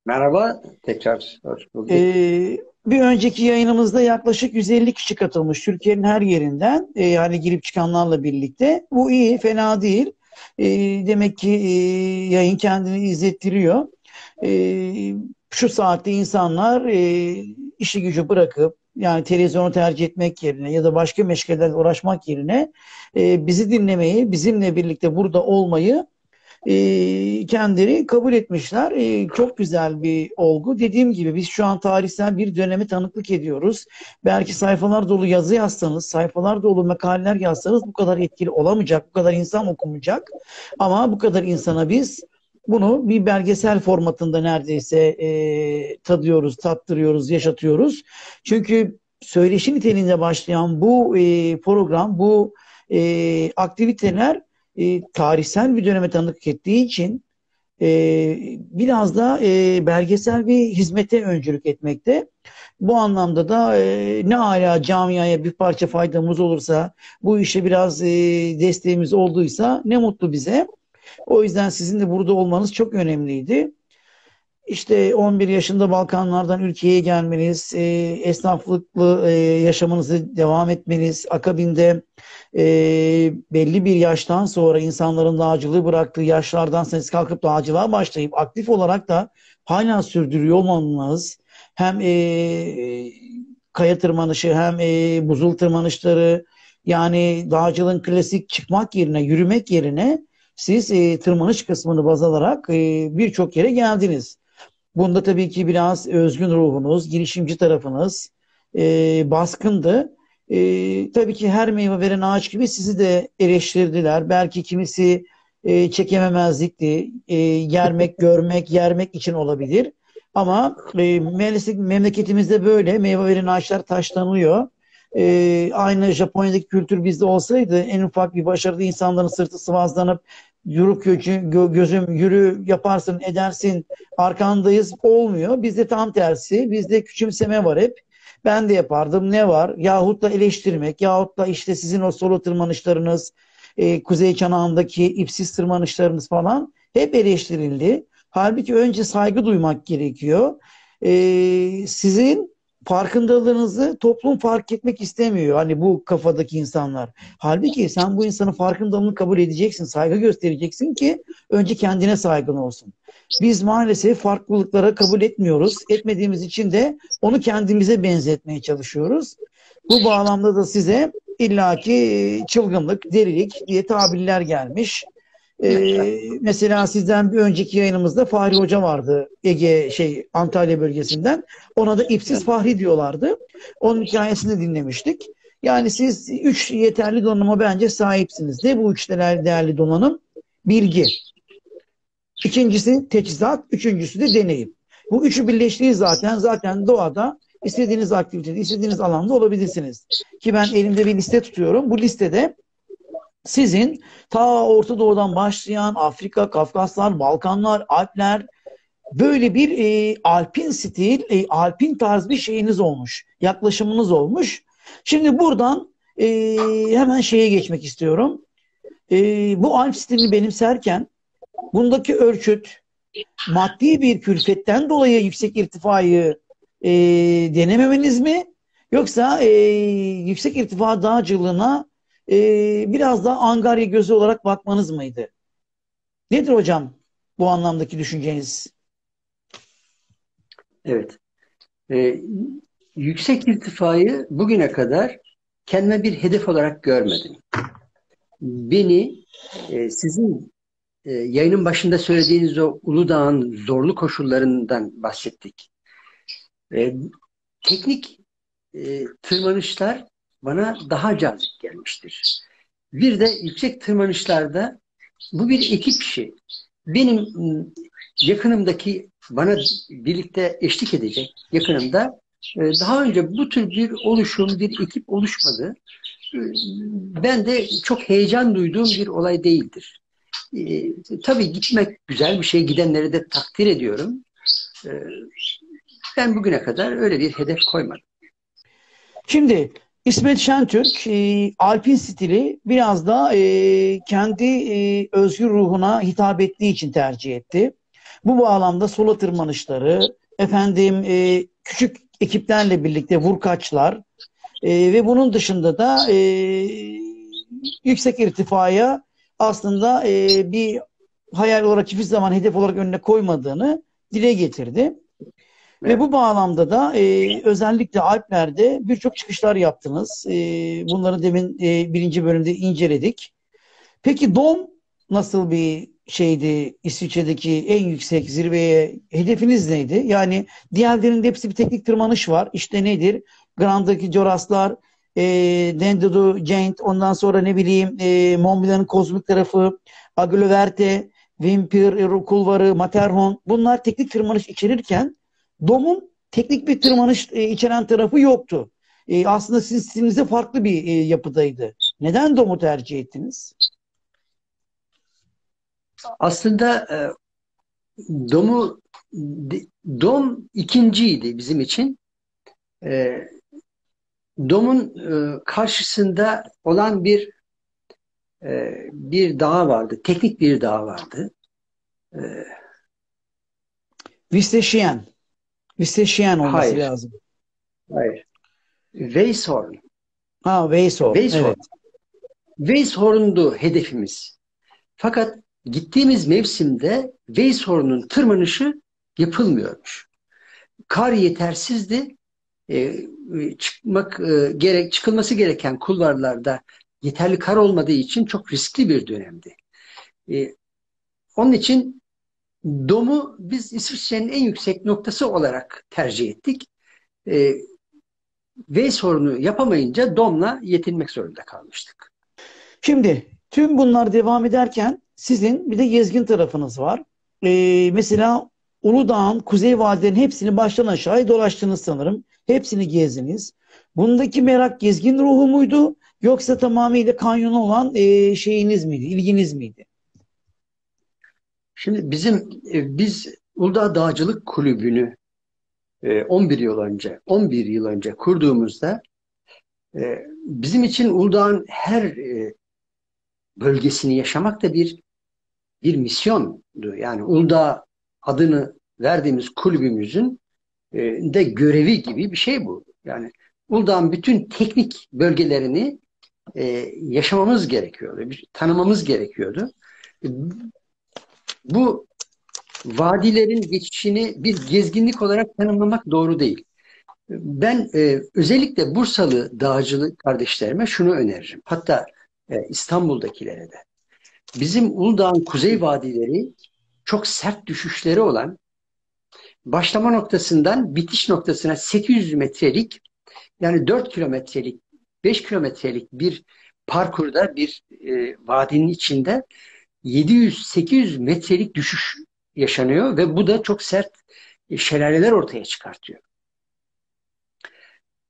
Merhaba, tekrar hoş bulduk. Ee, bir önceki yayınımızda yaklaşık 150 kişi katılmış Türkiye'nin her yerinden. E, yani girip çıkanlarla birlikte. Bu iyi, fena değil. E, demek ki e, yayın kendini izlettiriyor. E, şu saatte insanlar e, işi gücü bırakıp yani televizyonu tercih etmek yerine ya da başka meşgalelerle uğraşmak yerine e, bizi dinlemeyi, bizimle birlikte burada olmayı e, kendileri kabul etmişler. E, çok güzel bir olgu. Dediğim gibi biz şu an tarihsel bir döneme tanıklık ediyoruz. Belki sayfalar dolu yazı yazsanız, sayfalar dolu makaleler yazsanız bu kadar etkili olamayacak, bu kadar insan okumayacak. Ama bu kadar insana biz bunu bir belgesel formatında neredeyse e, tadıyoruz, tattırıyoruz, yaşatıyoruz. Çünkü söyleşi niteliğinde başlayan bu e, program, bu e, aktiviteler e, tarihsel bir döneme tanıklık ettiği için e, biraz da e, belgesel bir hizmete öncülük etmekte. Bu anlamda da e, ne hala camiaya bir parça faydamız olursa, bu işe biraz e, desteğimiz olduysa ne mutlu bize. O yüzden sizin de burada olmanız çok önemliydi. İşte 11 yaşında Balkanlardan ülkeye gelmeniz, e, esnaflıklı e, yaşamınızı devam etmeniz, akabinde e, belli bir yaştan sonra insanların dağcılığı bıraktığı yaşlardan siz kalkıp dağcılığa başlayıp aktif olarak da hala sürdürüyor olmanız hem e, kaya tırmanışı hem e, buzul tırmanışları yani dağcılığın klasik çıkmak yerine yürümek yerine siz e, tırmanış kısmını baz alarak e, birçok yere geldiniz. Bunda tabii ki biraz özgün ruhunuz, girişimci tarafınız e, baskındı. E, tabii ki her meyve veren ağaç gibi sizi de eleştirdiler. Belki kimisi e, çekememezlikti. E, yermek, görmek, yermek için olabilir. Ama e, maalesef memleketimizde böyle meyve veren ağaçlar taşlanıyor. E, aynı Japonya'daki kültür bizde olsaydı en ufak bir başarıda insanların sırtı sıvazlanıp yürü gö gözüm yürü yaparsın edersin arkandayız olmuyor. Bizde tam tersi. Bizde küçümseme var hep. Ben de yapardım. Ne var? Yahut da eleştirmek, yahut da işte sizin o solo tırmanışlarınız, e, Kuzey Çanağı'ndaki ipsiz tırmanışlarınız falan hep eleştirildi. Halbuki önce saygı duymak gerekiyor. E, sizin farkındalığınızı toplum fark etmek istemiyor. Hani bu kafadaki insanlar. Halbuki sen bu insanın farkındalığını kabul edeceksin, saygı göstereceksin ki önce kendine saygın olsun. Biz maalesef farklılıklara kabul etmiyoruz. Etmediğimiz için de onu kendimize benzetmeye çalışıyoruz. Bu bağlamda da size illaki çılgınlık, delilik diye tabirler gelmiş. Ee, mesela sizden bir önceki yayınımızda Fahri Hoca vardı Ege şey Antalya bölgesinden. Ona da ipsiz Fahri diyorlardı. Onun hikayesini dinlemiştik. Yani siz üç yeterli donanıma bence sahipsiniz. Ne bu üç değerli donanım? Bilgi. İkincisi teçhizat. Üçüncüsü de deneyim. Bu üçü birleştiği zaten zaten doğada istediğiniz aktivitede, istediğiniz alanda olabilirsiniz. Ki ben elimde bir liste tutuyorum. Bu listede sizin ta Orta Doğu'dan başlayan Afrika, Kafkaslar, Balkanlar, Alpler böyle bir e, alpin stil, e, alpin tarz bir şeyiniz olmuş. Yaklaşımınız olmuş. Şimdi buradan e, hemen şeye geçmek istiyorum. E, bu alp stilini benimserken bundaki ölçüt maddi bir külfetten dolayı yüksek irtifayı e, denememeniz mi? Yoksa e, yüksek irtifa dağcılığına e, biraz daha Angarya gözü olarak bakmanız mıydı? Nedir hocam bu anlamdaki düşünceniz? Evet. Ee, yüksek irtifayı bugüne kadar kendime bir hedef olarak görmedim. Beni e, sizin e, yayının başında söylediğiniz o Uludağ'ın zorlu koşullarından bahsettik. E, teknik e, tırmanışlar bana daha cazip gelmiştir. Bir de yüksek tırmanışlarda bu bir ekip işi. Benim ıı, yakınımdaki bana birlikte eşlik edecek yakınımda e, daha önce bu tür bir oluşum, bir ekip oluşmadı. Ben de çok heyecan duyduğum bir olay değildir. E, tabii gitmek güzel bir şey. Gidenleri de takdir ediyorum. Ben bugüne kadar öyle bir hedef koymadım. Şimdi İsmet Şentürk e, alpin stili biraz da e, kendi e, özgür ruhuna hitap ettiği için tercih etti. Bu bağlamda sola tırmanışları, efendim e, küçük ekiplerle birlikte vurkaçlar e, ve bunun dışında da e, yüksek irtifaya aslında e, bir hayal olarak hiçbir zaman hedef olarak önüne koymadığını dile getirdi. Ve bu bağlamda da e, özellikle Alpler'de birçok çıkışlar yaptınız. E, bunları demin e, birinci bölümde inceledik. Peki Dom nasıl bir şeydi İsviçre'deki en yüksek zirveye hedefiniz neydi? Yani diğerlerinde hepsi bir teknik tırmanış var. İşte nedir? Grand'daki Joraslar, e, Dendodu Giant, ondan sonra ne bileyim e, Mont Blanc'ın kozmik tarafı, Agüloverte, Vimpir, Kulvarı, Matterhorn bunlar teknik tırmanış içerirken DOM'un teknik bir tırmanış e, içeren tarafı yoktu. E, aslında sizin stilinizde farklı bir e, yapıdaydı. Neden DOM'u tercih ettiniz? Aslında e, DOM'u DOM ikinciydi bizim için. E, DOM'un e, karşısında olan bir e, bir dağ vardı. Teknik bir dağ vardı. E, Visteşiyen. Visteşiyen olması Hayır. lazım. hayır. Weisshorn. Ha Weishorn. Weishorn. Evet. Weisshorn'du hedefimiz. Fakat gittiğimiz mevsimde Weisshorn'un tırmanışı yapılmıyormuş. Kar yetersizdi. E, çıkmak e, gerek çıkılması gereken kulvarlarda yeterli kar olmadığı için çok riskli bir dönemdi. E, onun için Dom'u biz İsviçre'nin en yüksek noktası olarak tercih ettik. E, ve sorunu yapamayınca Dom'la yetinmek zorunda kalmıştık. Şimdi tüm bunlar devam ederken sizin bir de gezgin tarafınız var. Ee, mesela Uludağ'ın kuzey vadilerinin hepsini baştan aşağıya dolaştınız sanırım. Hepsini gezdiniz. Bundaki merak gezgin ruhu muydu? Yoksa tamamıyla kanyona olan e, şeyiniz miydi, ilginiz miydi? Şimdi bizim e, biz Uludağ Dağcılık Kulübü'nü e, 11 yıl önce 11 yıl önce kurduğumuzda e, bizim için Uludağ'ın her e, bölgesini yaşamak da bir bir misyondu. Yani Uludağ adını verdiğimiz kulübümüzün e, de görevi gibi bir şey bu. Yani Uludağ'ın bütün teknik bölgelerini e, yaşamamız gerekiyordu, tanımamız gerekiyordu. Bu vadilerin geçişini bir gezginlik olarak tanımlamak doğru değil. Ben e, özellikle Bursalı dağcılık kardeşlerime şunu öneririm. Hatta e, İstanbul'dakilere de. Bizim Uludağ'ın kuzey vadileri çok sert düşüşleri olan başlama noktasından bitiş noktasına 800 metrelik yani 4 kilometrelik 5 kilometrelik bir parkurda bir e, vadinin içinde 700-800 metrelik düşüş yaşanıyor ve bu da çok sert şelaleler ortaya çıkartıyor.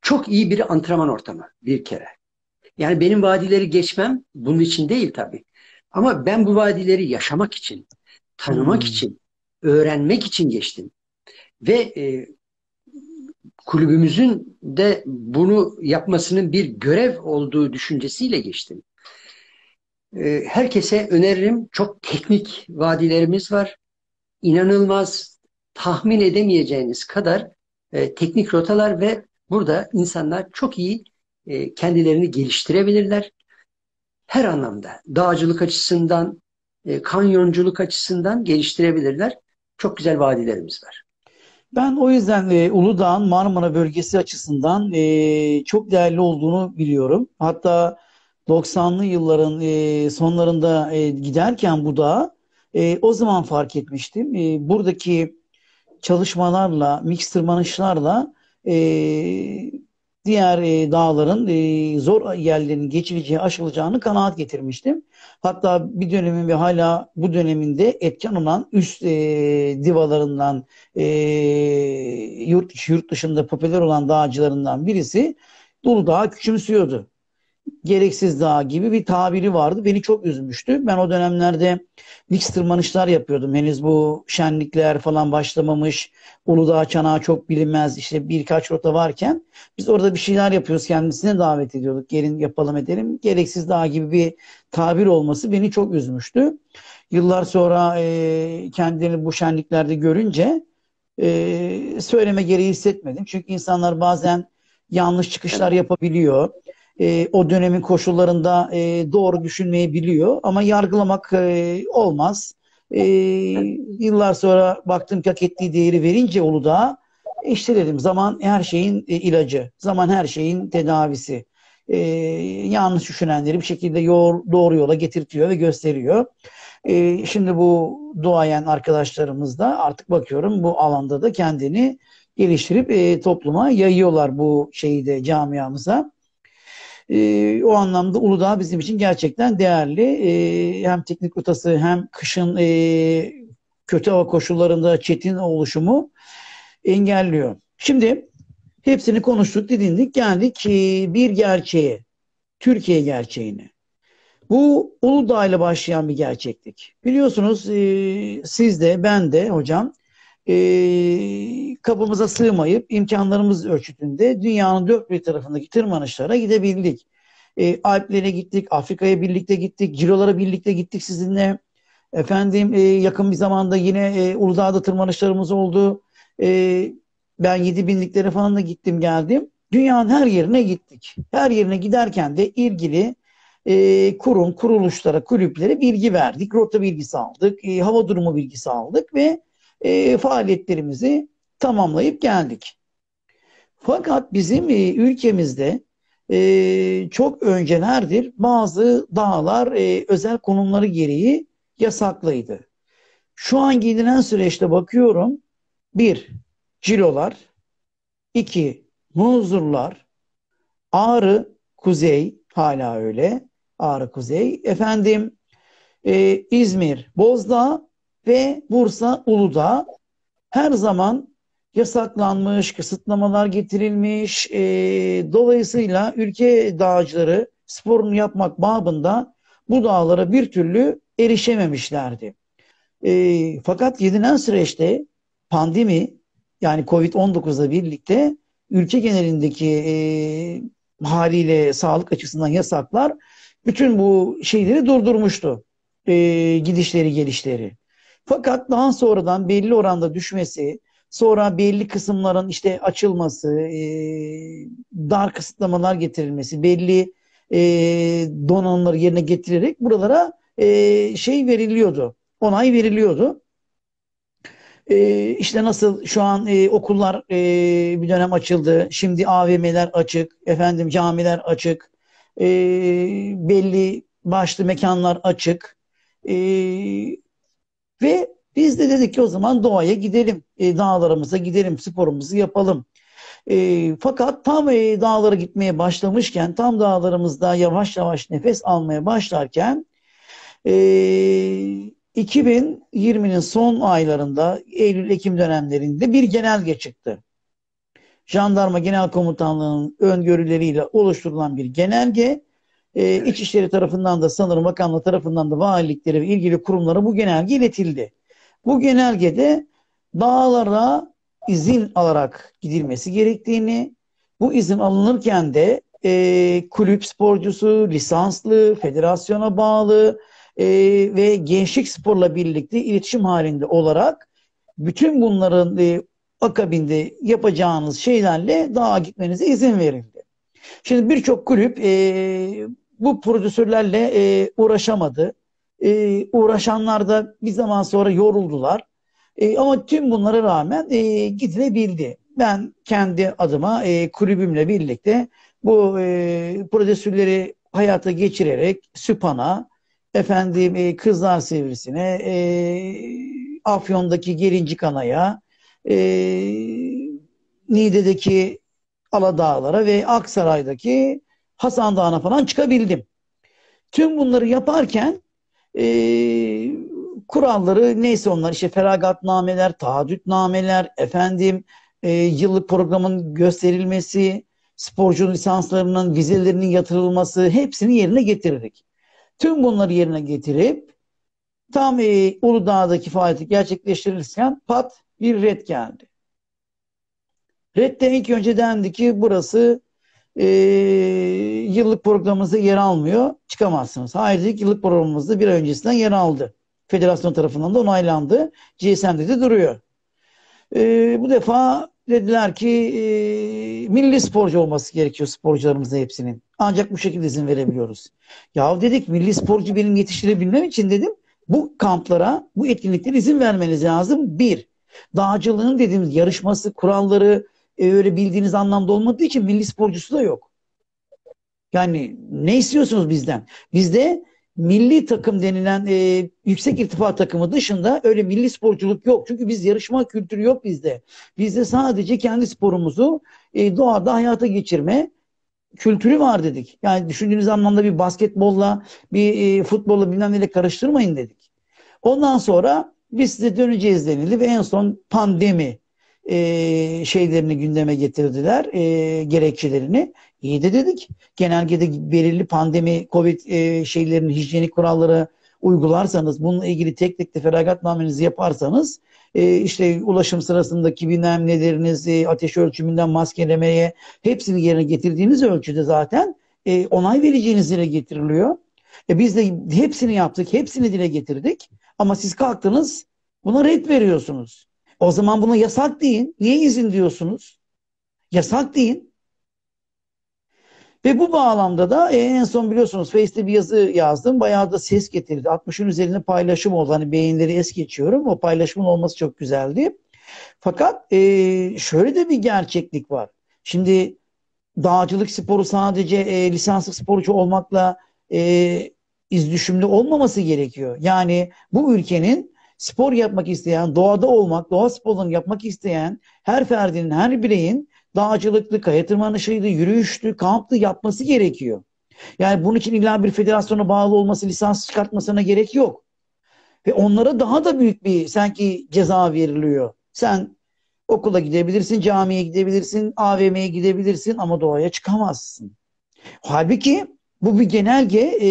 Çok iyi bir antrenman ortamı bir kere. Yani benim vadileri geçmem bunun için değil tabii. Ama ben bu vadileri yaşamak için, tanımak hmm. için, öğrenmek için geçtim. Ve e, kulübümüzün de bunu yapmasının bir görev olduğu düşüncesiyle geçtim. E, herkese öneririm. Çok teknik vadilerimiz var. İnanılmaz tahmin edemeyeceğiniz kadar e, teknik rotalar ve burada insanlar çok iyi e, kendilerini geliştirebilirler. Her anlamda dağcılık açısından, e, kanyonculuk açısından geliştirebilirler. Çok güzel vadilerimiz var. Ben o yüzden e, Uludağ'ın Marmara bölgesi açısından e, çok değerli olduğunu biliyorum. Hatta 90'lı yılların e, sonlarında e, giderken bu dağa e, o zaman fark etmiştim. E, buradaki çalışmalarla, mix tırmanışlarla e, diğer e, dağların e, zor yerlerin geçileceği, aşılacağını kanaat getirmiştim. Hatta bir dönemin ve hala bu döneminde etken olan üst e, divalarından e, yurt, yurt dışında popüler olan dağcılarından birisi Dulu Dağı küçümsüyordu. Gereksiz dağ gibi bir tabiri vardı. Beni çok üzmüştü. Ben o dönemlerde mix tırmanışlar yapıyordum. Henüz bu şenlikler falan başlamamış. Uludağ çanağı çok bilinmez. İşte birkaç rota varken biz orada bir şeyler yapıyoruz. Kendisine davet ediyorduk. Gelin yapalım edelim. Gereksiz dağ gibi bir tabir olması beni çok üzmüştü. Yıllar sonra e, kendilerini bu şenliklerde görünce e, söyleme gereği hissetmedim. Çünkü insanlar bazen yanlış çıkışlar yapabiliyor e, o dönemin koşullarında e, doğru düşünmeyebiliyor ama yargılamak e, olmaz. E, yıllar sonra baktım ki hak ettiği değeri verince Uludağ'a işte dedim zaman her şeyin e, ilacı, zaman her şeyin tedavisi. E, yanlış düşünenleri bir şekilde yol, doğru yola getirtiyor ve gösteriyor. E, şimdi bu duayen arkadaşlarımız da artık bakıyorum bu alanda da kendini geliştirip e, topluma yayıyorlar bu şeyi de camiamıza. E, o anlamda Uludağ bizim için gerçekten değerli. E, hem teknik rotası hem kışın e, kötü hava koşullarında çetin oluşumu engelliyor. Şimdi hepsini konuştuk, dinledik, geldik e, bir gerçeğe, Türkiye gerçeğine. Bu Uludağ ile başlayan bir gerçeklik. Biliyorsunuz e, siz de ben de hocam e, kabımıza sığmayıp imkanlarımız ölçütünde dünyanın dört bir tarafındaki tırmanışlara gidebildik. E, Alplere gittik, Afrika'ya birlikte gittik, Cirolara birlikte gittik sizinle. Efendim e, yakın bir zamanda yine e, Uludağ'da tırmanışlarımız oldu. E, ben yedi binliklere falan da gittim geldim. Dünyanın her yerine gittik. Her yerine giderken de ilgili e, kurum, kuruluşlara, kulüplere bilgi verdik. Rota bilgisi aldık, e, hava durumu bilgisi aldık ve e, faaliyetlerimizi tamamlayıp geldik. Fakat bizim e, ülkemizde e, çok öncelerdir bazı dağlar e, özel konumları gereği yasaklıydı. Şu an gidilen süreçte bakıyorum. Bir, Cilolar. iki Muzurlar. Ağrı, Kuzey hala öyle. Ağrı, Kuzey. Efendim e, İzmir, Bozdağ ve Bursa Uludağ her zaman yasaklanmış, kısıtlamalar getirilmiş. E, dolayısıyla ülke dağcıları sporunu yapmak babında bu dağlara bir türlü erişememişlerdi. E, fakat yedinen süreçte pandemi yani Covid-19'la birlikte ülke genelindeki e, haliyle sağlık açısından yasaklar bütün bu şeyleri durdurmuştu. E, gidişleri gelişleri. Fakat daha sonradan belli oranda düşmesi, sonra belli kısımların işte açılması, e, dar kısıtlamalar getirilmesi, belli e, donanımları yerine getirerek buralara e, şey veriliyordu, onay veriliyordu. E, işte nasıl şu an e, okullar e, bir dönem açıldı, şimdi AVM'ler açık, efendim camiler açık, e, belli başlı mekanlar açık. E, ve biz de dedik ki o zaman doğaya gidelim, e, dağlarımıza gidelim, sporumuzu yapalım. E, fakat tam e, dağlara gitmeye başlamışken, tam dağlarımızda yavaş yavaş nefes almaya başlarken e, 2020'nin son aylarında, Eylül-Ekim dönemlerinde bir genelge çıktı. Jandarma Genel Komutanlığı'nın öngörüleriyle oluşturulan bir genelge. E, İçişleri tarafından da sanırım bakanlığı tarafından da valiliklere ve ilgili kurumlara bu genelge iletildi. Bu genelgede dağlara izin alarak gidilmesi gerektiğini, bu izin alınırken de e, kulüp sporcusu, lisanslı, federasyona bağlı e, ve gençlik sporla birlikte iletişim halinde olarak bütün bunların e, akabinde yapacağınız şeylerle dağa gitmenize izin verildi. Şimdi birçok kulüp e, bu prodüsörlerle e, uğraşamadı e, uğraşanlar da bir zaman sonra yoruldular. E, ama tüm bunlara rağmen e, gidilebildi. Ben kendi adıma e, kulübümle birlikte bu e, prosedürleri hayata geçirerek Süpan'a, efendim e, Kızlar Sivrisi'ne, e, Afyon'daki Gelincik Ana'ya, e, Niğde'deki Aladağlara ve Aksaray'daki Hasan Dağı'na falan çıkabildim. Tüm bunları yaparken e, kuralları neyse onlar işte feragatnameler, taahhütnameler, efendim e, yıllık programın gösterilmesi, sporcu lisanslarının, vizelerinin yatırılması hepsini yerine getirdik. Tüm bunları yerine getirip tam e, Uludağ'daki faaliyeti gerçekleştirirken pat bir red geldi. Red'de ilk önce dendi ki burası e, yıllık programımızda yer almıyor. Çıkamazsınız. Hayır dedik yıllık programımızda bir öncesinden yer aldı. Federasyon tarafından da onaylandı. GSM'de de duruyor. E, bu defa dediler ki e, milli sporcu olması gerekiyor sporcularımızın hepsinin. Ancak bu şekilde izin verebiliyoruz. Ya dedik milli sporcu benim yetiştirebilmem için dedim bu kamplara, bu etkinliklere izin vermeniz lazım. Bir, dağcılığın dediğimiz yarışması, kuralları e, öyle bildiğiniz anlamda olmadığı için milli sporcusu da yok. Yani ne istiyorsunuz bizden? Bizde milli takım denilen e, yüksek irtifa takımı dışında öyle milli sporculuk yok. Çünkü biz yarışma kültürü yok bizde. Bizde sadece kendi sporumuzu e, doğada hayata geçirme kültürü var dedik. Yani düşündüğünüz anlamda bir basketbolla, bir e, futbolla bilmem neyle karıştırmayın dedik. Ondan sonra biz size döneceğiz denildi ve en son pandemi e, şeylerini gündeme getirdiler, e, gerekçelerini. İyi de dedik. Genelgede belirli pandemi, Covid e, şeylerin hijyenik kuralları uygularsanız, bununla ilgili tek tek de feragatnamenizi yaparsanız, e, işte ulaşım sırasındaki bilmem neleriniz, e, ateş ölçümünden maskelemeye hepsini yerine getirdiğiniz ölçüde zaten e, onay vereceğiniz dile getiriliyor. E, biz de hepsini yaptık, hepsini dile getirdik. Ama siz kalktınız, buna red veriyorsunuz. O zaman buna yasak deyin. Niye izin diyorsunuz? Yasak deyin. Ve bu bağlamda da e, en son biliyorsunuz Face'te bir yazı yazdım. Bayağı da ses getirdi. 60'ın üzerinde paylaşım oldu. Hani beyinleri es geçiyorum. O paylaşımın olması çok güzeldi. Fakat e, şöyle de bir gerçeklik var. Şimdi dağcılık sporu sadece e, lisanslı sporcu olmakla e, iz düşümlü olmaması gerekiyor. Yani bu ülkenin spor yapmak isteyen, doğada olmak, doğa sporlarını yapmak isteyen her ferdinin, her bireyin dağcılıklı, kaya tırmanışıydı, yürüyüştü, kamptı yapması gerekiyor. Yani bunun için illa bir federasyona bağlı olması, lisans çıkartmasına gerek yok. Ve onlara daha da büyük bir sanki ceza veriliyor. Sen okula gidebilirsin, camiye gidebilirsin, AVM'ye gidebilirsin ama doğaya çıkamazsın. Halbuki bu bir genelge e,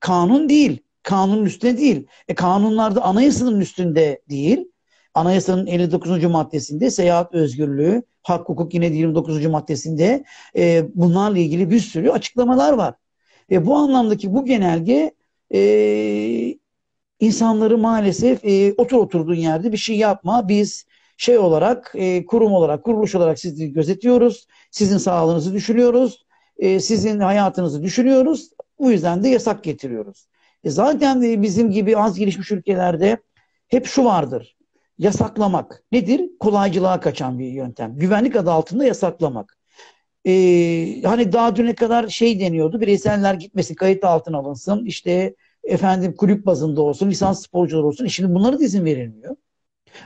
kanun değil kanunun üstünde değil. E, kanunlarda anayasanın üstünde değil. Anayasanın 59. maddesinde seyahat özgürlüğü, hak hukuk yine 29. maddesinde e, bunlarla ilgili bir sürü açıklamalar var. E, bu anlamdaki bu genelge e, insanları maalesef e, otur oturduğun yerde bir şey yapma. Biz şey olarak, e, kurum olarak, kuruluş olarak sizi gözetiyoruz. Sizin sağlığınızı düşünüyoruz. E, sizin hayatınızı düşünüyoruz. Bu yüzden de yasak getiriyoruz. E zaten bizim gibi az gelişmiş ülkelerde hep şu vardır. Yasaklamak. Nedir? Kolaycılığa kaçan bir yöntem. Güvenlik adı altında yasaklamak. Ee, hani daha düne kadar şey deniyordu. Bireyseller gitmesin, kayıt altına alınsın. İşte efendim kulüp bazında olsun, lisans sporcular olsun. E şimdi bunlara da izin verilmiyor.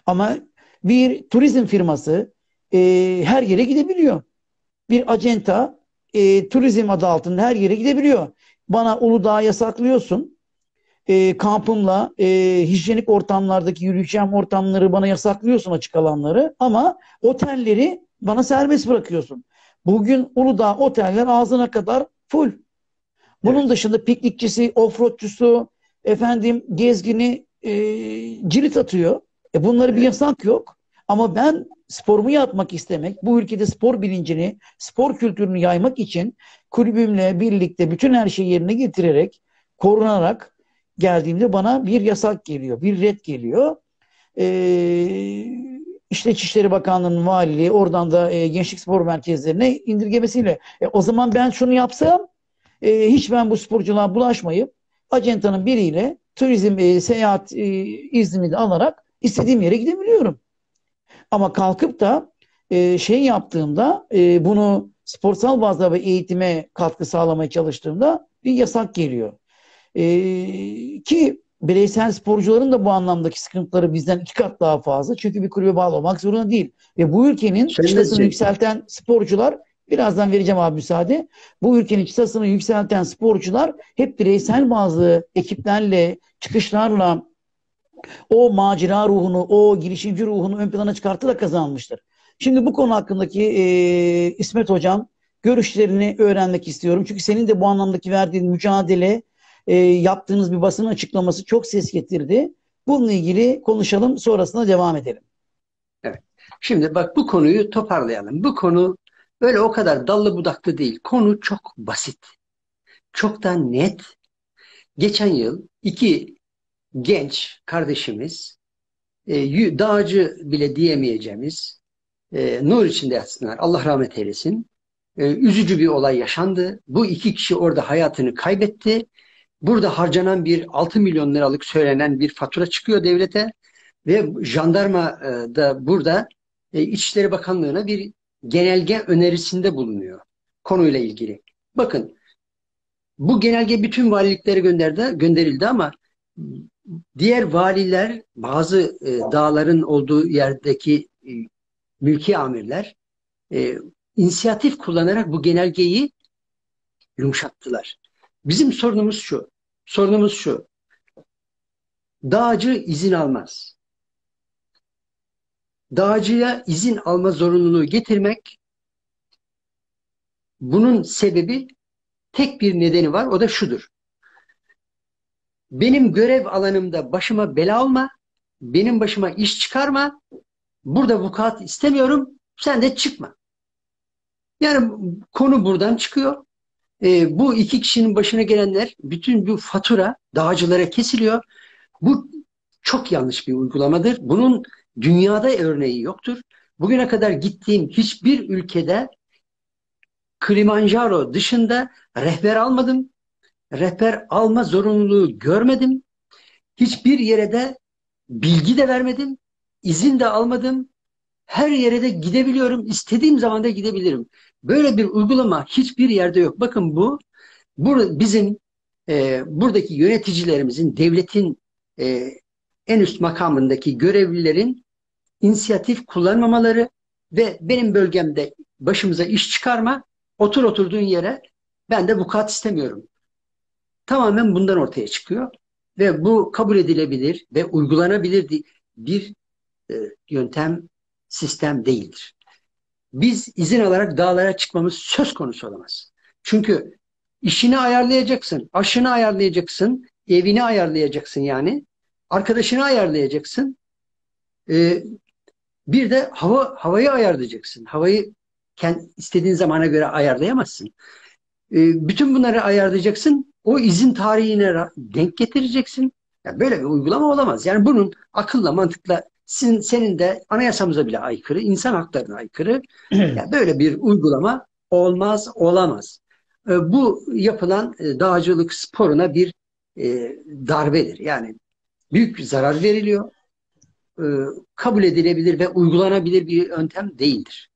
Ama bir turizm firması e, her yere gidebiliyor. Bir acenta e, turizm adı altında her yere gidebiliyor. Bana Uludağ yasaklıyorsun e, kampımla e, hijyenik ortamlardaki yürüyeceğim ortamları bana yasaklıyorsun açık alanları ama otelleri bana serbest bırakıyorsun. Bugün Uludağ oteller ağzına kadar full. Bunun evet. dışında piknikçisi, offroadçusu, efendim gezgini e, cirit atıyor. E bunları bir yasak yok. Ama ben sporumu yapmak istemek, bu ülkede spor bilincini, spor kültürünü yaymak için kulübümle birlikte bütün her şeyi yerine getirerek, korunarak geldiğimde bana bir yasak geliyor, bir red geliyor. Ee, işte İçişleri Bakanlığı'nın valiliği oradan da e, gençlik spor merkezlerine indirgemesiyle. E, o zaman ben şunu yapsam e, hiç ben bu sporculuğa bulaşmayıp acentanın biriyle turizm e, seyahat e, iznini alarak istediğim yere gidebiliyorum. Ama kalkıp da e, şey yaptığımda e, bunu sporsal bazda ve eğitime katkı sağlamaya çalıştığımda bir yasak geliyor. E, ki bireysel sporcuların da bu anlamdaki sıkıntıları bizden iki kat daha fazla. Çünkü bir kulübe bağlı olmak zorunda değil. Ve bu ülkenin Şöyle çıtasını şey... yükselten sporcular birazdan vereceğim abi müsaade. Bu ülkenin çıtasını yükselten sporcular hep bireysel bazı ekiplerle, çıkışlarla o macera ruhunu, o girişimci ruhunu ön plana çıkartarak kazanmıştır. Şimdi bu konu hakkındaki e, İsmet Hocam görüşlerini öğrenmek istiyorum. Çünkü senin de bu anlamdaki verdiğin mücadele, e, yaptığınız bir basın açıklaması çok ses getirdi. Bununla ilgili konuşalım, sonrasında devam edelim. Evet. Şimdi bak bu konuyu toparlayalım. Bu konu öyle o kadar dallı budaklı değil. Konu çok basit. Çok da net. Geçen yıl iki genç kardeşimiz e, dağcı bile diyemeyeceğimiz e, nur içinde yatsınlar. Allah rahmet eylesin. E, üzücü bir olay yaşandı. Bu iki kişi orada hayatını kaybetti. Burada harcanan bir 6 milyon liralık söylenen bir fatura çıkıyor devlete ve jandarma e, da burada e, İçişleri Bakanlığı'na bir genelge önerisinde bulunuyor konuyla ilgili. Bakın bu genelge bütün valiliklere gönderdi, gönderildi ama diğer valiler bazı e, dağların olduğu yerdeki e, mülki amirler e, inisiyatif kullanarak bu genelgeyi yumuşattılar. Bizim sorunumuz şu. Sorunumuz şu. Dağcı izin almaz. Dağcıya izin alma zorunluluğu getirmek bunun sebebi tek bir nedeni var. O da şudur. Benim görev alanımda başıma bela olma, benim başıma iş çıkarma, burada vukuat istemiyorum, sen de çıkma. Yani konu buradan çıkıyor. E, bu iki kişinin başına gelenler, bütün bu fatura dağcılara kesiliyor. Bu çok yanlış bir uygulamadır. Bunun dünyada örneği yoktur. Bugüne kadar gittiğim hiçbir ülkede Kilimanjaro dışında rehber almadım. Rehber alma zorunluluğu görmedim. Hiçbir yere de bilgi de vermedim. izin de almadım. Her yere de gidebiliyorum. İstediğim zaman da gidebilirim. Böyle bir uygulama hiçbir yerde yok. Bakın bu, bu bizim e, buradaki yöneticilerimizin, devletin e, en üst makamındaki görevlilerin inisiyatif kullanmamaları ve benim bölgemde başımıza iş çıkarma, otur oturduğun yere ben de vukuat istemiyorum. Tamamen bundan ortaya çıkıyor ve bu kabul edilebilir ve uygulanabilir bir e, yöntem, sistem değildir. Biz izin alarak dağlara çıkmamız söz konusu olamaz. Çünkü işini ayarlayacaksın, aşını ayarlayacaksın, evini ayarlayacaksın yani, arkadaşını ayarlayacaksın, e, bir de hava havayı ayarlayacaksın. Havayı kendi istediğin zamana göre ayarlayamazsın. E, bütün bunları ayarlayacaksın. O izin tarihine denk getireceksin. Yani böyle bir uygulama olamaz. Yani bunun akılla, mantıkla sizin, senin de anayasamıza bile aykırı, insan haklarına aykırı. yani böyle bir uygulama olmaz, olamaz. E, bu yapılan e, dağcılık sporuna bir e, darbedir. Yani büyük zarar veriliyor. E, kabul edilebilir ve uygulanabilir bir yöntem değildir.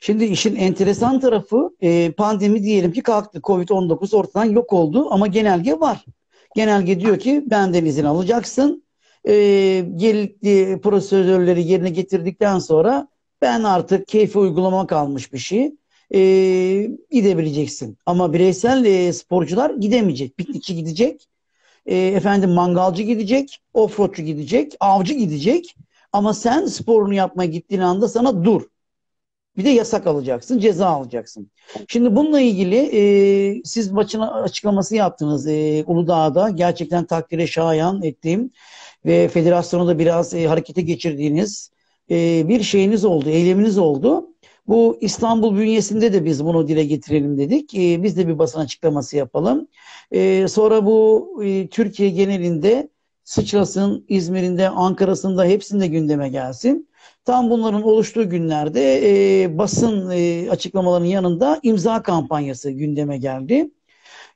Şimdi işin enteresan tarafı e, pandemi diyelim ki kalktı. Covid-19 ortadan yok oldu ama genelge var. Genelge diyor ki benden izin alacaksın. E, gerekli prosedürleri yerine getirdikten sonra ben artık keyfi uygulama kalmış bir şey. E, gidebileceksin. Ama bireysel e, sporcular gidemeyecek. Piknikçi gidecek. E, efendim mangalcı gidecek. Offroadçu gidecek. Avcı gidecek. Ama sen sporunu yapmaya gittiğin anda sana dur. Bir de yasak alacaksın, ceza alacaksın. Şimdi bununla ilgili e, siz maçın açıklaması yaptınız e, Uludağ'da. Gerçekten takdire şayan ettiğim ve federasyonu da biraz e, harekete geçirdiğiniz e, bir şeyiniz oldu, eyleminiz oldu. Bu İstanbul bünyesinde de biz bunu dile getirelim dedik. E, biz de bir basın açıklaması yapalım. E, sonra bu e, Türkiye genelinde sıçrasın, İzmir'inde, Ankara'sında hepsinde gündeme gelsin. Tam bunların oluştuğu günlerde e, basın e, açıklamalarının yanında imza kampanyası gündeme geldi.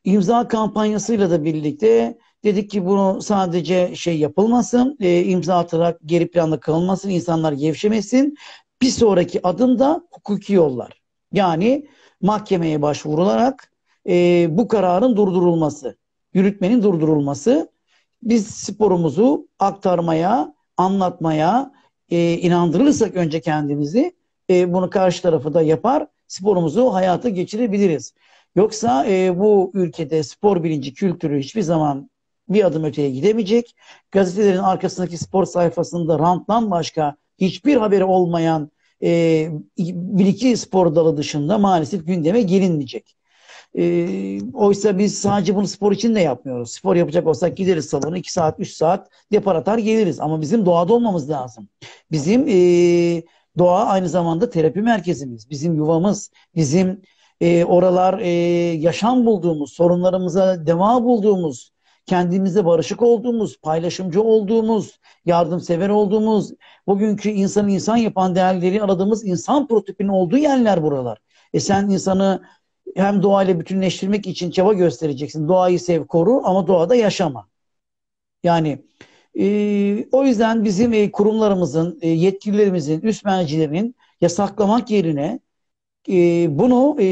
İmza kampanyasıyla da birlikte dedik ki bunu sadece şey yapılmasın, e, imza atarak geri planda kalınmasın, insanlar gevşemesin. Bir sonraki adım da hukuki yollar. Yani mahkemeye başvurularak e, bu kararın durdurulması, yürütmenin durdurulması. Biz sporumuzu aktarmaya, anlatmaya, e, inandırırsak önce kendimizi e, bunu karşı tarafı da yapar sporumuzu hayata geçirebiliriz. Yoksa e, bu ülkede spor bilinci kültürü hiçbir zaman bir adım öteye gidemeyecek. Gazetelerin arkasındaki spor sayfasında ranttan başka hiçbir haberi olmayan e, bir iki spor dalı dışında maalesef gündeme gelinmeyecek. E, oysa biz sadece bunu spor için de yapmıyoruz. Spor yapacak olsak gideriz salona 2 saat 3 saat depar atar geliriz. Ama bizim doğada olmamız lazım. Bizim e, doğa aynı zamanda terapi merkezimiz. Bizim yuvamız, bizim e, oralar e, yaşam bulduğumuz, sorunlarımıza deva bulduğumuz, kendimizle barışık olduğumuz, paylaşımcı olduğumuz, yardımsever olduğumuz, bugünkü insanı insan yapan değerleri aradığımız insan prototipinin olduğu yerler buralar. E sen insanı hem doğayla bütünleştirmek için çaba göstereceksin. Doğayı sev, koru ama doğada yaşama. Yani e, o yüzden bizim e, kurumlarımızın, e, yetkililerimizin, üst mercilerinin yasaklamak yerine e, bunu e,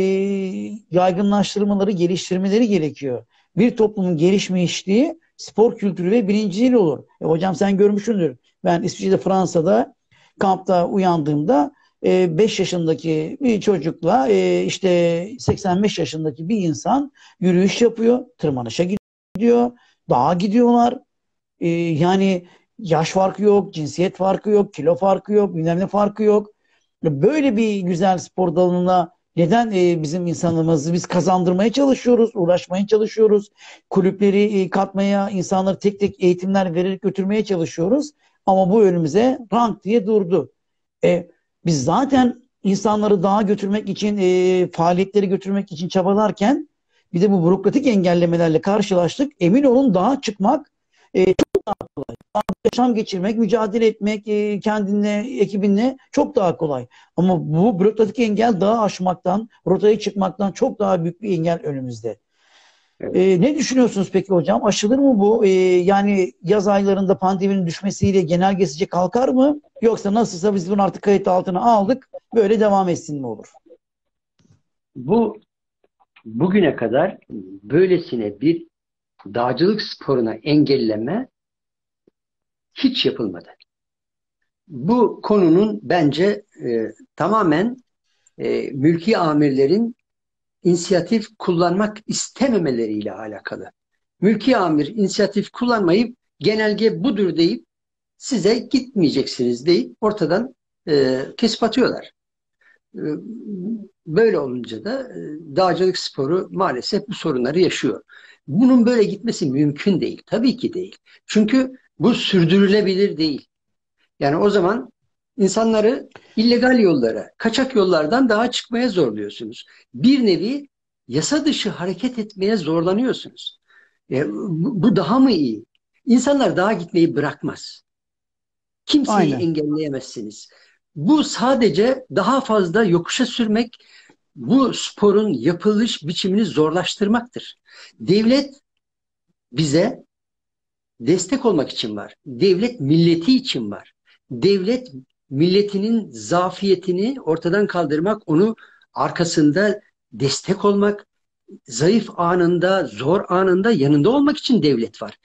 yaygınlaştırmaları, geliştirmeleri gerekiyor. Bir toplumun gelişmişliği spor kültürü ve bilinciyle olur. E, hocam sen görmüşsündür. Ben İsviçre'de, Fransa'da kampta uyandığımda 5 e, yaşındaki bir çocukla e, işte 85 yaşındaki bir insan yürüyüş yapıyor, tırmanışa gidiyor, dağa gidiyorlar. E, yani yaş farkı yok, cinsiyet farkı yok, kilo farkı yok, bilmem ne farkı yok. Böyle bir güzel spor dalına neden e, bizim insanımızı biz kazandırmaya çalışıyoruz, uğraşmaya çalışıyoruz. Kulüpleri e, katmaya, insanları tek tek eğitimler vererek götürmeye çalışıyoruz. Ama bu önümüze rank diye durdu. E, biz zaten insanları daha götürmek için, e, faaliyetleri götürmek için çabalarken bir de bu bürokratik engellemelerle karşılaştık. Emin olun daha çıkmak e, çok daha kolay. Yaşam geçirmek, mücadele etmek e, kendinle, ekibinle çok daha kolay. Ama bu bürokratik engel dağı aşmaktan, rotaya çıkmaktan çok daha büyük bir engel önümüzde. Evet. E, ne düşünüyorsunuz peki hocam? Aşılır mı bu? E, yani yaz aylarında pandeminin düşmesiyle genelgesice kalkar mı? Yoksa nasılsa biz bunu artık kayıt altına aldık, böyle devam etsin mi olur? Bu bugüne kadar böylesine bir dağcılık sporuna engelleme hiç yapılmadı. Bu konunun bence e, tamamen e, mülki amirlerin inisiyatif kullanmak istememeleriyle alakalı. Mülki amir inisiyatif kullanmayıp genelge budur deyip size gitmeyeceksiniz deyip ortadan e, kesip atıyorlar. E, böyle olunca da e, dağcılık sporu maalesef bu sorunları yaşıyor. Bunun böyle gitmesi mümkün değil. Tabii ki değil. Çünkü bu sürdürülebilir değil. Yani o zaman insanları illegal yollara, kaçak yollardan daha çıkmaya zorluyorsunuz. Bir nevi yasa dışı hareket etmeye zorlanıyorsunuz. E, bu daha mı iyi? İnsanlar daha gitmeyi bırakmaz. Kimseyi Aynen. engelleyemezsiniz. Bu sadece daha fazla yokuşa sürmek, bu sporun yapılış biçimini zorlaştırmaktır. Devlet bize destek olmak için var. Devlet milleti için var. Devlet milletinin zafiyetini ortadan kaldırmak, onu arkasında destek olmak, zayıf anında, zor anında yanında olmak için devlet var.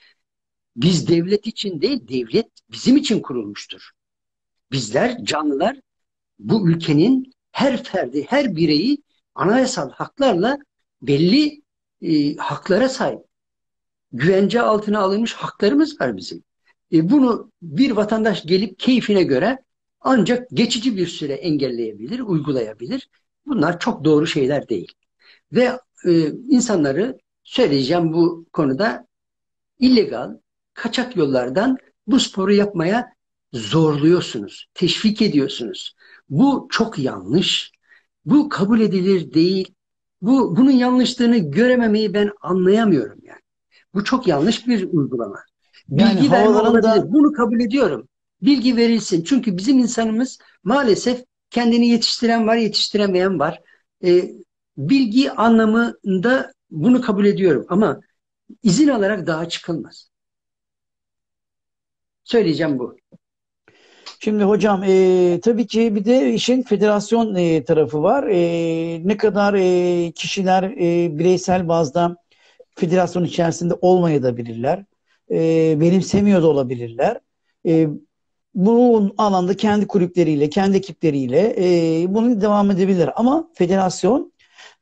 Biz devlet için değil, devlet bizim için kurulmuştur. Bizler, canlılar bu ülkenin her ferdi, her bireyi anayasal haklarla belli e, haklara sahip. Güvence altına alınmış haklarımız var bizim. E, bunu bir vatandaş gelip keyfine göre ancak geçici bir süre engelleyebilir, uygulayabilir. Bunlar çok doğru şeyler değil. Ve e, insanları söyleyeceğim bu konuda illegal, kaçak yollardan bu sporu yapmaya zorluyorsunuz, teşvik ediyorsunuz. Bu çok yanlış. Bu kabul edilir değil. Bu bunun yanlışlığını görememeyi ben anlayamıyorum yani. Bu çok yanlış bir uygulama. Bilgi yani olabilir. Bunu kabul ediyorum. Bilgi verilsin. Çünkü bizim insanımız maalesef kendini yetiştiren var, yetiştiremeyen var. Ee, bilgi anlamında bunu kabul ediyorum. Ama izin alarak daha çıkılmaz. Söyleyeceğim bu. Şimdi hocam e, tabii ki bir de işin federasyon e, tarafı var. E, ne kadar e, kişiler e, bireysel bazda federasyon içerisinde olmayabilirler. E, benimsemiyor da olabilirler. E, bu alanda kendi kulüpleriyle, kendi ekipleriyle e, bunu devam edebilirler. Ama federasyon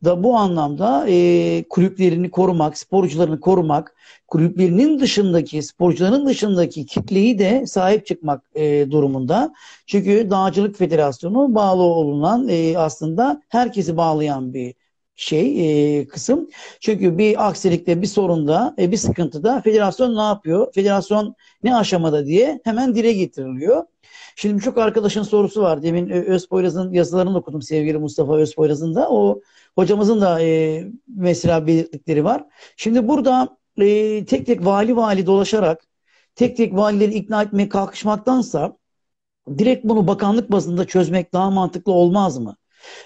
da bu anlamda e, kulüplerini korumak, sporcularını korumak, kulüplerinin dışındaki, sporcuların dışındaki kitleyi de sahip çıkmak e, durumunda. Çünkü Dağcılık Federasyonu bağlı olunan e, aslında herkesi bağlayan bir şey e, kısım. Çünkü bir aksilikte, bir sorunda, e, bir sıkıntıda federasyon ne yapıyor? Federasyon ne aşamada diye hemen dile getiriliyor. Şimdi çok arkadaşın sorusu var. Demin Özpoyraz'ın yazılarını okudum sevgili Mustafa Özpoyraz'ın da. O hocamızın da e, mesela belirttikleri var. Şimdi burada e, tek tek vali vali dolaşarak tek tek valileri ikna etmeye kalkışmaktansa direkt bunu bakanlık bazında çözmek daha mantıklı olmaz mı?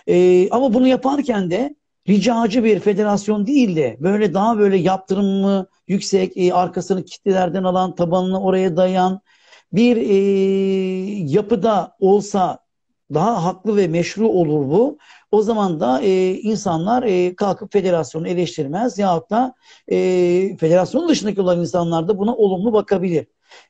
E, ama bunu yaparken de ricacı bir federasyon değil de böyle daha böyle yaptırımı yüksek, e, arkasını kitlelerden alan, tabanını oraya dayan bir e, yapıda olsa daha haklı ve meşru olur bu. O zaman da e, insanlar e, kalkıp federasyonu eleştirmez yahut da e, federasyonun dışındaki olan insanlar da buna olumlu bakabilir.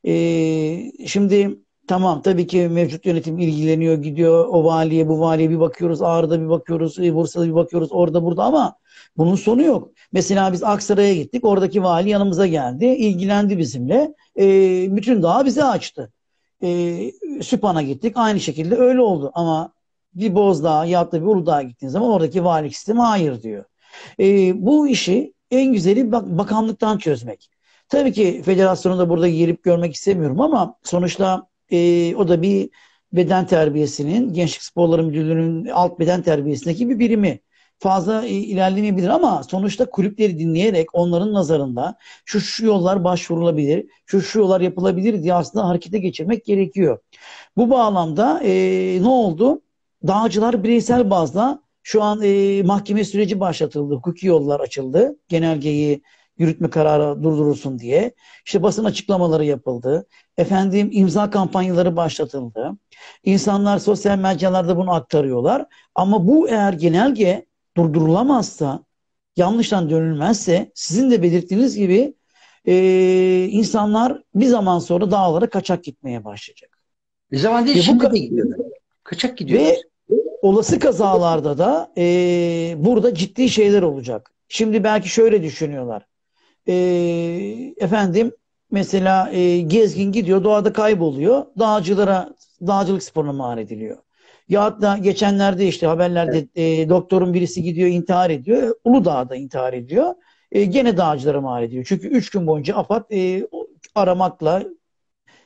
E, şimdi Tamam tabii ki mevcut yönetim ilgileniyor gidiyor o valiye bu valiye bir bakıyoruz Ağrı'da bir bakıyoruz Bursa'da bir bakıyoruz orada burada ama bunun sonu yok. Mesela biz Aksaray'a gittik oradaki vali yanımıza geldi ilgilendi bizimle e, bütün dağı bize açtı. E, Süphan'a gittik aynı şekilde öyle oldu ama bir Bozdağ ya da bir Uludağ'a gittiğiniz zaman oradaki valilik sistemi hayır diyor. E, bu işi en güzeli bak bakanlıktan çözmek. Tabii ki federasyonu da burada gelip görmek istemiyorum ama sonuçta e, o da bir beden terbiyesinin, Gençlik Sporları Müdürlüğü'nün alt beden terbiyesindeki bir birimi. Fazla e, ilerlemeyebilir ama sonuçta kulüpleri dinleyerek onların nazarında şu şu yollar başvurulabilir, şu şu yollar yapılabilir diye aslında harekete geçirmek gerekiyor. Bu bağlamda e, ne oldu? Dağcılar bireysel bazda şu an e, mahkeme süreci başlatıldı, hukuki yollar açıldı. Genelgeyi yürütme kararı durdurulsun diye. İşte basın açıklamaları yapıldı. Efendim imza kampanyaları başlatıldı. İnsanlar sosyal medyalarda bunu aktarıyorlar. Ama bu eğer genelge durdurulamazsa, yanlıştan dönülmezse sizin de belirttiğiniz gibi e, insanlar bir zaman sonra dağlara kaçak gitmeye başlayacak. Bir zaman değil, ve şimdi bu, de gidiyorlar. Kaçak gidiyorlar. Ve olası kazalarda da e, burada ciddi şeyler olacak. Şimdi belki şöyle düşünüyorlar e, efendim mesela e, gezgin gidiyor doğada kayboluyor. Dağcılara dağcılık sporuna mal ediliyor. Ya hatta geçenlerde işte haberlerde e, doktorun birisi gidiyor intihar ediyor. Uludağ'da intihar ediyor. E, gene dağcılara mal ediyor. Çünkü üç gün boyunca AFAD e, aramakla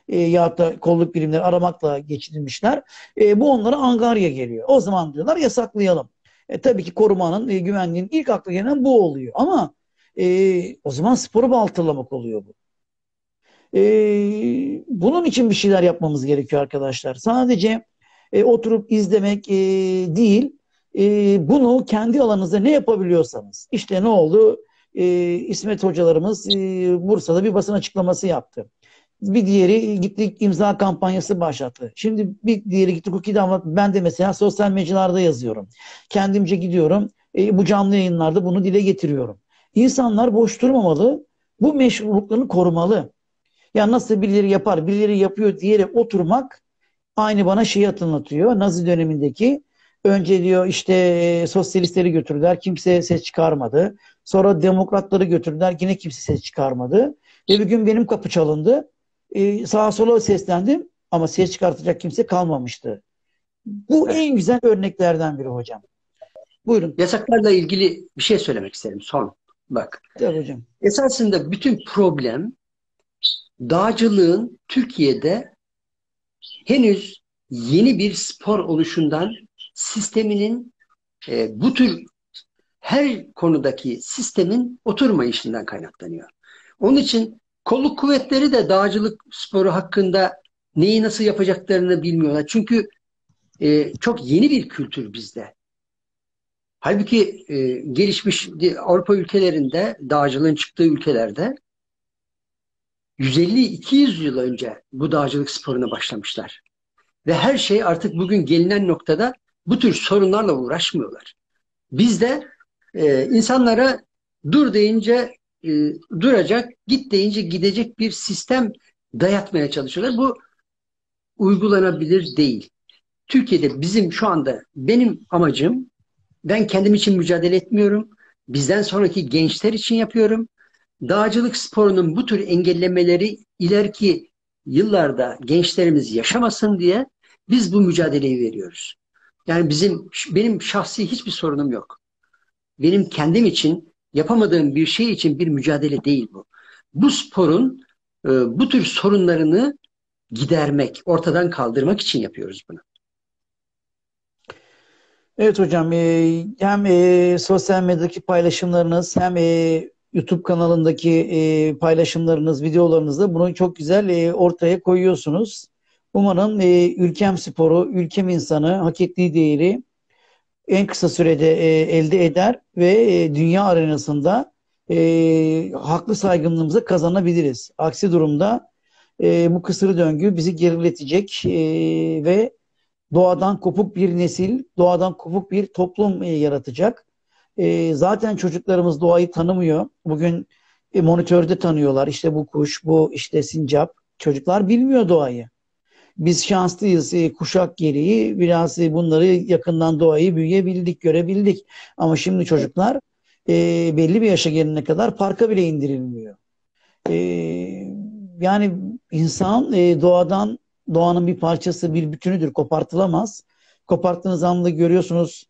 e, ya da kolluk birimleri aramakla geçirilmişler. E, bu onlara angarya geliyor. O zaman diyorlar yasaklayalım. E, tabii ki korumanın, e, güvenliğin ilk akla gelen bu oluyor. Ama e, o zaman sporu baltalamak oluyor bu. E, bunun için bir şeyler yapmamız gerekiyor arkadaşlar. Sadece e, oturup izlemek e, değil, e, bunu kendi alanınızda ne yapabiliyorsanız. İşte ne oldu? E, İsmet hocalarımız e, Bursa'da bir basın açıklaması yaptı. Bir diğeri gittik imza kampanyası başlattı. Şimdi bir diğeri gitti hukuki damat. Ben de mesela sosyal mecralarda yazıyorum. Kendimce gidiyorum. E, bu canlı yayınlarda bunu dile getiriyorum. İnsanlar boş durmamalı. Bu meşruluklarını korumalı. Ya nasıl birileri yapar, birileri yapıyor diyerek oturmak aynı bana şeyi hatırlatıyor. Nazi dönemindeki önce diyor işte e, sosyalistleri götürdüler. Kimse ses çıkarmadı. Sonra demokratları götürdüler. Yine kimse ses çıkarmadı. Ve bir gün benim kapı çalındı. Ee, sağa sola seslendim ama ses çıkartacak kimse kalmamıştı. Bu en güzel örneklerden biri hocam. Buyurun. Yasaklarla ilgili bir şey söylemek isterim son. Bak. Tabii hocam. Esasında bütün problem dağcılığın Türkiye'de henüz yeni bir spor oluşundan sisteminin e, bu tür her konudaki sistemin oturmayışından kaynaklanıyor. Onun için kolluk kuvvetleri de dağcılık sporu hakkında neyi nasıl yapacaklarını bilmiyorlar. Çünkü e, çok yeni bir kültür bizde. Halbuki e, gelişmiş Avrupa ülkelerinde, dağcılığın çıktığı ülkelerde 150-200 yıl önce bu dağcılık sporuna başlamışlar. Ve her şey artık bugün gelinen noktada bu tür sorunlarla uğraşmıyorlar. Biz de e, insanlara dur deyince e, duracak, git deyince gidecek bir sistem dayatmaya çalışıyorlar. Bu uygulanabilir değil. Türkiye'de bizim şu anda benim amacım ben kendim için mücadele etmiyorum. Bizden sonraki gençler için yapıyorum. Dağcılık sporunun bu tür engellemeleri ileriki yıllarda gençlerimiz yaşamasın diye biz bu mücadeleyi veriyoruz. Yani bizim benim şahsi hiçbir sorunum yok. Benim kendim için yapamadığım bir şey için bir mücadele değil bu. Bu sporun e, bu tür sorunlarını gidermek, ortadan kaldırmak için yapıyoruz bunu. Evet hocam, e, hem e, sosyal medyadaki paylaşımlarınız hem e, YouTube kanalındaki e, paylaşımlarınız, videolarınızda bunu çok güzel e, ortaya koyuyorsunuz. Umarım e, ülkem sporu, ülkem insanı hak ettiği değeri en kısa sürede e, elde eder ve e, dünya arenasında e, haklı saygınlığımızı kazanabiliriz. Aksi durumda e, bu kısır döngü bizi geriletecek e, ve doğadan kopuk bir nesil, doğadan kopuk bir toplum e, yaratacak. E, zaten çocuklarımız doğayı tanımıyor. Bugün e, monitörde tanıyorlar. İşte bu kuş, bu işte sincap. Çocuklar bilmiyor doğayı. Biz şanslıyız e, kuşak gereği biraz bunları yakından doğayı büyüyebildik, görebildik. Ama şimdi çocuklar belli bir yaşa gelene kadar parka bile indirilmiyor. Yani insan doğadan doğanın bir parçası, bir bütünüdür, kopartılamaz. Koparttığınız anda görüyorsunuz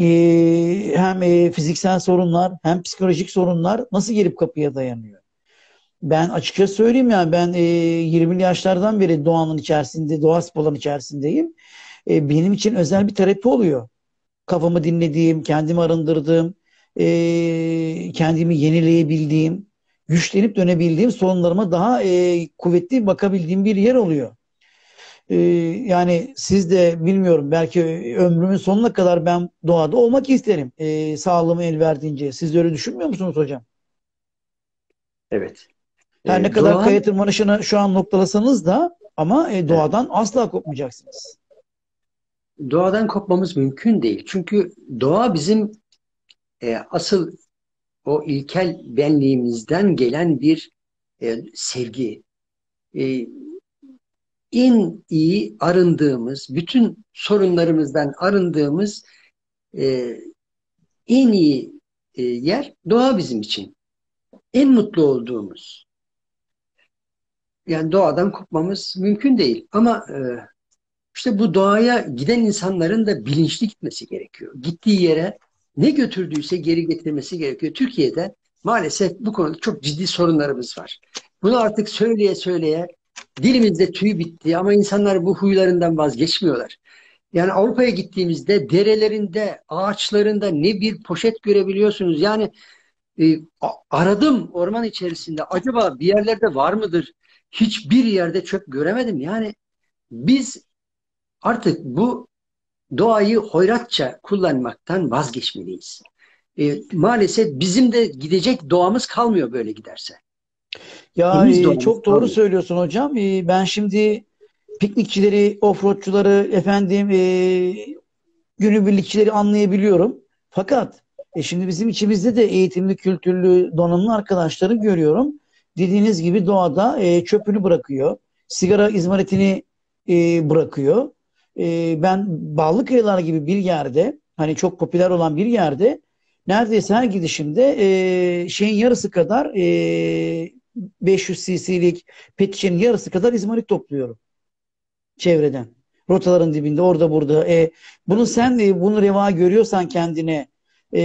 e, hem e, fiziksel sorunlar hem psikolojik sorunlar nasıl gelip kapıya dayanıyor. Ben açıkça söyleyeyim yani ben e, 20'li yaşlardan beri doğanın içerisinde, doğa sporların içerisindeyim. E, benim için özel bir terapi oluyor. Kafamı dinlediğim, kendimi arındırdığım, e, kendimi yenileyebildiğim, güçlenip dönebildiğim, sorunlarıma daha e, kuvvetli bakabildiğim bir yer oluyor. E, yani siz de bilmiyorum belki ömrümün sonuna kadar ben doğada olmak isterim. E, sağlığımı el verdiğince. Siz de öyle düşünmüyor musunuz hocam? Evet. Her ne E, kadar doğa, kaya tırmanışını şu an noktalasanız da ama e, doğadan asla kopmayacaksınız. doğadan kopmamız mümkün değil. Çünkü doğa bizim e, asıl o ilkel benliğimizden gelen bir e, sevgi. E, en iyi arındığımız, bütün sorunlarımızdan arındığımız e, en iyi e, yer doğa bizim için. En mutlu olduğumuz. Yani doğadan kopmamız mümkün değil. Ama e, işte bu doğaya giden insanların da bilinçli gitmesi gerekiyor. Gittiği yere ne götürdüyse geri getirmesi gerekiyor. Türkiye'de maalesef bu konuda çok ciddi sorunlarımız var. Bunu artık söyleye söyleye dilimizde tüy bitti ama insanlar bu huylarından vazgeçmiyorlar. Yani Avrupa'ya gittiğimizde derelerinde, ağaçlarında ne bir poşet görebiliyorsunuz. Yani e, aradım orman içerisinde. Acaba bir yerlerde var mıdır? Hiçbir yerde çöp göremedim. Yani biz artık bu doğayı hoyratça kullanmaktan vazgeçmeliyiz. E, maalesef bizim de gidecek doğamız kalmıyor böyle giderse. Ya e, çok doğru kalmıyor. söylüyorsun hocam. E, ben şimdi piknikçileri, offroadçuları, efendim e, günübirlikçileri anlayabiliyorum. Fakat e, şimdi bizim içimizde de eğitimli, kültürlü, donanımlı arkadaşları görüyorum. Dediğiniz gibi doğada e, çöpünü bırakıyor. Sigara izmaritini e, bırakıyor. E, ben Ballıkayalar gibi bir yerde, hani çok popüler olan bir yerde neredeyse her gidişimde e, şeyin yarısı kadar e, 500 cc'lik pet şişenin yarısı kadar izmarit topluyorum çevreden. Rotaların dibinde orada burada. E, bunu sen e, bunu reva görüyorsan kendine e,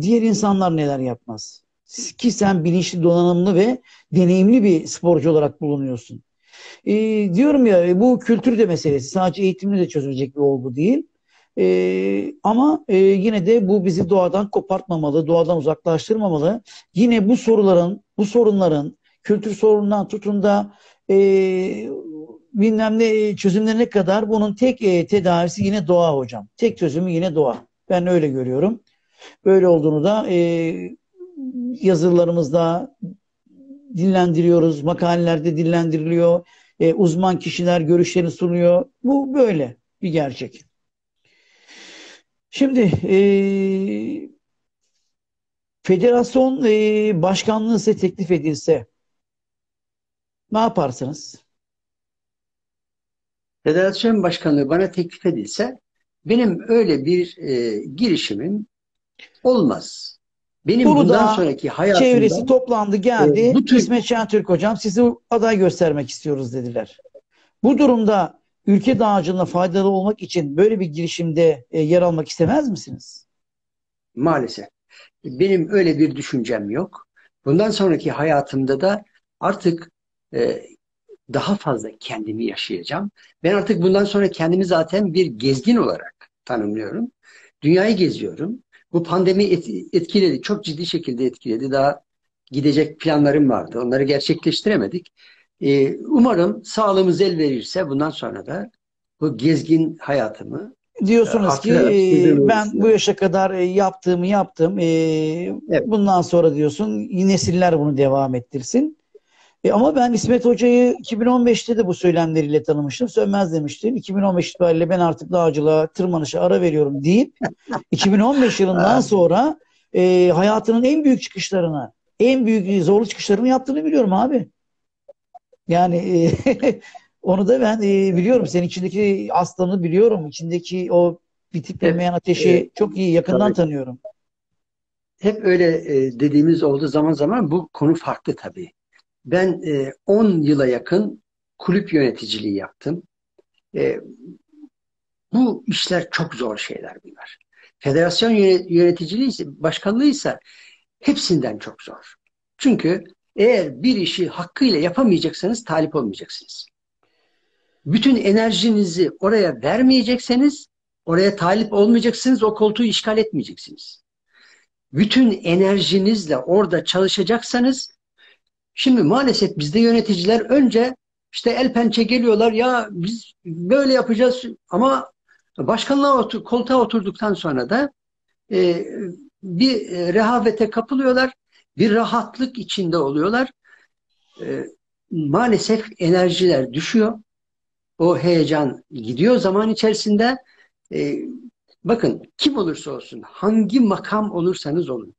diğer insanlar neler yapmaz? Ki sen bilinçli, donanımlı ve deneyimli bir sporcu olarak bulunuyorsun. E, diyorum ya e, bu kültür de meselesi. Sadece eğitimle de çözülecek bir olgu değil. E, ama e, yine de bu bizi doğadan kopartmamalı, doğadan uzaklaştırmamalı. Yine bu soruların, bu sorunların kültür sorunundan tutun da e, bilmem ne çözümlerine kadar bunun tek e, tedavisi yine doğa hocam. Tek çözümü yine doğa. Ben öyle görüyorum. Böyle olduğunu da e, yazılarımızda dillendiriyoruz, makalelerde dillendiriliyor, e, uzman kişiler görüşlerini sunuyor. Bu böyle bir gerçek. Şimdi e, federasyon e, başkanlığı size teklif edilse ne yaparsınız? Federasyon başkanlığı bana teklif edilse benim öyle bir e, girişimim olmaz. Benim bundan Uludağ sonraki hayatımda çevresi toplandı geldi. e, bu tür İsmet Şentürk hocam sizi aday göstermek istiyoruz dediler. Bu durumda ülke dağarcığına faydalı olmak için böyle bir girişimde e, yer almak istemez misiniz? maalesef benim öyle bir düşüncem yok. Bundan sonraki hayatımda da artık e, daha fazla kendimi yaşayacağım. Ben artık bundan sonra kendimi zaten bir gezgin olarak tanımlıyorum. Dünyayı geziyorum. Bu pandemi et- etkiledi, çok ciddi şekilde etkiledi. Daha gidecek planlarım vardı. Onları gerçekleştiremedik. Ee, umarım sağlığımız el verirse bundan sonra da bu gezgin hayatımı Diyorsunuz ki artırarak e, ben bu yaşa kadar e, yaptığımı yaptım. E, Evet. bundan sonra diyorsun nesiller bunu devam ettirsin. E, ama ben İsmet Hoca'yı 2015'te de bu söylemleriyle tanımıştım. Sönmez demiştin. 2015 itibariyle ben artık dağcılığa, tırmanışa ara veriyorum deyip 2015 yılından sonra e, hayatının en büyük çıkışlarını, en büyük zorlu çıkışlarını yaptığını biliyorum abi. Yani e, onu da ben e, biliyorum. Senin içindeki aslanı biliyorum. İçindeki o bitip hep bilmeyen e, ateşi çok iyi yakından tabii tanıyorum. hep öyle e, dediğimiz oldu zaman zaman bu konu farklı tabii. Ben e, 10 yıla yakın kulüp yöneticiliği yaptım. E, bu işler çok zor şeyler bunlar. Federasyon yöne- yöneticiliği ise, başkanlığı ise hepsinden çok zor. Çünkü eğer bir işi hakkıyla yapamayacaksanız talip olmayacaksınız. Bütün enerjinizi oraya vermeyecekseniz oraya talip olmayacaksınız, o koltuğu işgal etmeyeceksiniz. Bütün enerjinizle orada çalışacaksanız Şimdi maalesef bizde yöneticiler önce işte el pençe geliyorlar ya biz böyle yapacağız ama başkanlığa otur, koltuğa oturduktan sonra da e, bir e, rehavete kapılıyorlar. Bir rahatlık içinde oluyorlar. E, maalesef enerjiler düşüyor. O heyecan gidiyor zaman içerisinde. E, bakın kim olursa olsun, hangi makam olursanız olun.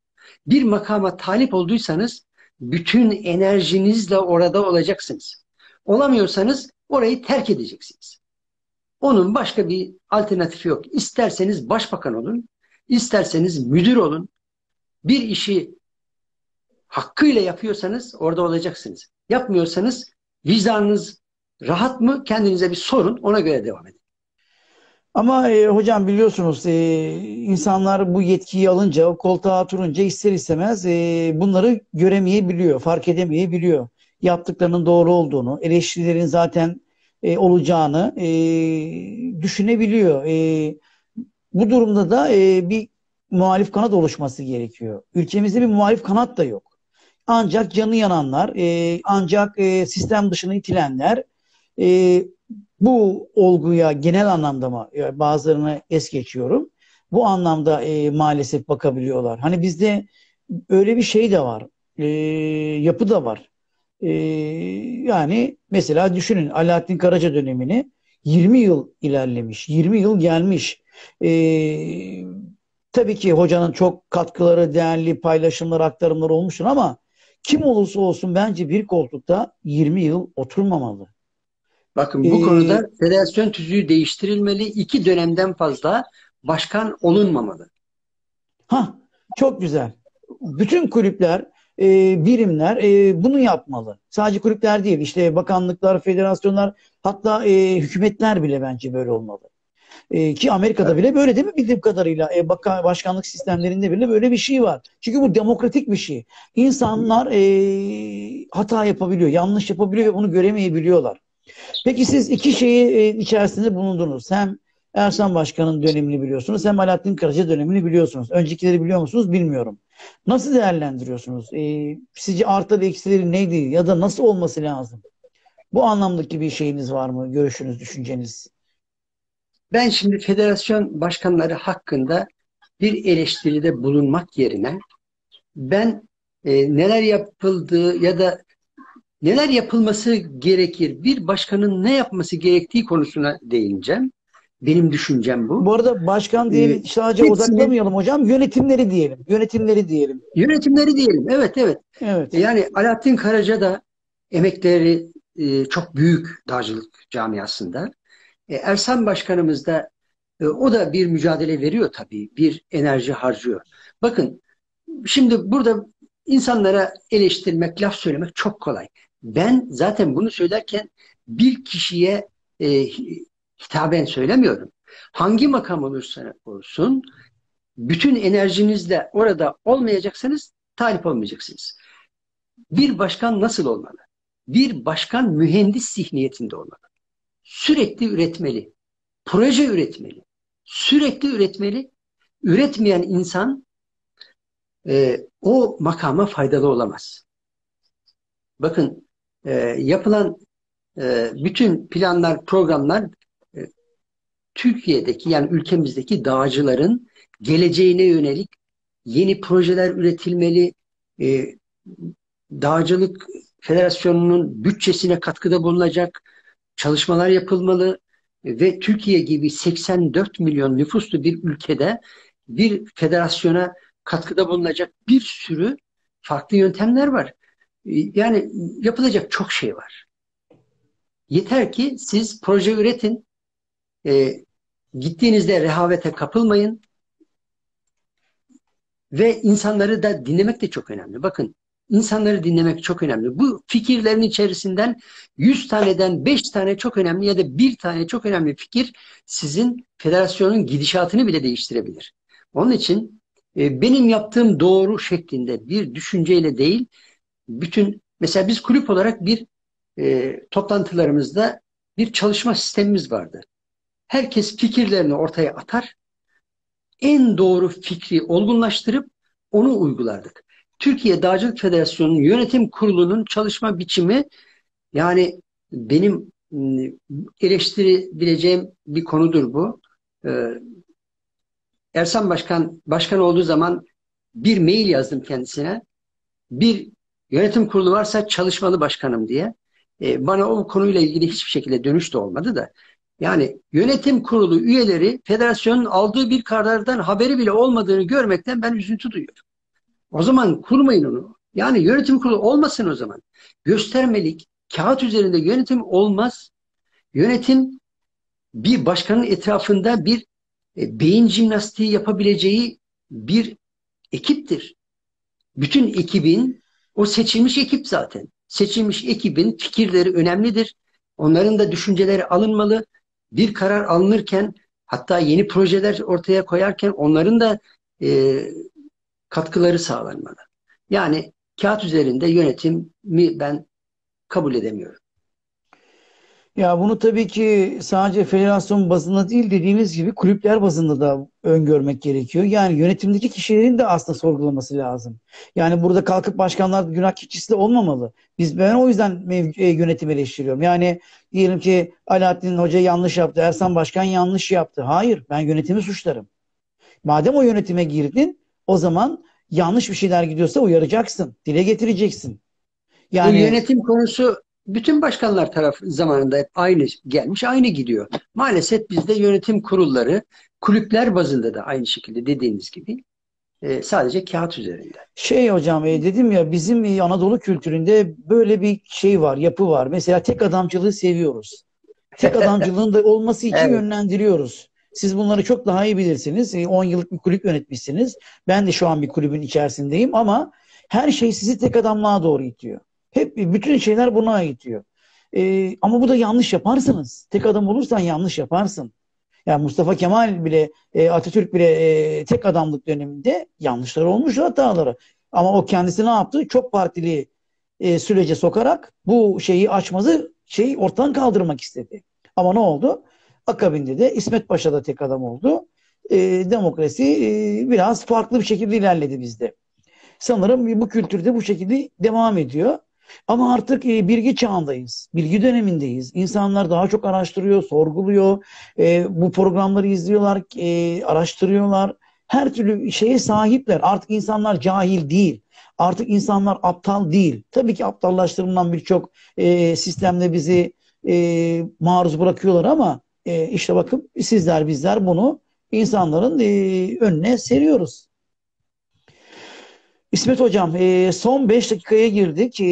Bir makama talip olduysanız bütün enerjinizle orada olacaksınız. Olamıyorsanız orayı terk edeceksiniz. Onun başka bir alternatifi yok. İsterseniz başbakan olun, isterseniz müdür olun. Bir işi hakkıyla yapıyorsanız orada olacaksınız. Yapmıyorsanız vicdanınız rahat mı? Kendinize bir sorun, ona göre devam edin. Ama e, hocam biliyorsunuz e, insanlar bu yetkiyi alınca, o koltuğa oturunca ister istemez e, bunları göremeyebiliyor, fark edemeyebiliyor. Yaptıklarının doğru olduğunu, eleştirilerin zaten e, olacağını e, düşünebiliyor. E, bu durumda da e, bir muhalif kanat oluşması gerekiyor. Ülkemizde bir muhalif kanat da yok. Ancak canı yananlar, e, ancak e, sistem dışına itilenler, e, bu olguya genel anlamda mı yani bazılarını es geçiyorum. Bu anlamda e, maalesef bakabiliyorlar. Hani bizde öyle bir şey de var. E, yapı da var. E, yani mesela düşünün Alaaddin Karaca dönemini 20 yıl ilerlemiş. 20 yıl gelmiş. E, tabii ki hocanın çok katkıları, değerli paylaşımlar, aktarımlar olmuştur ama kim olursa olsun bence bir koltukta 20 yıl oturmamalı. Bakın bu Ee, konuda federasyon tüzüğü değiştirilmeli. iki dönemden fazla başkan olunmamalı. ha çok güzel. Bütün kulüpler, e, birimler e, bunu yapmalı. Sadece kulüpler değil, işte bakanlıklar, federasyonlar, hatta e, hükümetler bile bence böyle olmalı. E, ki Amerika'da bile böyle değil mi bildiğim kadarıyla e, baka, başkanlık sistemlerinde bile böyle bir şey var. Çünkü bu demokratik bir şey. İnsanlar e, hata yapabiliyor, yanlış yapabiliyor ve bunu göremeyebiliyorlar. Peki siz iki şeyi e, içerisinde bulundunuz. Hem Ersan Başkan'ın dönemini biliyorsunuz hem Alaaddin Karaca dönemini biliyorsunuz. Öncekileri biliyor musunuz bilmiyorum. Nasıl değerlendiriyorsunuz? E, sizce artıları eksileri neydi ya da nasıl olması lazım? Bu anlamdaki bir şeyiniz var mı? Görüşünüz, düşünceniz? Ben şimdi federasyon başkanları hakkında bir eleştiride bulunmak yerine ben e, neler yapıldığı ya da neler yapılması gerekir, bir başkanın ne yapması gerektiği konusuna değineceğim. Benim düşüncem bu. Bu arada başkan diye Ee, sadece hepsini- odaklamayalım hocam. Yönetimleri diyelim. Yönetimleri diyelim. Yönetimleri diyelim. Evet, evet. Evet. Yani Alaaddin Karaca da emekleri e, çok büyük dağcılık camiasında. E, Ersan Başkanımız da E, o da bir mücadele veriyor tabii. Bir enerji harcıyor. Bakın şimdi burada insanlara eleştirmek, laf söylemek çok kolay. Ben zaten bunu söylerken bir kişiye e, hitaben söylemiyorum. Hangi makam olursa olsun bütün enerjinizle orada olmayacaksanız talip olmayacaksınız. Bir başkan nasıl olmalı? Bir başkan mühendis zihniyetinde olmalı. Sürekli üretmeli. Proje üretmeli. Sürekli üretmeli. Üretmeyen insan e, o makama faydalı olamaz. Bakın e, yapılan e, bütün planlar, programlar e, Türkiye'deki yani ülkemizdeki dağcıların geleceğine yönelik yeni projeler üretilmeli, e, Dağcılık Federasyonu'nun bütçesine katkıda bulunacak çalışmalar yapılmalı ve Türkiye gibi 84 milyon nüfuslu bir ülkede bir federasyona katkıda bulunacak bir sürü farklı yöntemler var. Yani yapılacak çok şey var. Yeter ki siz proje üretin, e, gittiğinizde rehavete kapılmayın ve insanları da dinlemek de çok önemli. Bakın insanları dinlemek çok önemli. Bu fikirlerin içerisinden 100 taneden 5 tane çok önemli ya da bir tane çok önemli fikir sizin federasyonun gidişatını bile değiştirebilir. Onun için e, benim yaptığım doğru şeklinde bir düşünceyle değil, bütün mesela biz kulüp olarak bir e, toplantılarımızda bir çalışma sistemimiz vardı. Herkes fikirlerini ortaya atar, en doğru fikri olgunlaştırıp onu uygulardık. Türkiye Dağcılık Federasyonu'nun yönetim kurulunun çalışma biçimi yani benim ıı, eleştirebileceğim bir konudur bu. Ee, Ersan Başkan başkan olduğu zaman bir mail yazdım kendisine. Bir yönetim kurulu varsa çalışmalı başkanım diye. Ee, bana o konuyla ilgili hiçbir şekilde dönüş de olmadı da. Yani yönetim kurulu üyeleri federasyonun aldığı bir karardan haberi bile olmadığını görmekten ben üzüntü duyuyorum. O zaman kurmayın onu. Yani yönetim kurulu olmasın o zaman. Göstermelik, kağıt üzerinde yönetim olmaz. Yönetim bir başkanın etrafında bir e, beyin jimnastiği yapabileceği bir ekiptir. Bütün ekibin, o seçilmiş ekip zaten. Seçilmiş ekibin fikirleri önemlidir. Onların da düşünceleri alınmalı. Bir karar alınırken hatta yeni projeler ortaya koyarken onların da e, katkıları sağlanmalı. Yani kağıt üzerinde yönetimi ben kabul edemiyorum. Ya bunu tabii ki sadece federasyon bazında değil dediğiniz gibi kulüpler bazında da öngörmek gerekiyor. Yani yönetimdeki kişilerin de aslında sorgulaması lazım. Yani burada kalkıp başkanlar günah keçisi de olmamalı. Biz ben o yüzden e, yönetim eleştiriyorum. Yani diyelim ki Alaaddin Hoca yanlış yaptı, Ersan Başkan yanlış yaptı. Hayır, ben yönetimi suçlarım. Madem o yönetime girdin, o zaman yanlış bir şeyler gidiyorsa uyaracaksın, dile getireceksin. Yani Bu yönetim konusu bütün başkanlar taraf zamanında hep aynı gelmiş, aynı gidiyor. Maalesef bizde yönetim kurulları kulüpler bazında da aynı şekilde dediğiniz gibi e, sadece kağıt üzerinde. Şey hocam e, dedim ya bizim e, Anadolu kültüründe böyle bir şey var, yapı var. Mesela tek adamcılığı seviyoruz. Tek adamcılığın da olması için evet. yönlendiriyoruz. Siz bunları çok daha iyi bilirsiniz. 10 yıllık bir kulüp yönetmişsiniz. Ben de şu an bir kulübün içerisindeyim ama her şey sizi tek adamlığa doğru itiyor. Hep bütün şeyler buna itiyor. Ee, ama bu da yanlış yaparsınız. Tek adam olursan yanlış yaparsın. Yani Mustafa Kemal bile, e, Atatürk bile e, tek adamlık döneminde yanlışları olmuş hataları. Ama o kendisi ne yaptı? Çok partili e, sürece sokarak bu şeyi açmazı şeyi ortadan kaldırmak istedi. Ama ne oldu? Akabinde de İsmet Paşa da tek adam oldu. E, demokrasi e, biraz farklı bir şekilde ilerledi bizde. Sanırım bu kültürde bu şekilde devam ediyor. Ama artık e, bilgi çağındayız. Bilgi dönemindeyiz. İnsanlar daha çok araştırıyor, sorguluyor. E, bu programları izliyorlar, e, araştırıyorlar. Her türlü şeye sahipler. Artık insanlar cahil değil. Artık insanlar aptal değil. Tabii ki aptallaştırılan birçok e, sistemle bizi e, maruz bırakıyorlar ama e, işte bakın sizler bizler bunu insanların e, önüne seriyoruz. İsmet Hocam, e, son 5 dakikaya girdik. E,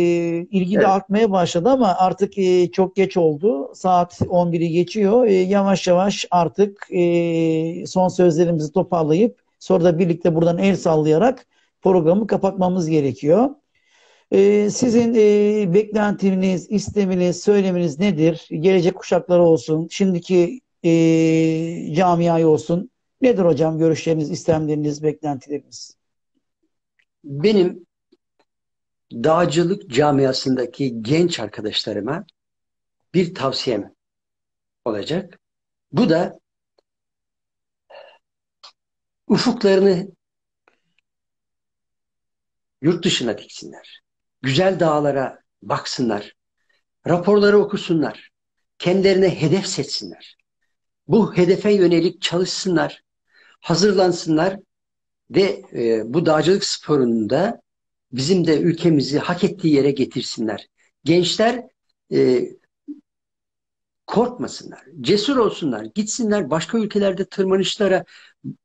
ilgi de Evet. artmaya başladı ama artık e, çok geç oldu. Saat 11'i geçiyor. E, yavaş yavaş artık e, son sözlerimizi toparlayıp sonra da birlikte buradan el sallayarak programı kapatmamız gerekiyor. E, sizin e, beklentiniz, isteminiz, söyleminiz nedir? Gelecek kuşaklara olsun, şimdiki e, camiaya olsun. Nedir hocam görüşleriniz, istemleriniz, beklentileriniz? Benim dağcılık camiasındaki genç arkadaşlarıma bir tavsiyem olacak. Bu da ufuklarını yurt dışına diksinler. Güzel dağlara baksınlar. Raporları okusunlar. Kendilerine hedef seçsinler. Bu hedefe yönelik çalışsınlar. Hazırlansınlar ve e, bu dağcılık sporunda bizim de ülkemizi hak ettiği yere getirsinler. Gençler e, korkmasınlar, cesur olsunlar, gitsinler başka ülkelerde tırmanışlara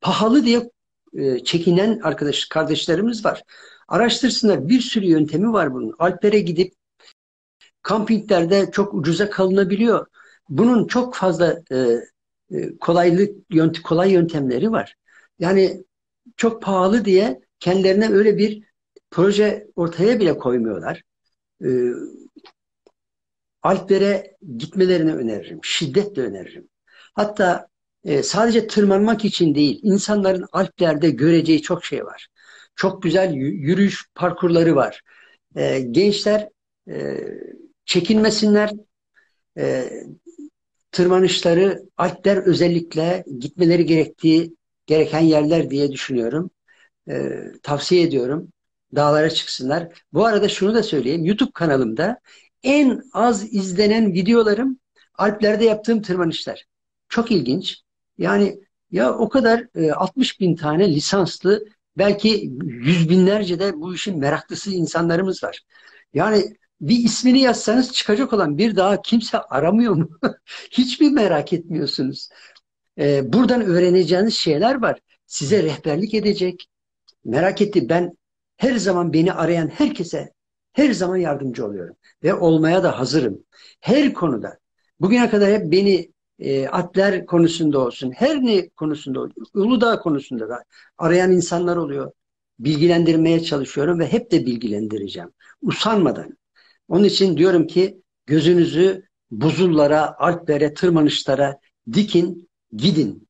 pahalı diye e, çekinen arkadaş kardeşlerimiz var. Araştırsınlar bir sürü yöntemi var bunun. Alplere gidip kampinglerde çok ucuza kalınabiliyor. Bunun çok fazla e, e, kolaylık yönt kolay yöntemleri var. Yani çok pahalı diye kendilerine öyle bir proje ortaya bile koymuyorlar. E, Alplere gitmelerini öneririm. Şiddetle öneririm. Hatta e, sadece tırmanmak için değil, insanların Alplerde göreceği çok şey var. Çok güzel yürüyüş parkurları var. E, gençler e, çekinmesinler. E, tırmanışları Alpler özellikle gitmeleri gerektiği gereken yerler diye düşünüyorum. E, tavsiye ediyorum. Dağlara çıksınlar. Bu arada şunu da söyleyeyim. YouTube kanalımda en az izlenen videolarım Alplerde yaptığım tırmanışlar. Çok ilginç. Yani ya o kadar e, 60 bin tane lisanslı belki yüz binlerce de bu işin meraklısı insanlarımız var. Yani bir ismini yazsanız çıkacak olan bir daha kimse aramıyor mu? Hiçbir merak etmiyorsunuz. E, buradan öğreneceğiniz şeyler var. Size rehberlik edecek. Merak etti ben her zaman beni arayan herkese her zaman yardımcı oluyorum. Ve olmaya da hazırım. Her konuda. Bugüne kadar hep beni e, atler konusunda olsun, her ne konusunda olsun, Uludağ konusunda da arayan insanlar oluyor. Bilgilendirmeye çalışıyorum ve hep de bilgilendireceğim. Usanmadan. Onun için diyorum ki gözünüzü buzullara, alplere, tırmanışlara dikin, gidin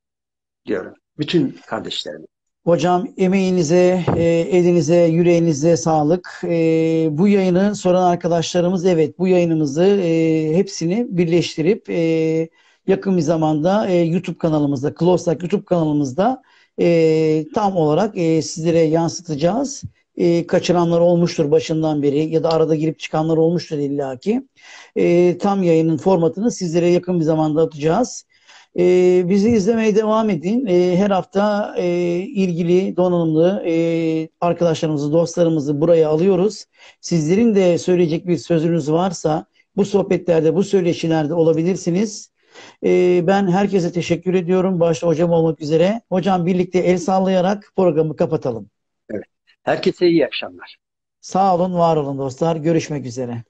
diyorum. Bütün kardeşlerime. Hocam emeğinize, e, elinize, yüreğinize sağlık. E, bu yayını soran arkadaşlarımız evet bu yayınımızı e, hepsini birleştirip yakın bir zamanda YouTube kanalımızda, Close'dak YouTube kanalımızda tam olarak sizlere yansıtacağız. Kaçıranlar olmuştur başından beri ya da arada girip çıkanlar olmuştur illaki. Tam yayının formatını sizlere yakın bir zamanda atacağız. E, bizi izlemeye devam edin. E, her hafta e, ilgili donanımlı e, arkadaşlarımızı, dostlarımızı buraya alıyoruz. Sizlerin de söyleyecek bir sözünüz varsa bu sohbetlerde, bu söyleşilerde olabilirsiniz. E, ben herkese teşekkür ediyorum. Başta hocam olmak üzere. Hocam birlikte el sallayarak programı kapatalım. Evet. Herkese iyi akşamlar. Sağ olun, var olun dostlar. Görüşmek üzere.